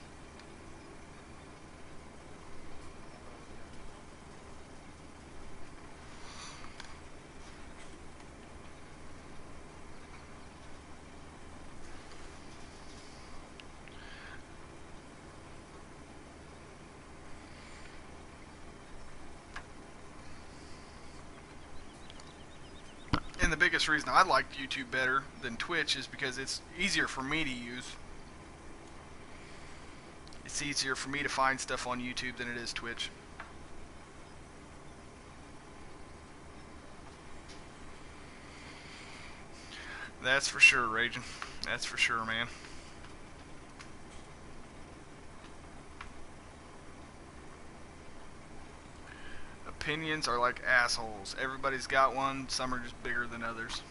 Biggest reason I like YouTube better than Twitch is because it's easier for me to use. It's easier for me to find stuff on YouTube than it is Twitch. That's for sure, Raging. That's for sure, man. Opinions are like assholes. Everybody's got one, some are just bigger than others.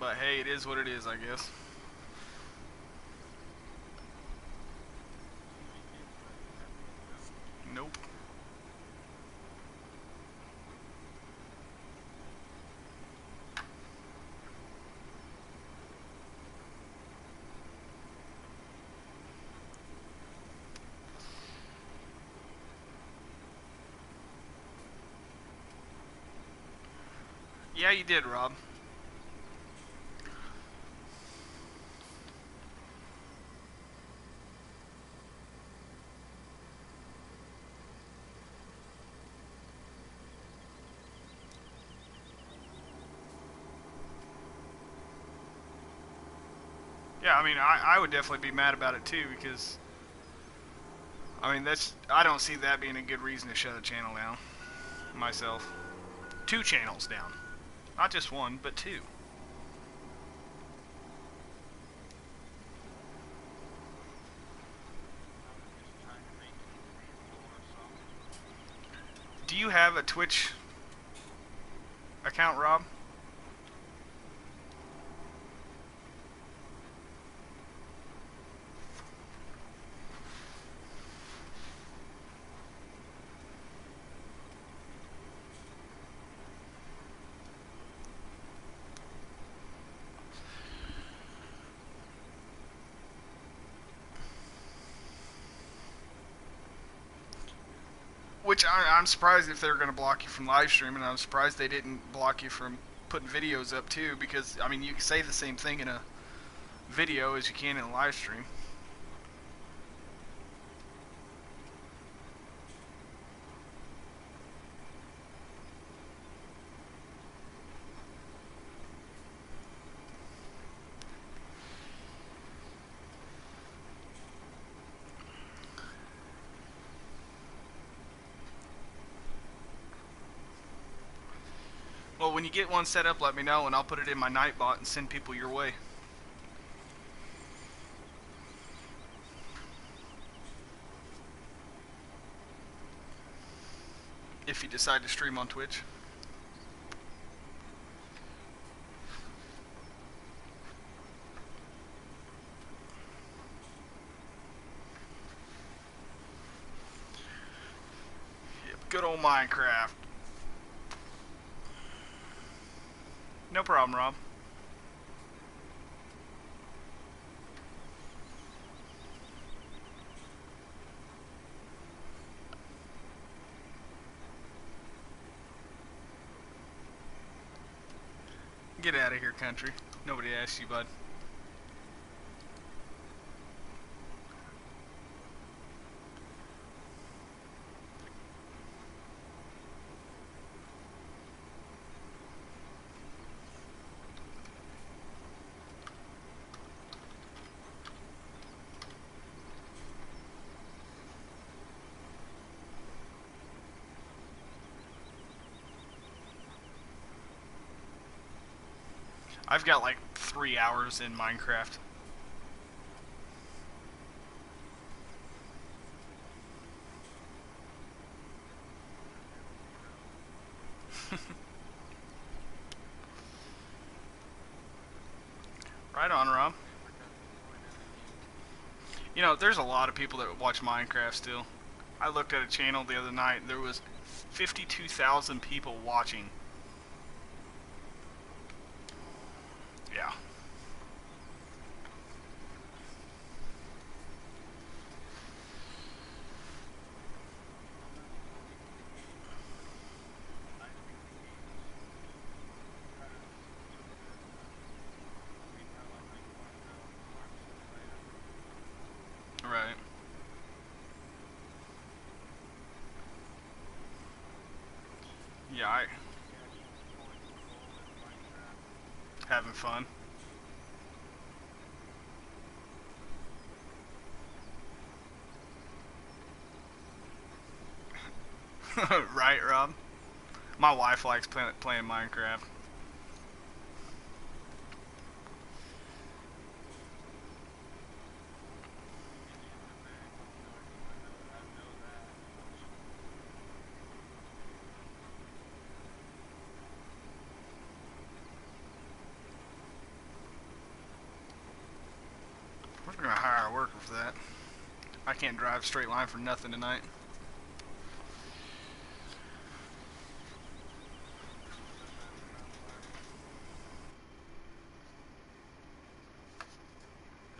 But hey, it is what it is, I guess. Nope. Yeah, you did, Rob. Yeah, I mean, I, I would definitely be mad about it too because, I mean, that's I don't see that being a good reason to shut a channel down. Myself, two channels down, not just one, but two. Do you have a Twitch account, Rob? Which I, I'm surprised if they're going to block you from live streaming. I'm surprised they didn't block you from putting videos up too, because I mean you can say the same thing in a video as you can in a live stream. When you get one set up, let me know, and I'll put it in my Nightbot and send people your way. If you decide to stream on Twitch. Good old Minecraft. No problem, Rob. Get out of here, country. Nobody asked you, bud. I've got like three hours in Minecraft. right on, Rob. You know, there's a lot of people that watch Minecraft still. I looked at a channel the other night. There was 52,000 people watching. Yeah. Yeah, I Yeah, fully control in Minecraft. having fun. right, Rob? My wife likes play, playing Minecraft. We're gonna hire a worker for that. I can't drive straight line for nothing tonight.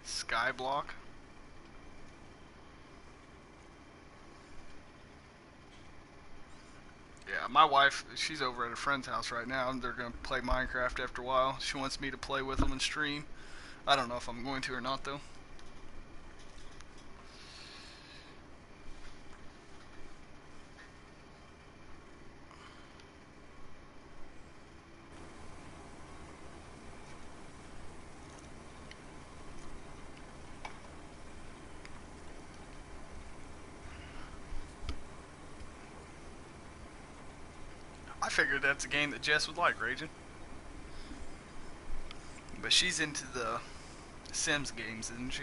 Skyblock. Yeah, my wife, she's over at a friend's house right now, and they're gonna play Minecraft after a while. She wants me to play with them and stream. I don't know if I'm going to or not, though. I figured that's a game that Jess would like, Raging. But she's into the Sims games, isn't she?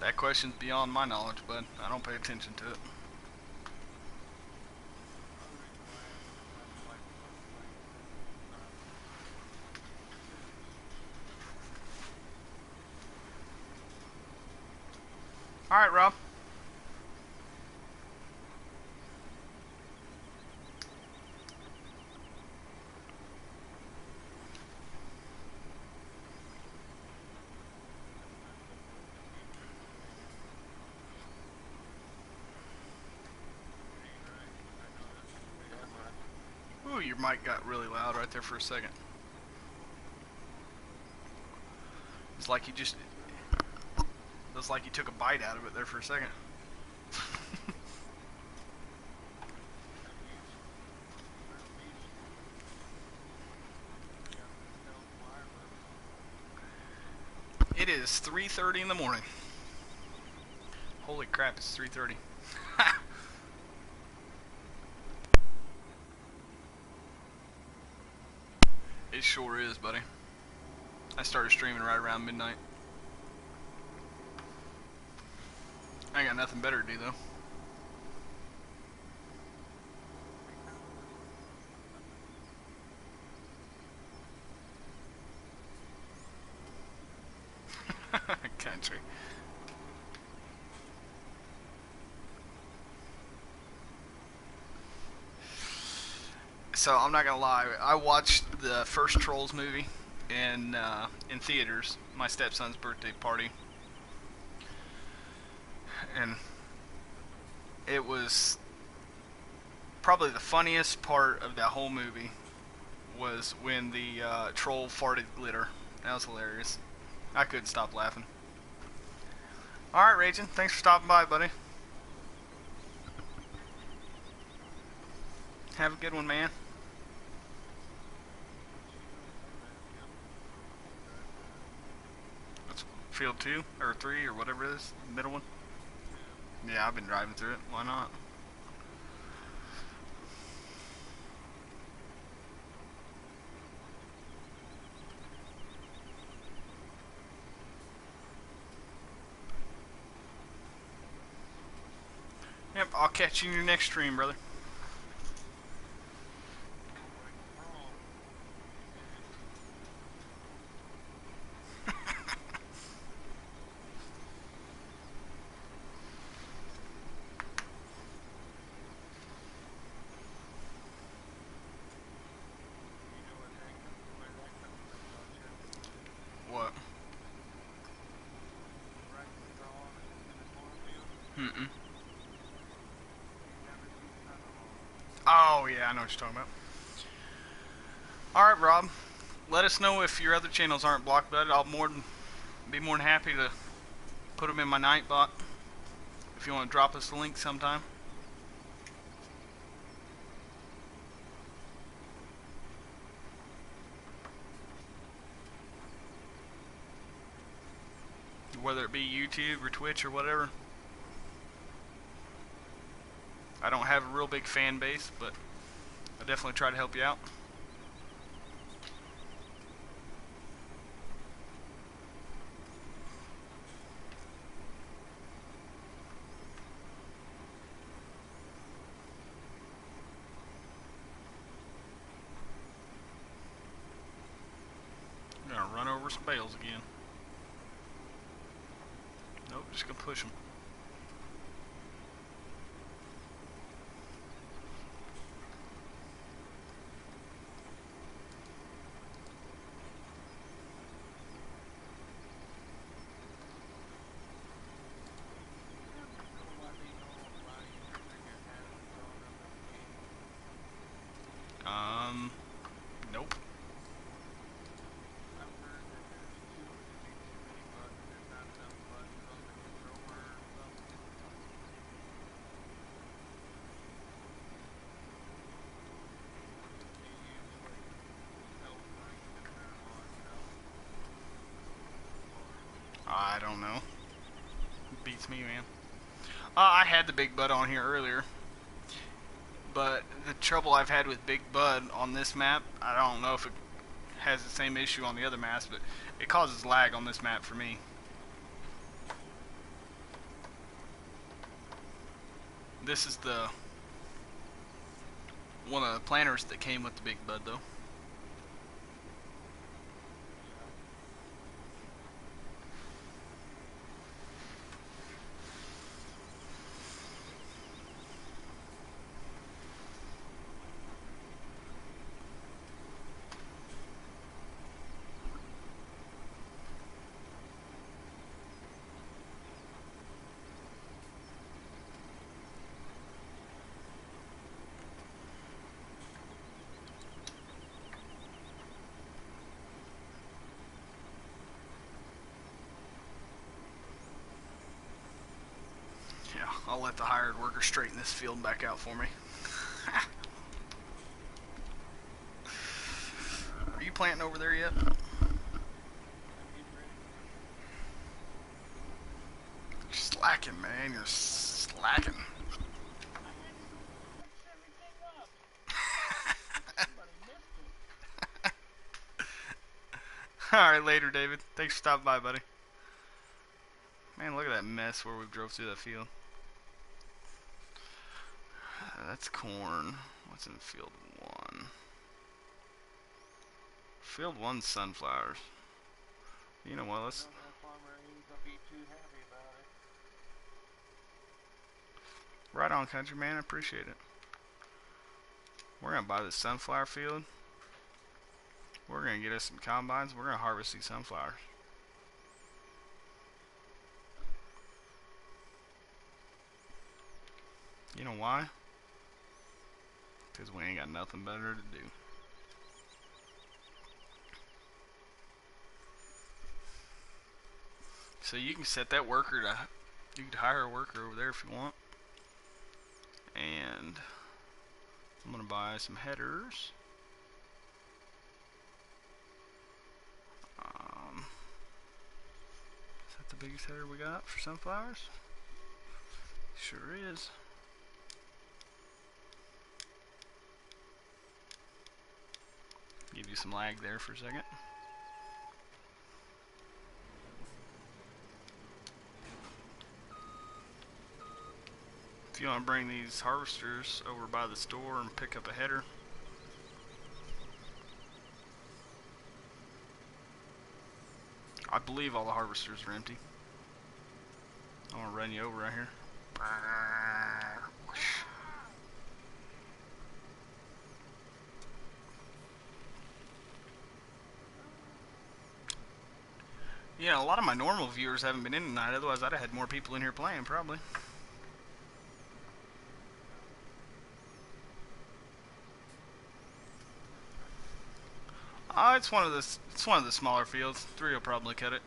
That question's beyond my knowledge, but I don't pay attention to it. Alright, Rob. Ooh, your mic got really loud right there for a second. It's like you just. It was like you took a bite out of it there for a second. it is 3:30 in the morning. Holy crap! It's 3:30. it sure is, buddy. I started streaming right around midnight. I ain't got nothing better to do though. Country. So I'm not gonna lie, I watched the first Trolls movie in uh, in theaters. My stepson's birthday party and it was probably the funniest part of that whole movie was when the uh, troll farted glitter. That was hilarious. I couldn't stop laughing. Alright, Raging. Thanks for stopping by, buddy. Have a good one, man. That's field two, or three, or whatever it is, middle one. Yeah, I've been driving through it. Why not? Yep, I'll catch you in your next stream, brother. What? Mm-mm. Oh, yeah, I know what you're talking about. Alright, Rob. let us know if your other channels aren't blocked, bud. I'll more than be more than happy to put them in my Nightbot. If you want to drop us a link sometime. Whether it be YouTube or Twitch or whatever. I don't have a real big fan base, but I definitely try to help you out. I'm gonna run over some bales again. Nope, just gonna push them. Um, nope. I don't know. Me, man. Uh, I had the Big Bud on here earlier. But the trouble I've had with Big Bud on this map, I don't know if it has the same issue on the other maps, but it causes lag on this map for me. This is the one of the planters that came with the Big Bud, though. Yeah, I'll let the hired worker straighten this field back out for me. Are you planting over there yet? You're slacking, man. You're slacking. Alright, later, David. Thanks for stopping by, buddy. Man, look at that mess where we drove through that field. Uh, That's corn. What's in field one? Field one sunflowers. You know what? Let's. Right on, country man. I appreciate it. We're gonna buy this sunflower field. We're gonna get us some combines. We're gonna harvest these sunflowers. You know why? Because we ain't got nothing better to do. So you can set that worker to, you can hire a worker over there if you want. And I'm gonna buy some headers. Um, is that the biggest header we got for sunflowers? Sure is. Give you some lag there for a second. If you want to bring these harvesters over by the store and pick up a header, I believe all the harvesters are empty. I'm gonna run you over right here. Yeah, a lot of my normal viewers haven't been in tonight. Otherwise, I'd have had more people in here playing, probably. Uh, it's one of the it's one of the smaller fields. Three will probably cut it.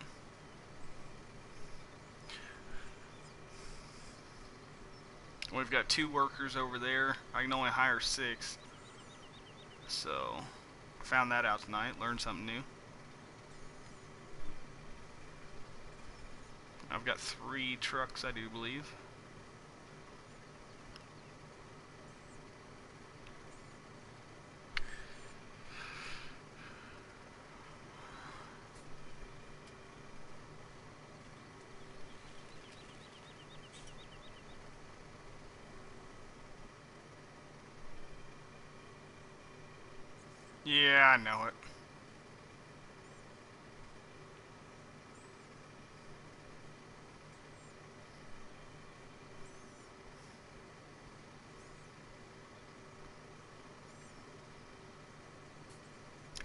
We've got two workers over there. I can only hire six. So, found that out tonight. Learned something new. I've got three trucks, I do believe. Yeah, I know it.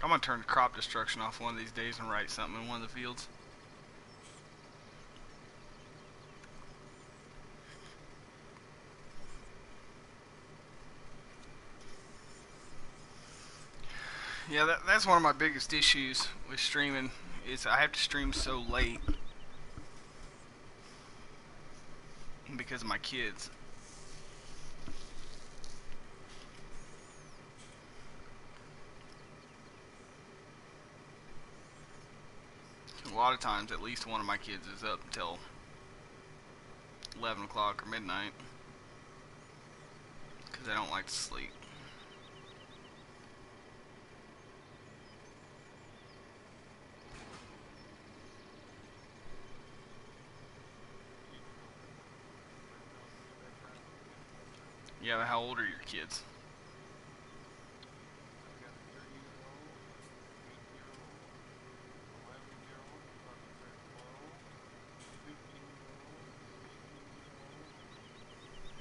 I'm gonna turn crop destruction off one of these days and write something in one of the fields. Yeah, that, that's one of my biggest issues with streaming is I have to stream so late because of my kids. A lot of times, at least one of my kids is up until 11 o'clock or midnight because I don't like to sleep. Yeah, how old are your kids? I've got a three-year-old, eight-year-old, eleven-year-old, about to turn twelve, fifteen-year-old, sixteen-year-old.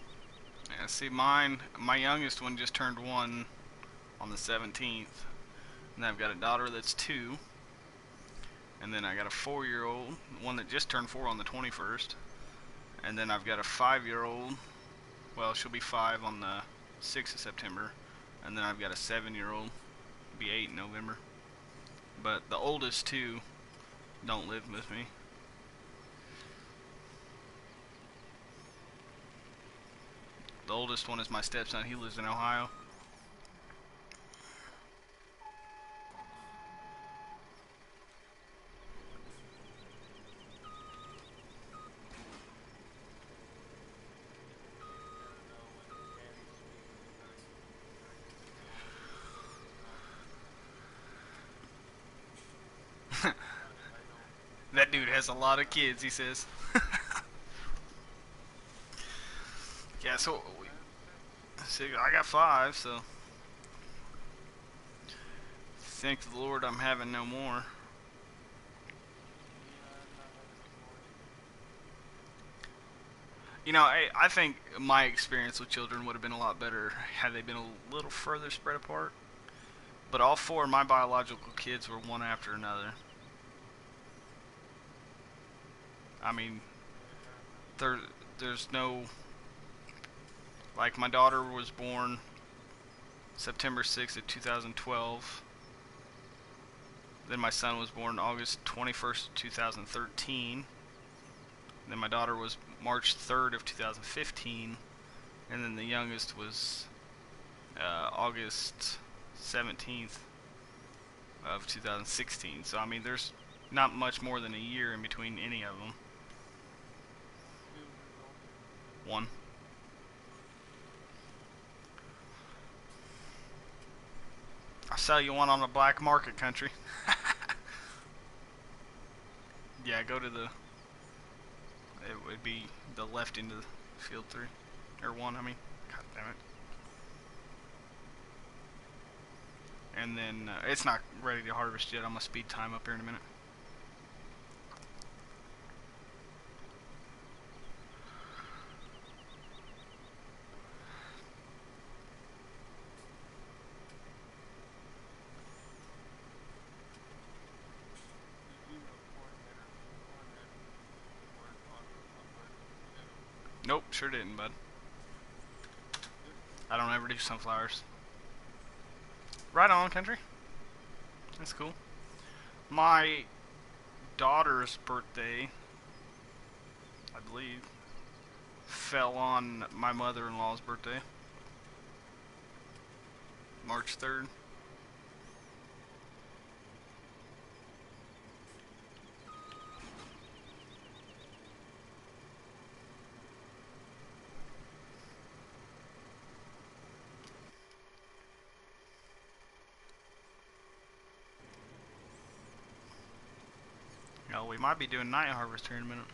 Yeah, see, mine, my youngest one just turned one on the 17th. And I've got a daughter that's two. And then I got a four year old, one that just turned four on the 21st. And then I've got a five year old, well, she'll be five on the 6th of September. And then I've got a seven year old, be eight in November. But the oldest two don't live with me. The oldest one is my stepson. He lives in Ohio. That dude has a lot of kids, he says. So I got five, so thank the Lord I'm having no more. You know, I, I think my experience with children would have been a lot better had they been a little further spread apart. But all four of my biological kids were one after another. I mean, there, there's no. Like, my daughter was born September 6th of 2012. Then my son was born August 21st, 2013. Then my daughter was March 3rd of 2015. And then the youngest was uh, August 17th of 2016. So, I mean, there's not much more than a year in between any of them. One. Sell you one on the black market country. yeah, go to the. It would be the left into the field three. Or one, I mean. God damn it. And then uh, it's not ready to harvest yet. I'm gonna speed time up here in a minute. Sure didn't, bud. I don't ever do sunflowers. Right on, country. That's cool. My daughter's birthday, I believe, fell on my mother-in-law's birthday. March 3rd. Yeah, we might be doing night harvest here in a minute.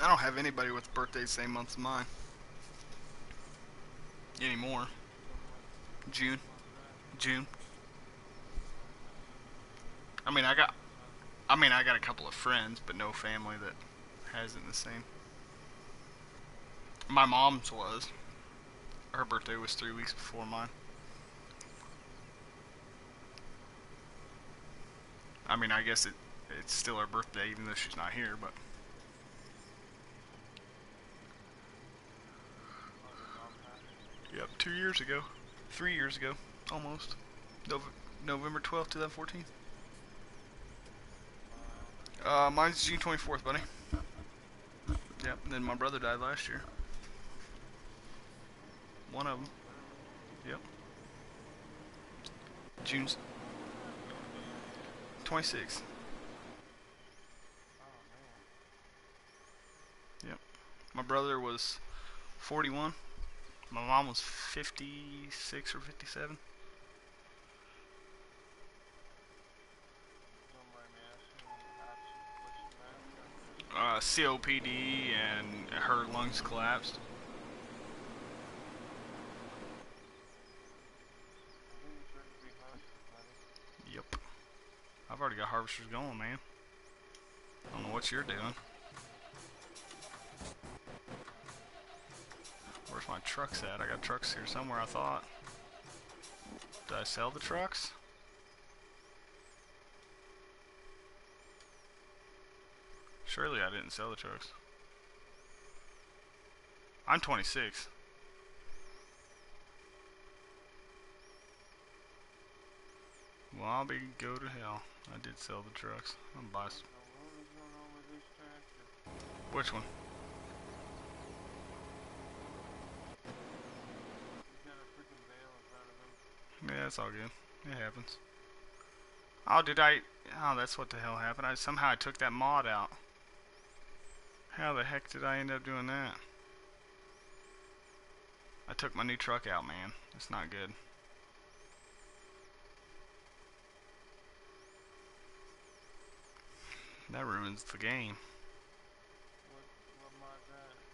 I don't have anybody with birthdays same month as mine. Anymore. June. June. I mean, I got, I mean, I got a couple of friends, but no family that has it the same. My mom's was. Her birthday was three weeks before mine. I mean, I guess it it's still her birthday, even though she's not here, but. Yep, two years ago. Three years ago, almost. Nov- November 12th, 2014. Uh, mine's June 24th, buddy. Yep, and then my brother died last year. One of them. Yep. June's 26th. Yep. My brother was 41. My mom was 56 or 57. Uh, COPD and her lungs collapsed. Yep. I've already got harvesters going, man. I don't know what you're doing. Where's my trucks at? I got trucks here somewhere, I thought. Did I sell the trucks? Surely I didn't sell the trucks. I'm 26. Well, I'll be go to hell. I did sell the trucks. I'm buy s- Which one? Yeah, it's all good. It happens. Oh, did I? Oh, that's what the hell happened. I somehow I took that mod out. How the heck did I end up doing that? I took my new truck out, man. It's not good. That ruins the game. What,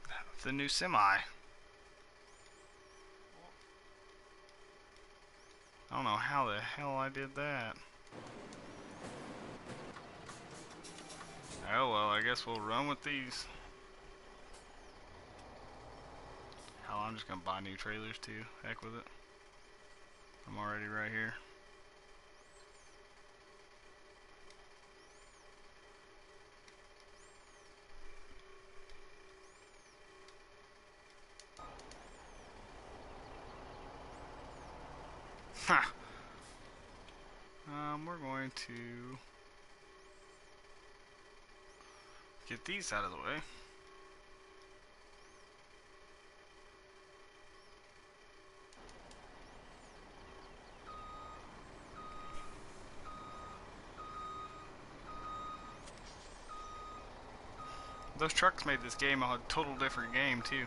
what the new semi. I don't know how the hell I did that. Oh well, I guess we'll run with these. Hell, I'm just gonna buy new trailers too. Heck with it. I'm already right here. Huh. Um, we're going to get these out of the way. Those trucks made this game a total different game too.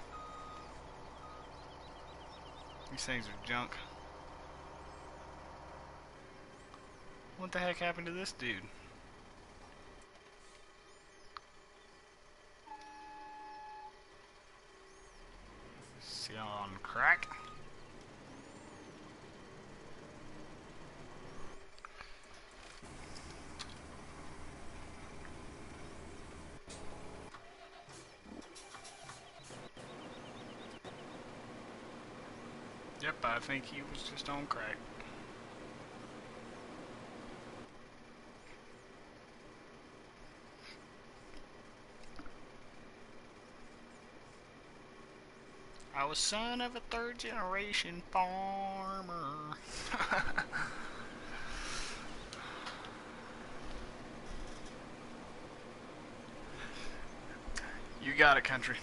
These things are junk. What the heck happened to this dude? On crack. Yep, I think he was just on crack. Was son of a third generation farmer. you got it, country.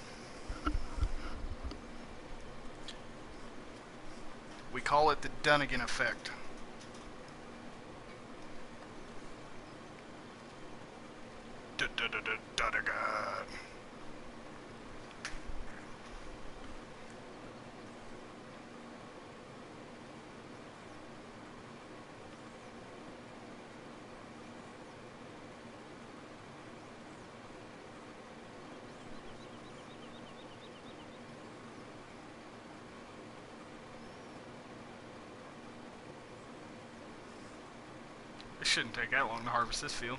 We call it the Dunnigan effect. Dunnigan. Shouldn't take that long to harvest this field.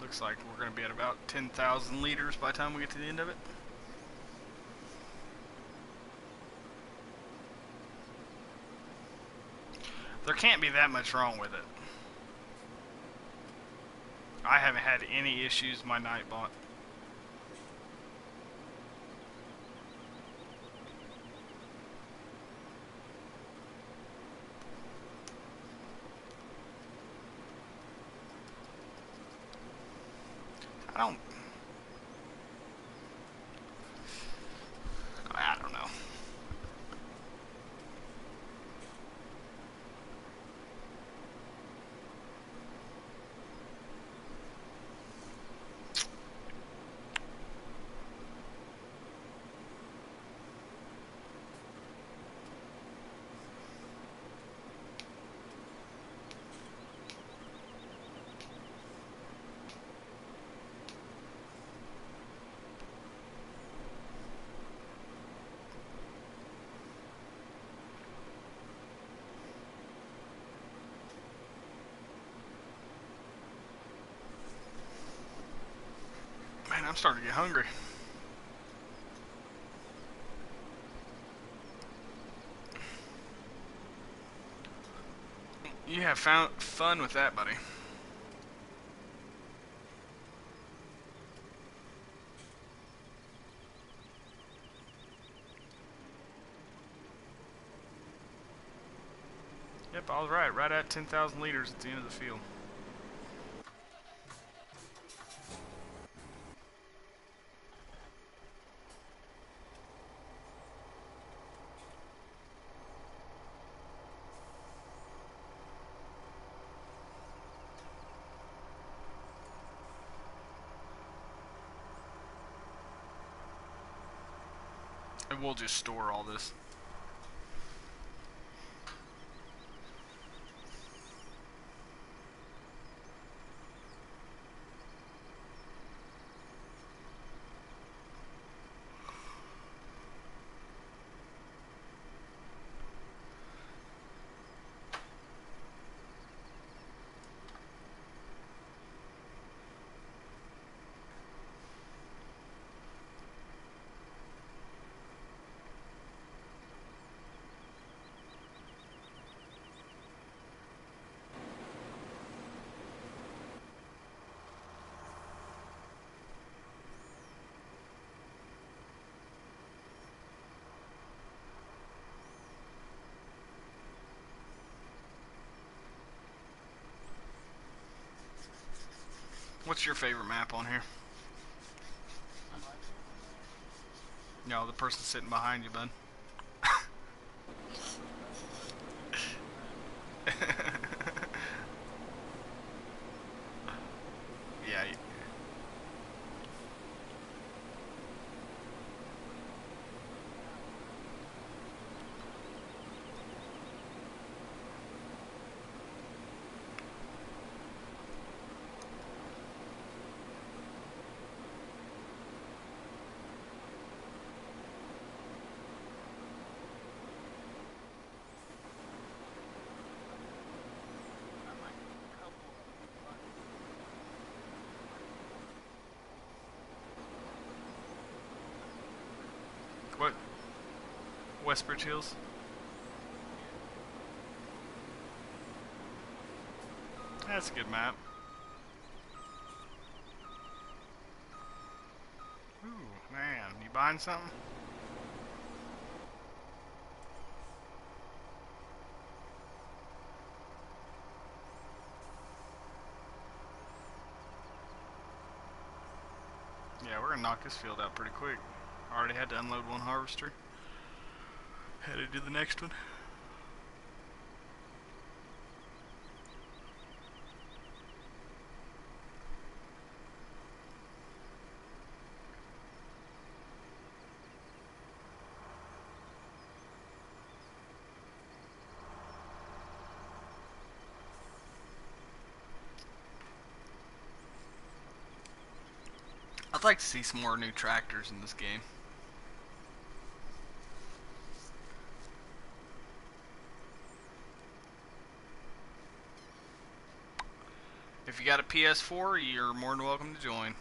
Looks like we're going to be at about 10,000 liters by the time we get to the end of it. There can't be that much wrong with it. I haven't had any issues my Nightbot. I don't. I don't know. Man, I'm starting to get hungry. You have found fun with that, buddy. Yep, was right. Right at 10,000 liters at the end of the field. And we'll just store all this. What's your favorite map on here? No, the person sitting behind you, bud. Westbridge Hills? That's a good map. Ooh, man, you buying something? Yeah, we're gonna knock this field out pretty quick. Already had to unload one harvester. Do the next one. I'd like to see some more new tractors in this game. If you got a PS4, you're more than welcome to join.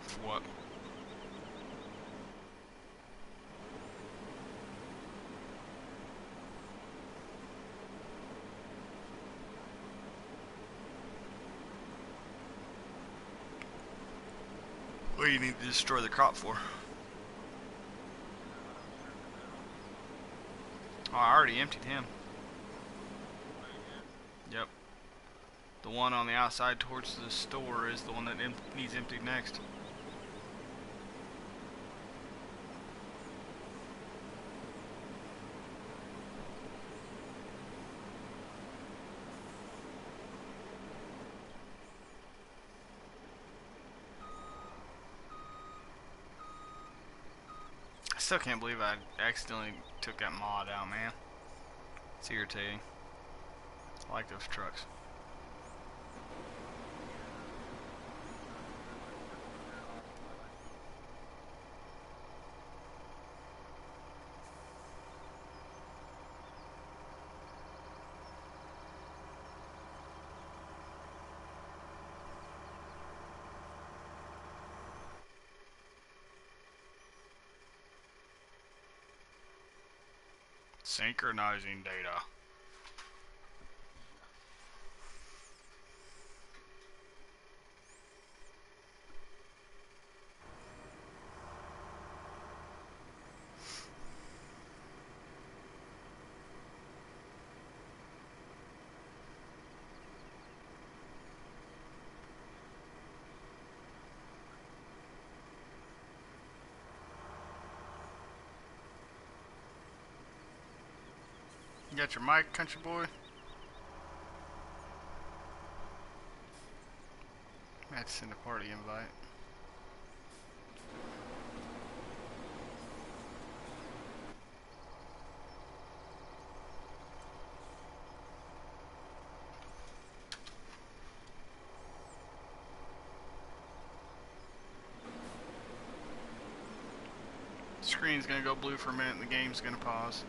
For what? What do you need to destroy the crop for? Oh, I already emptied him. Yep. The one on the outside towards the store is the one that em needs emptied next. Still can't believe I accidentally took that mod out, man. It's irritating. I like those trucks. Synchronizing data. Got your mic, country boy? I send a party invite. Screen's gonna go blue for a minute and the game's gonna pause.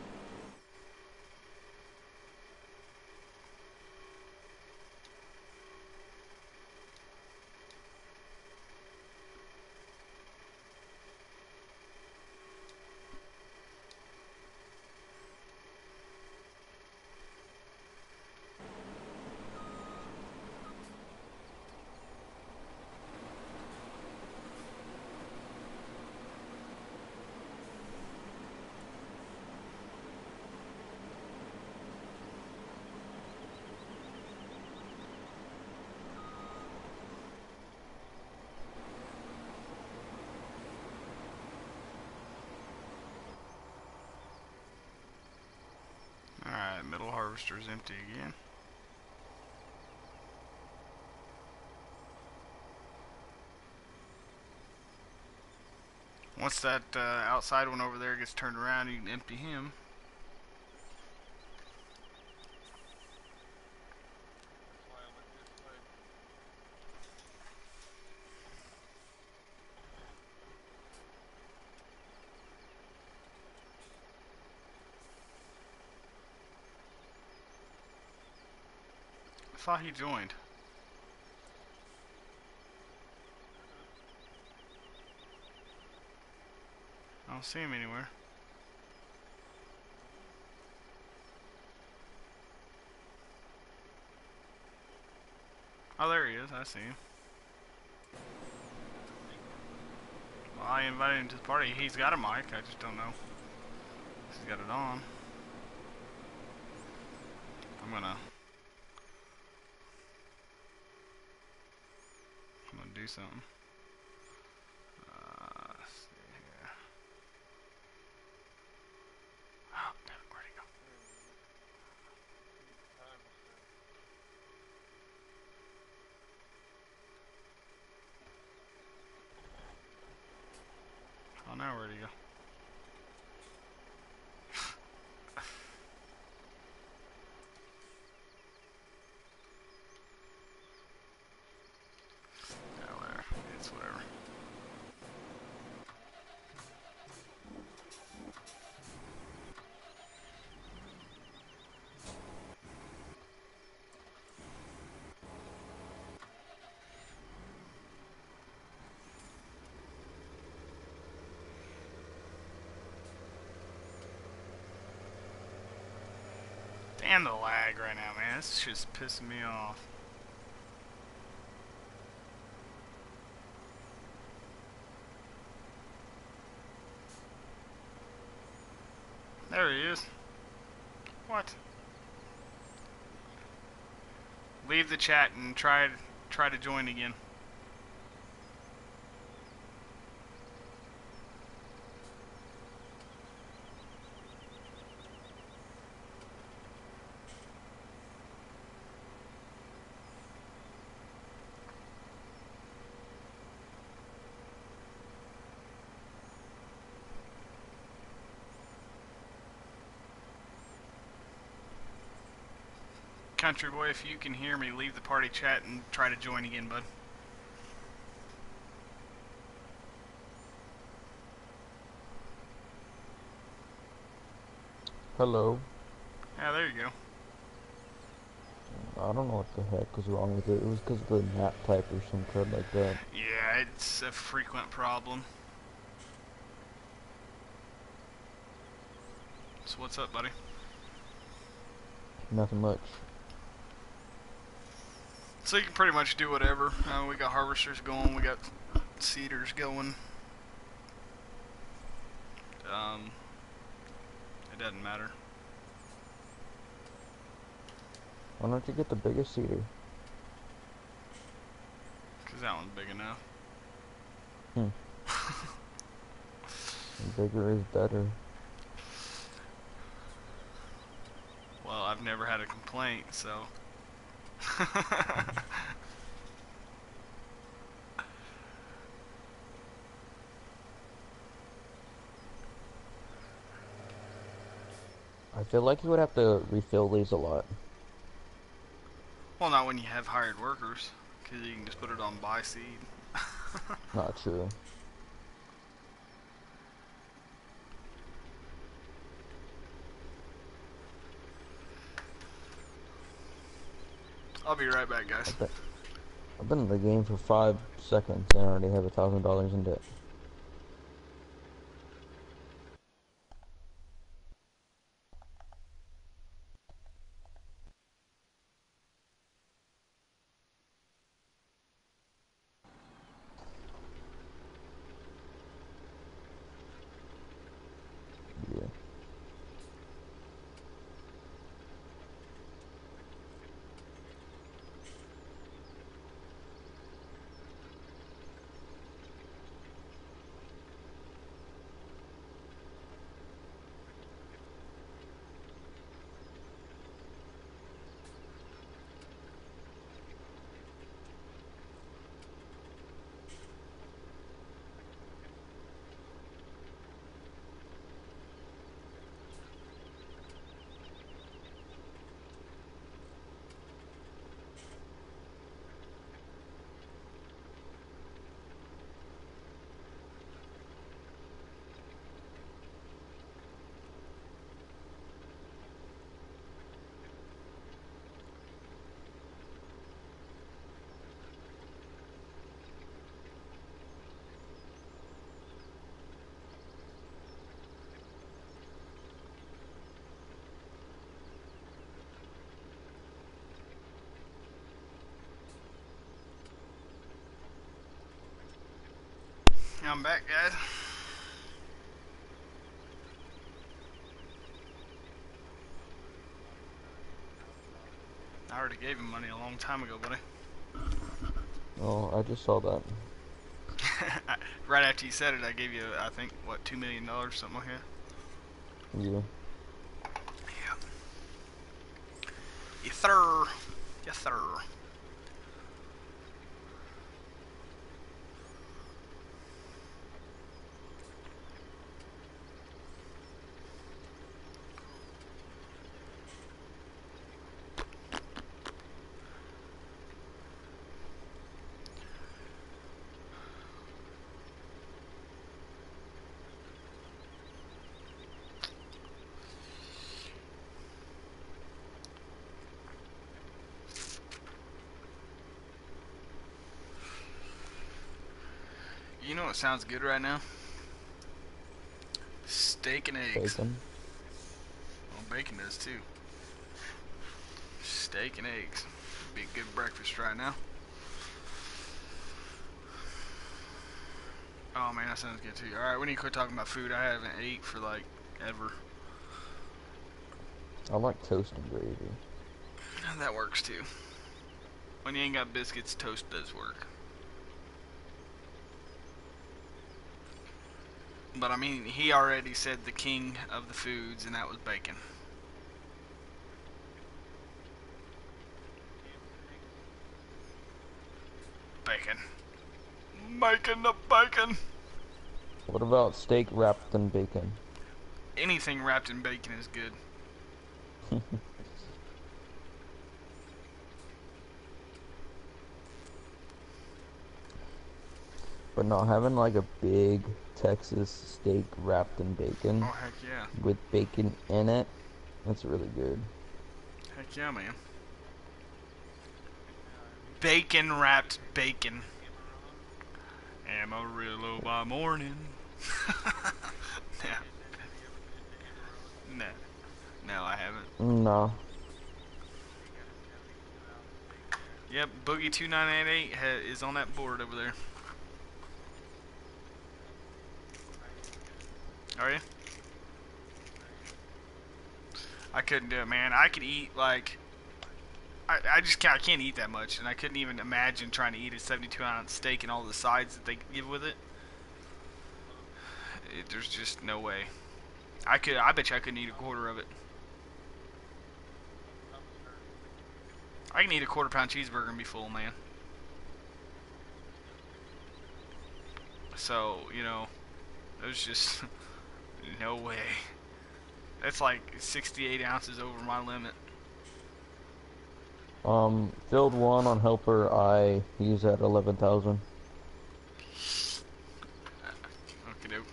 Alright, harvester's empty again. Once that uh, outside one over there gets turned around, you can empty him. That's why I went this way. Thought he joined. I don't see him anywhere. Oh, there he is. I see him. Well, I invited him to the party. He's got a mic. I just don't know. He's got it on. I'm gonna. I'm gonna do something. Uh, let's see here. Oh, damn it, where'd he go? Oh, now where'd he go? Yeah, whatever. It's whatever. Damn the lag right now, man. This is just pissing me off. There he is. What? Leave the chat and try try to join again. Country boy, if you can hear me, leave the party chat and try to join again, bud. Hello. Yeah, there you go. I don't know what the heck was wrong with it. It was because of the map type or some crud like that. Yeah, it's a frequent problem. So what's up, buddy? Nothing much. So you can pretty much do whatever. Uh, we got harvesters going, we got seeders going. Um, it doesn't matter. Why don't you get the biggest seeder? Cause that one's big enough. The bigger is better. Well, I've never had a complaint, so. I feel like you would have to refill these a lot. well, not when you have hired workers, cause you can just put it on buy seed. Not true. I'll be right back, guys. I've been in the game for five seconds and I already have a thousand dollars in debt. I'm back, guys. I already gave him money a long time ago, buddy. Oh, I just saw that. right after you said it, I gave you, I think, what, two million dollars, something like that. Yeah. Yeah. Yes, sir. Yes, sir. What sounds good right now? Steak and eggs. Bacon. Well, bacon does too. Steak and eggs. Be a good breakfast right now. Oh man, that sounds good too. Alright, we need to quit talking about food. I haven't ate for like ever. I like toast and gravy. That works too. When you ain't got biscuits, toast does work. But I mean, he already said the king of the foods, and that was bacon. Bacon. Bacon the bacon. What about steak wrapped in bacon? Anything wrapped in bacon is good. But not having like a big Texas steak wrapped in bacon Oh heck yeah. with bacon in it, that's really good. Heck yeah, man. Bacon wrapped bacon. Amarillo by morning. no. no. No, I haven't. No. Yep, Boogie two nine eight eight ha- is on that board over there. Are you? I couldn't do it, man. I could eat like I, I just can't, I can't eat that much, and I couldn't even imagine trying to eat a 72 ounce steak and all the sides that they give with it. it. There's just no way. I could. I bet you I couldn't eat a quarter of it. I can eat a quarter pound cheeseburger and be full, man. So you know, it was just no way. That's like 68 ounces over my limit. Um, filled one on helper I he's at eleven thousand. Okay, dope.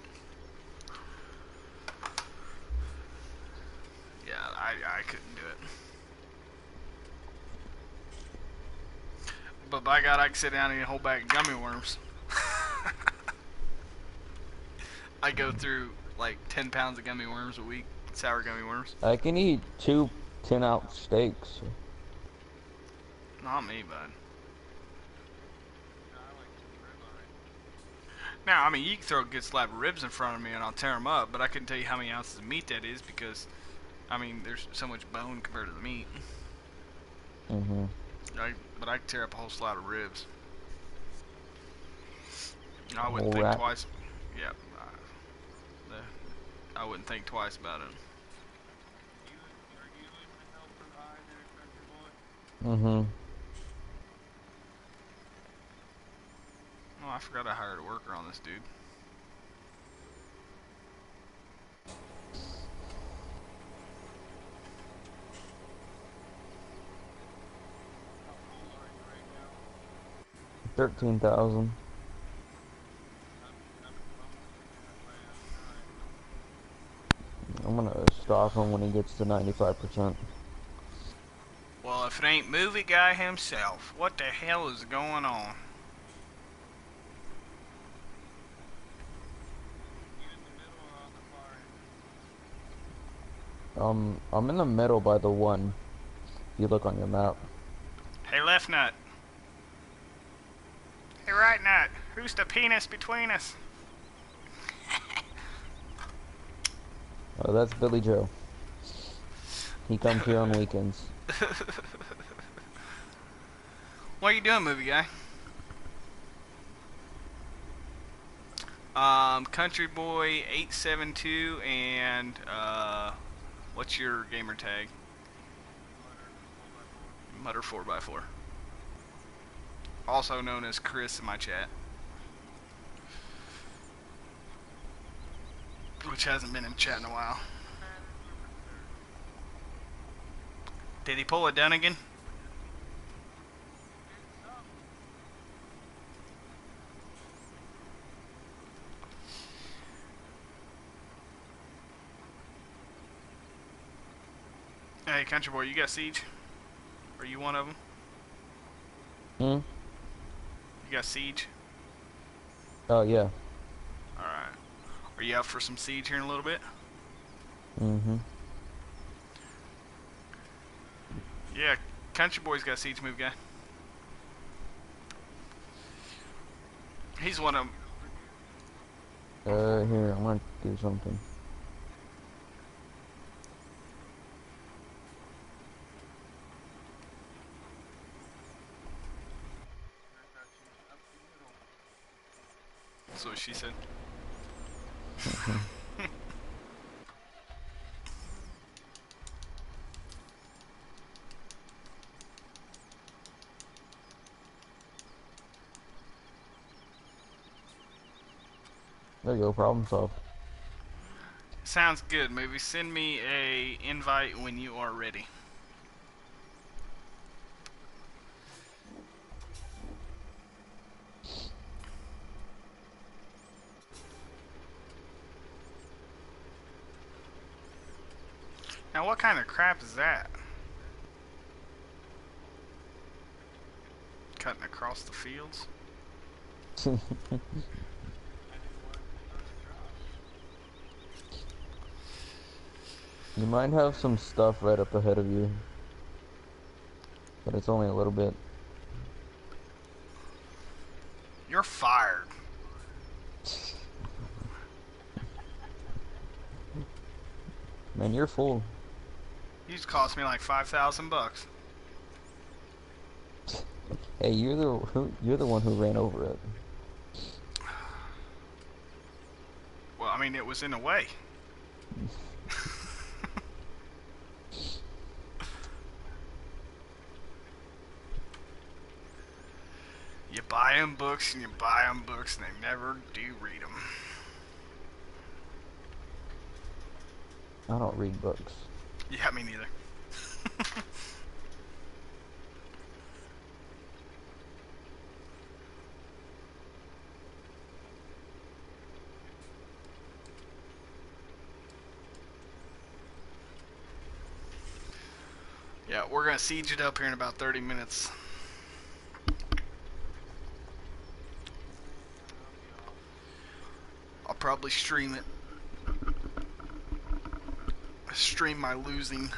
Yeah, I I couldn't do it. But by God, I can sit down and hold a whole bag of gummy worms. I go through like 10 pounds of gummy worms a week, sour gummy worms. I can eat two 10 ounce steaks. Not me, bud. Now, I mean, you can throw a good slab of ribs in front of me and I'll tear them up, but I couldn't tell you how many ounces of meat that is because, I mean, there's so much bone compared to the meat. Mm-hmm. I, but I could tear up a whole slab of ribs. I wouldn't think rack? twice. Yeah, I wouldn't think twice about it. Mm-hmm. Oh, I forgot I hired a worker on this dude. Thirteen thousand. I'm gonna him when he gets to ninety-five percent. Well, if it ain't movie guy himself, what the hell is going on? Um, I'm in the middle by the one. If you look on your map. Hey, left nut. Hey, right nut. Who's the penis between us? Oh, that's Billy Joe. He comes here on weekends. What are you doing, movie guy? Um, Country Boy eight seven two and uh, what's your gamer tag? Mutter four x four. Also known as Chris in my chat. Which hasn't been in chat in a while. Did he pull it down again? Hey, Country Boy, you got Siege? Are you one of them? Hmm? You got Siege? Oh, yeah. Alright. Are you out for some Siege here in a little bit? Mm-hmm. Yeah, Country Boy's got Siege move guy. He's one of 'em. Uh, here, I'm gonna do something. That's what she said. There you go, problem solved. Sounds good, movie. Send me a invite when you are ready. Now, what kind of crap is that? Cutting across the fields? you might have some stuff right up ahead of you. But it's only a little bit. You're fired. Man, you're full. Cost me like five thousand bucks. Hey, you're the who, you're the one who ran over it. Well, I mean, it was in a way. you buy them books and you buy them books and they never do read them. I don't read books. Yeah, me neither. yeah, we're gonna siege it up here in about 30 minutes. I'll probably stream it. Stream my losing.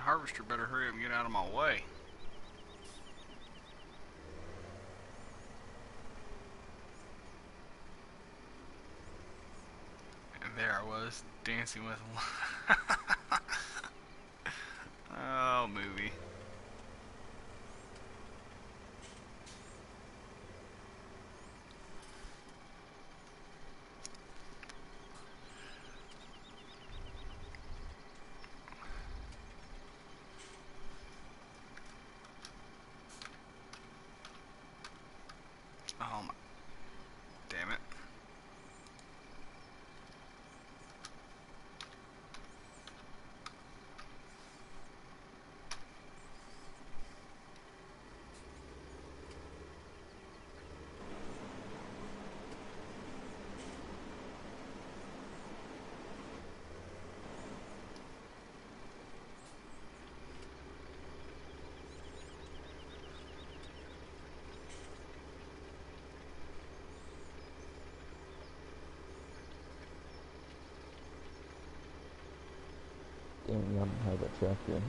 Harvester better hurry up and get out of my way. And there I was, dancing with Oh, movie. Oh my. Damn it. Damn, you don't have that tractor in here.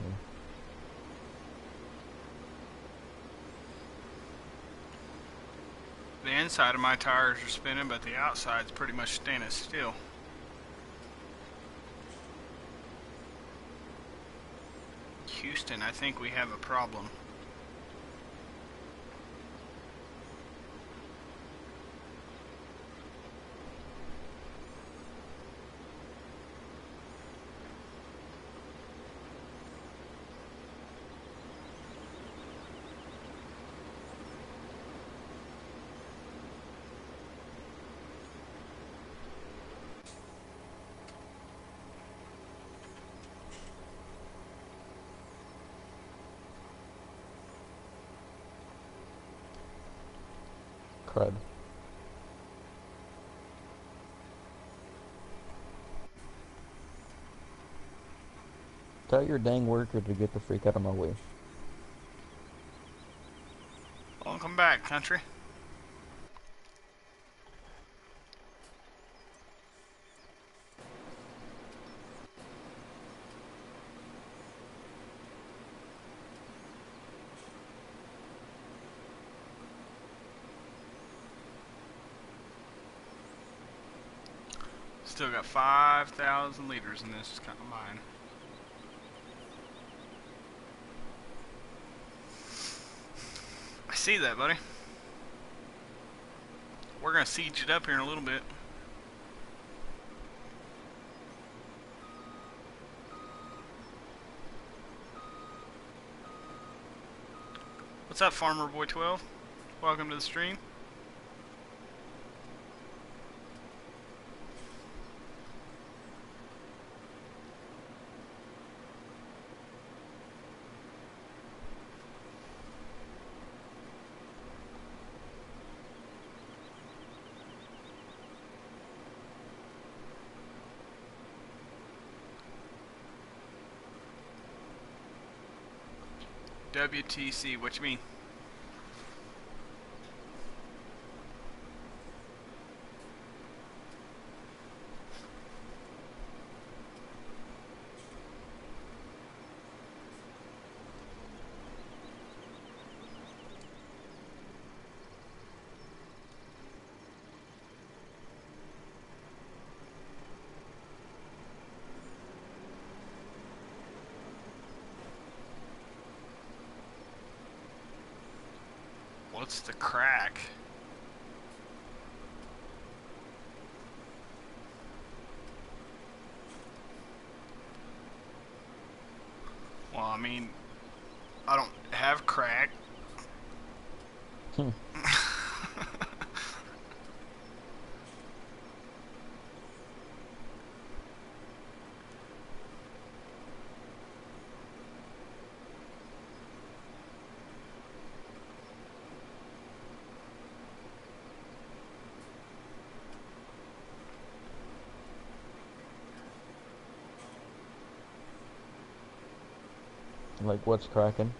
The inside of my tires are spinning, but the outside's pretty much standing still. Houston, I think we have a problem. Crud. Tell your dang worker to get the freak out of my way. Welcome back, country. Still got 5,000 liters in this kind of mine. I see that, buddy. We're gonna siege it up here in a little bit. What's up, Farmer Boy 12? Welcome to the stream. WTC, what you the crack? Well, I mean, I don't have crack. Hmm. Like, what's cracking?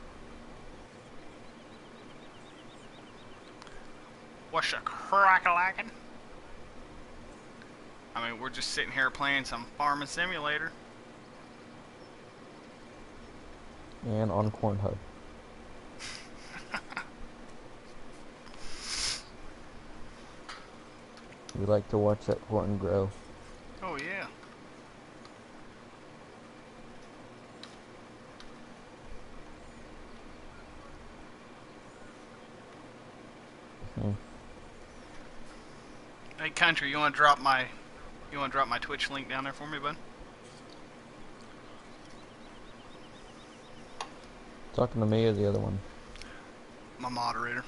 What's a crack a lacking? I mean, we're just sitting here playing some farming simulator. and on Cornhub. We like to watch that corn grow. Oh yeah. Hmm. Country, you want to drop my, you want to drop my Twitch link down there for me, bud? Talking to me or the other one? My moderator.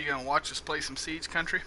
You gonna watch us play some Siege Country?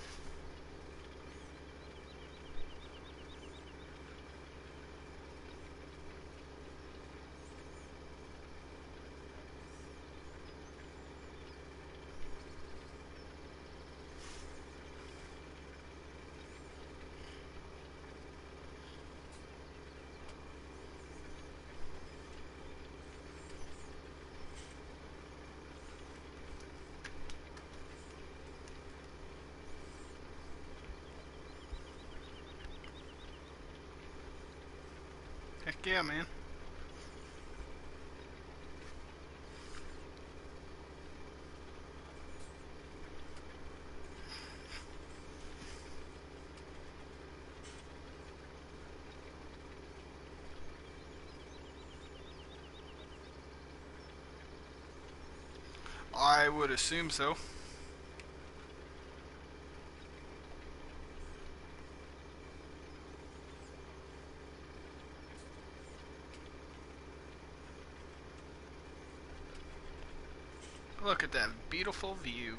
Heck yeah, man. I would assume so. Look at that beautiful view.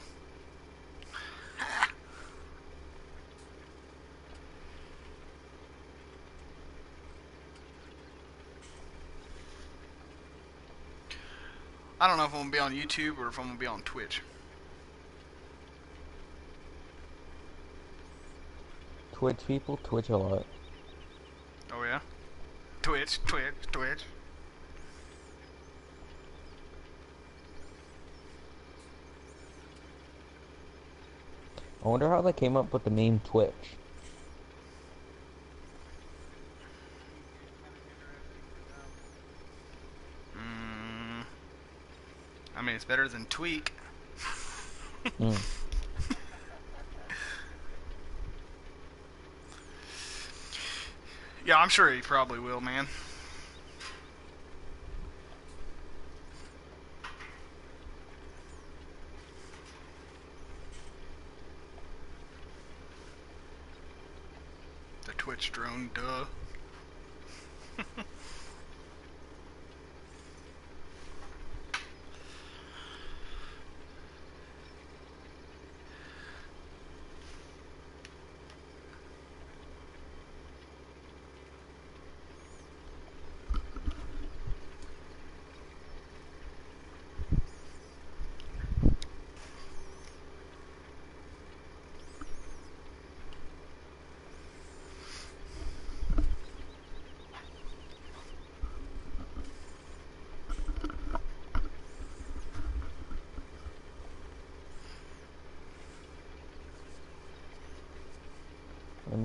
I don't know if I'm gonna be on YouTube or if I'm gonna be on Twitch. Twitch people twitch a lot. Oh yeah? Twitch, Twitch, Twitch. I wonder how they came up with the name Twitch. Mm, I mean, it's better than Tweak. Mm. Yeah, I'm sure he probably will, man. Twitch drone, duh. I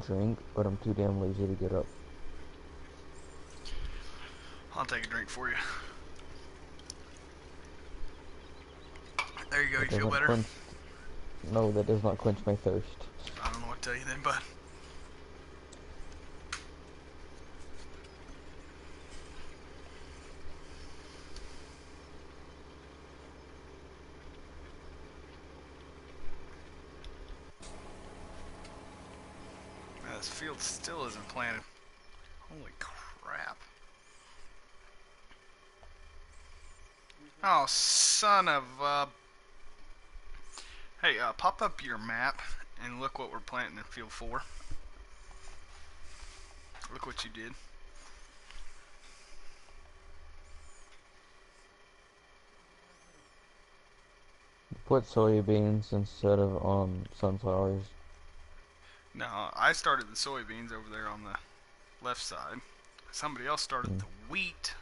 damn drink, but I'm too damn lazy to get up. I'll take a drink for you. There you go, you feel better? quench- No, that does not quench my thirst. I don't know what to tell you then, bud. Man, this field still. Holy crap. Oh, son of uh Hey, uh, pop up your map and look what we're planting in field four. Look what you did. Put soybeans instead of um sunflowers. No, I started the soybeans over there on the left side. Somebody else started Hmm. the wheat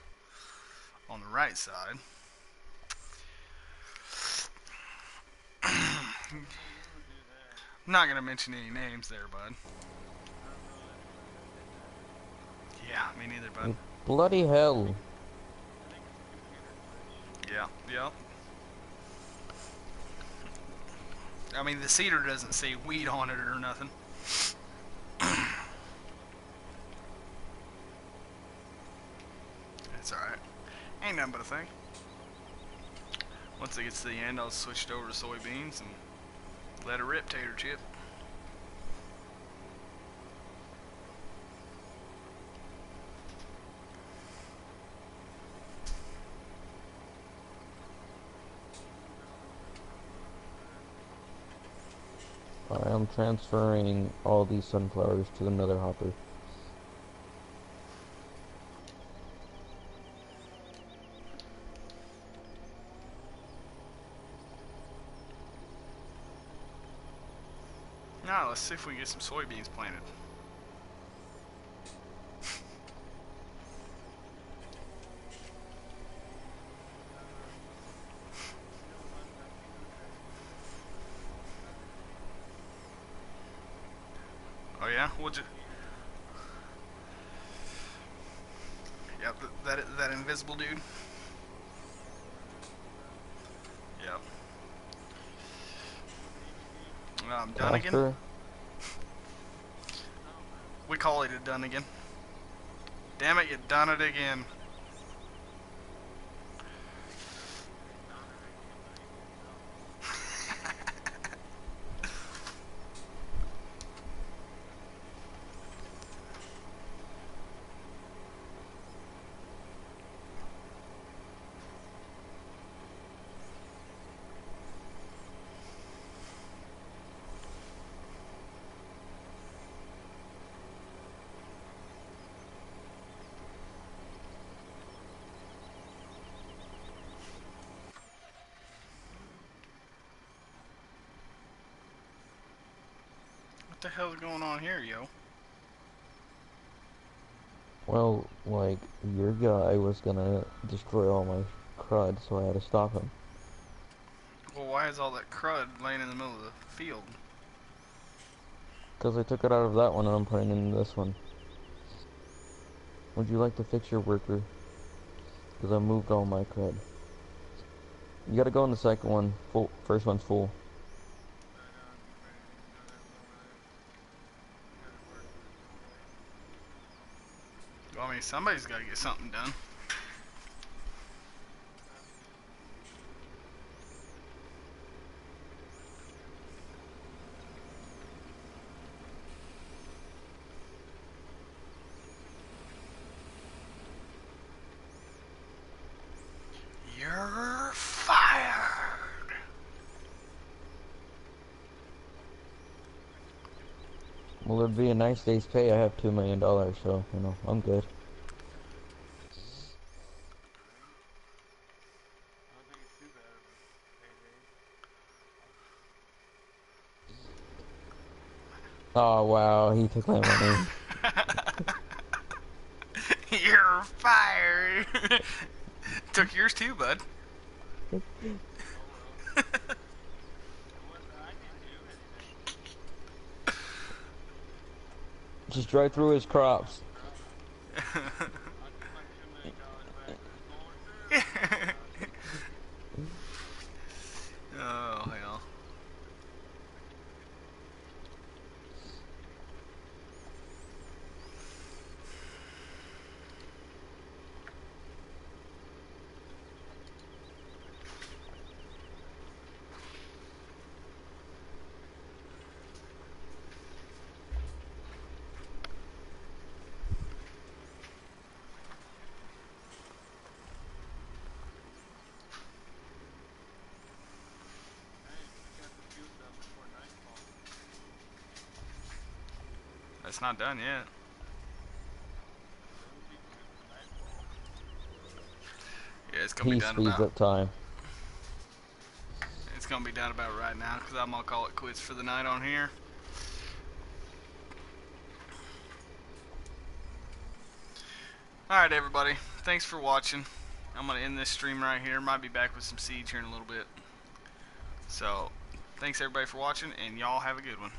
on the right side. I'm not gonna mention any names there, bud. Yeah, me neither, bud. Bloody hell! Yeah, yeah. I mean, the seeder doesn't say weed on it or nothing. It's alright. Ain't nothing but a thing. Once it gets to the end, I'll switch it over to soybeans and let it rip, tater chip. I am transferring all these sunflowers to another hopper. Now, let's see if we can get some soybeans planted. Oh yeah, we'll. Yep, th- that that invisible dude. Yep. Um, I'm Dunnigan. Casper, We call it a Dunnigan. Damn it, you done it again. Hell's going on here, yo? well, like, your guy was gonna destroy all my crud, so I had to stop him. Well, why is all that crud laying in the middle of the field? Because I took it out of that one and I'm putting it in this one. Would you like to fix your worker? Because I moved all my crud. You gotta go in the second one. Full. First one's full. mean, somebody's got to get something done. Well, it'd be a nice day's pay. I have two million dollars, so you know I'm good. Oh wow, he took my money. You're fired. Took yours too, bud. Well. It was, I didn't do anything. Just drive through his crops. I'll give my two million dollars back to the going through. oh hell. Hey, we got the fuel done before nightfall. That's not done yet. It'll be good for nightfall. Yeah, it's gonna be He done speeds about. up time. It's gonna be done about right now because I'm gonna call it quits for the night on here. Alright, everybody. Thanks for watching. I'm gonna end this stream right here. Might be back with some siege here in a little bit. So, thanks everybody for watching, and y'all have a good one.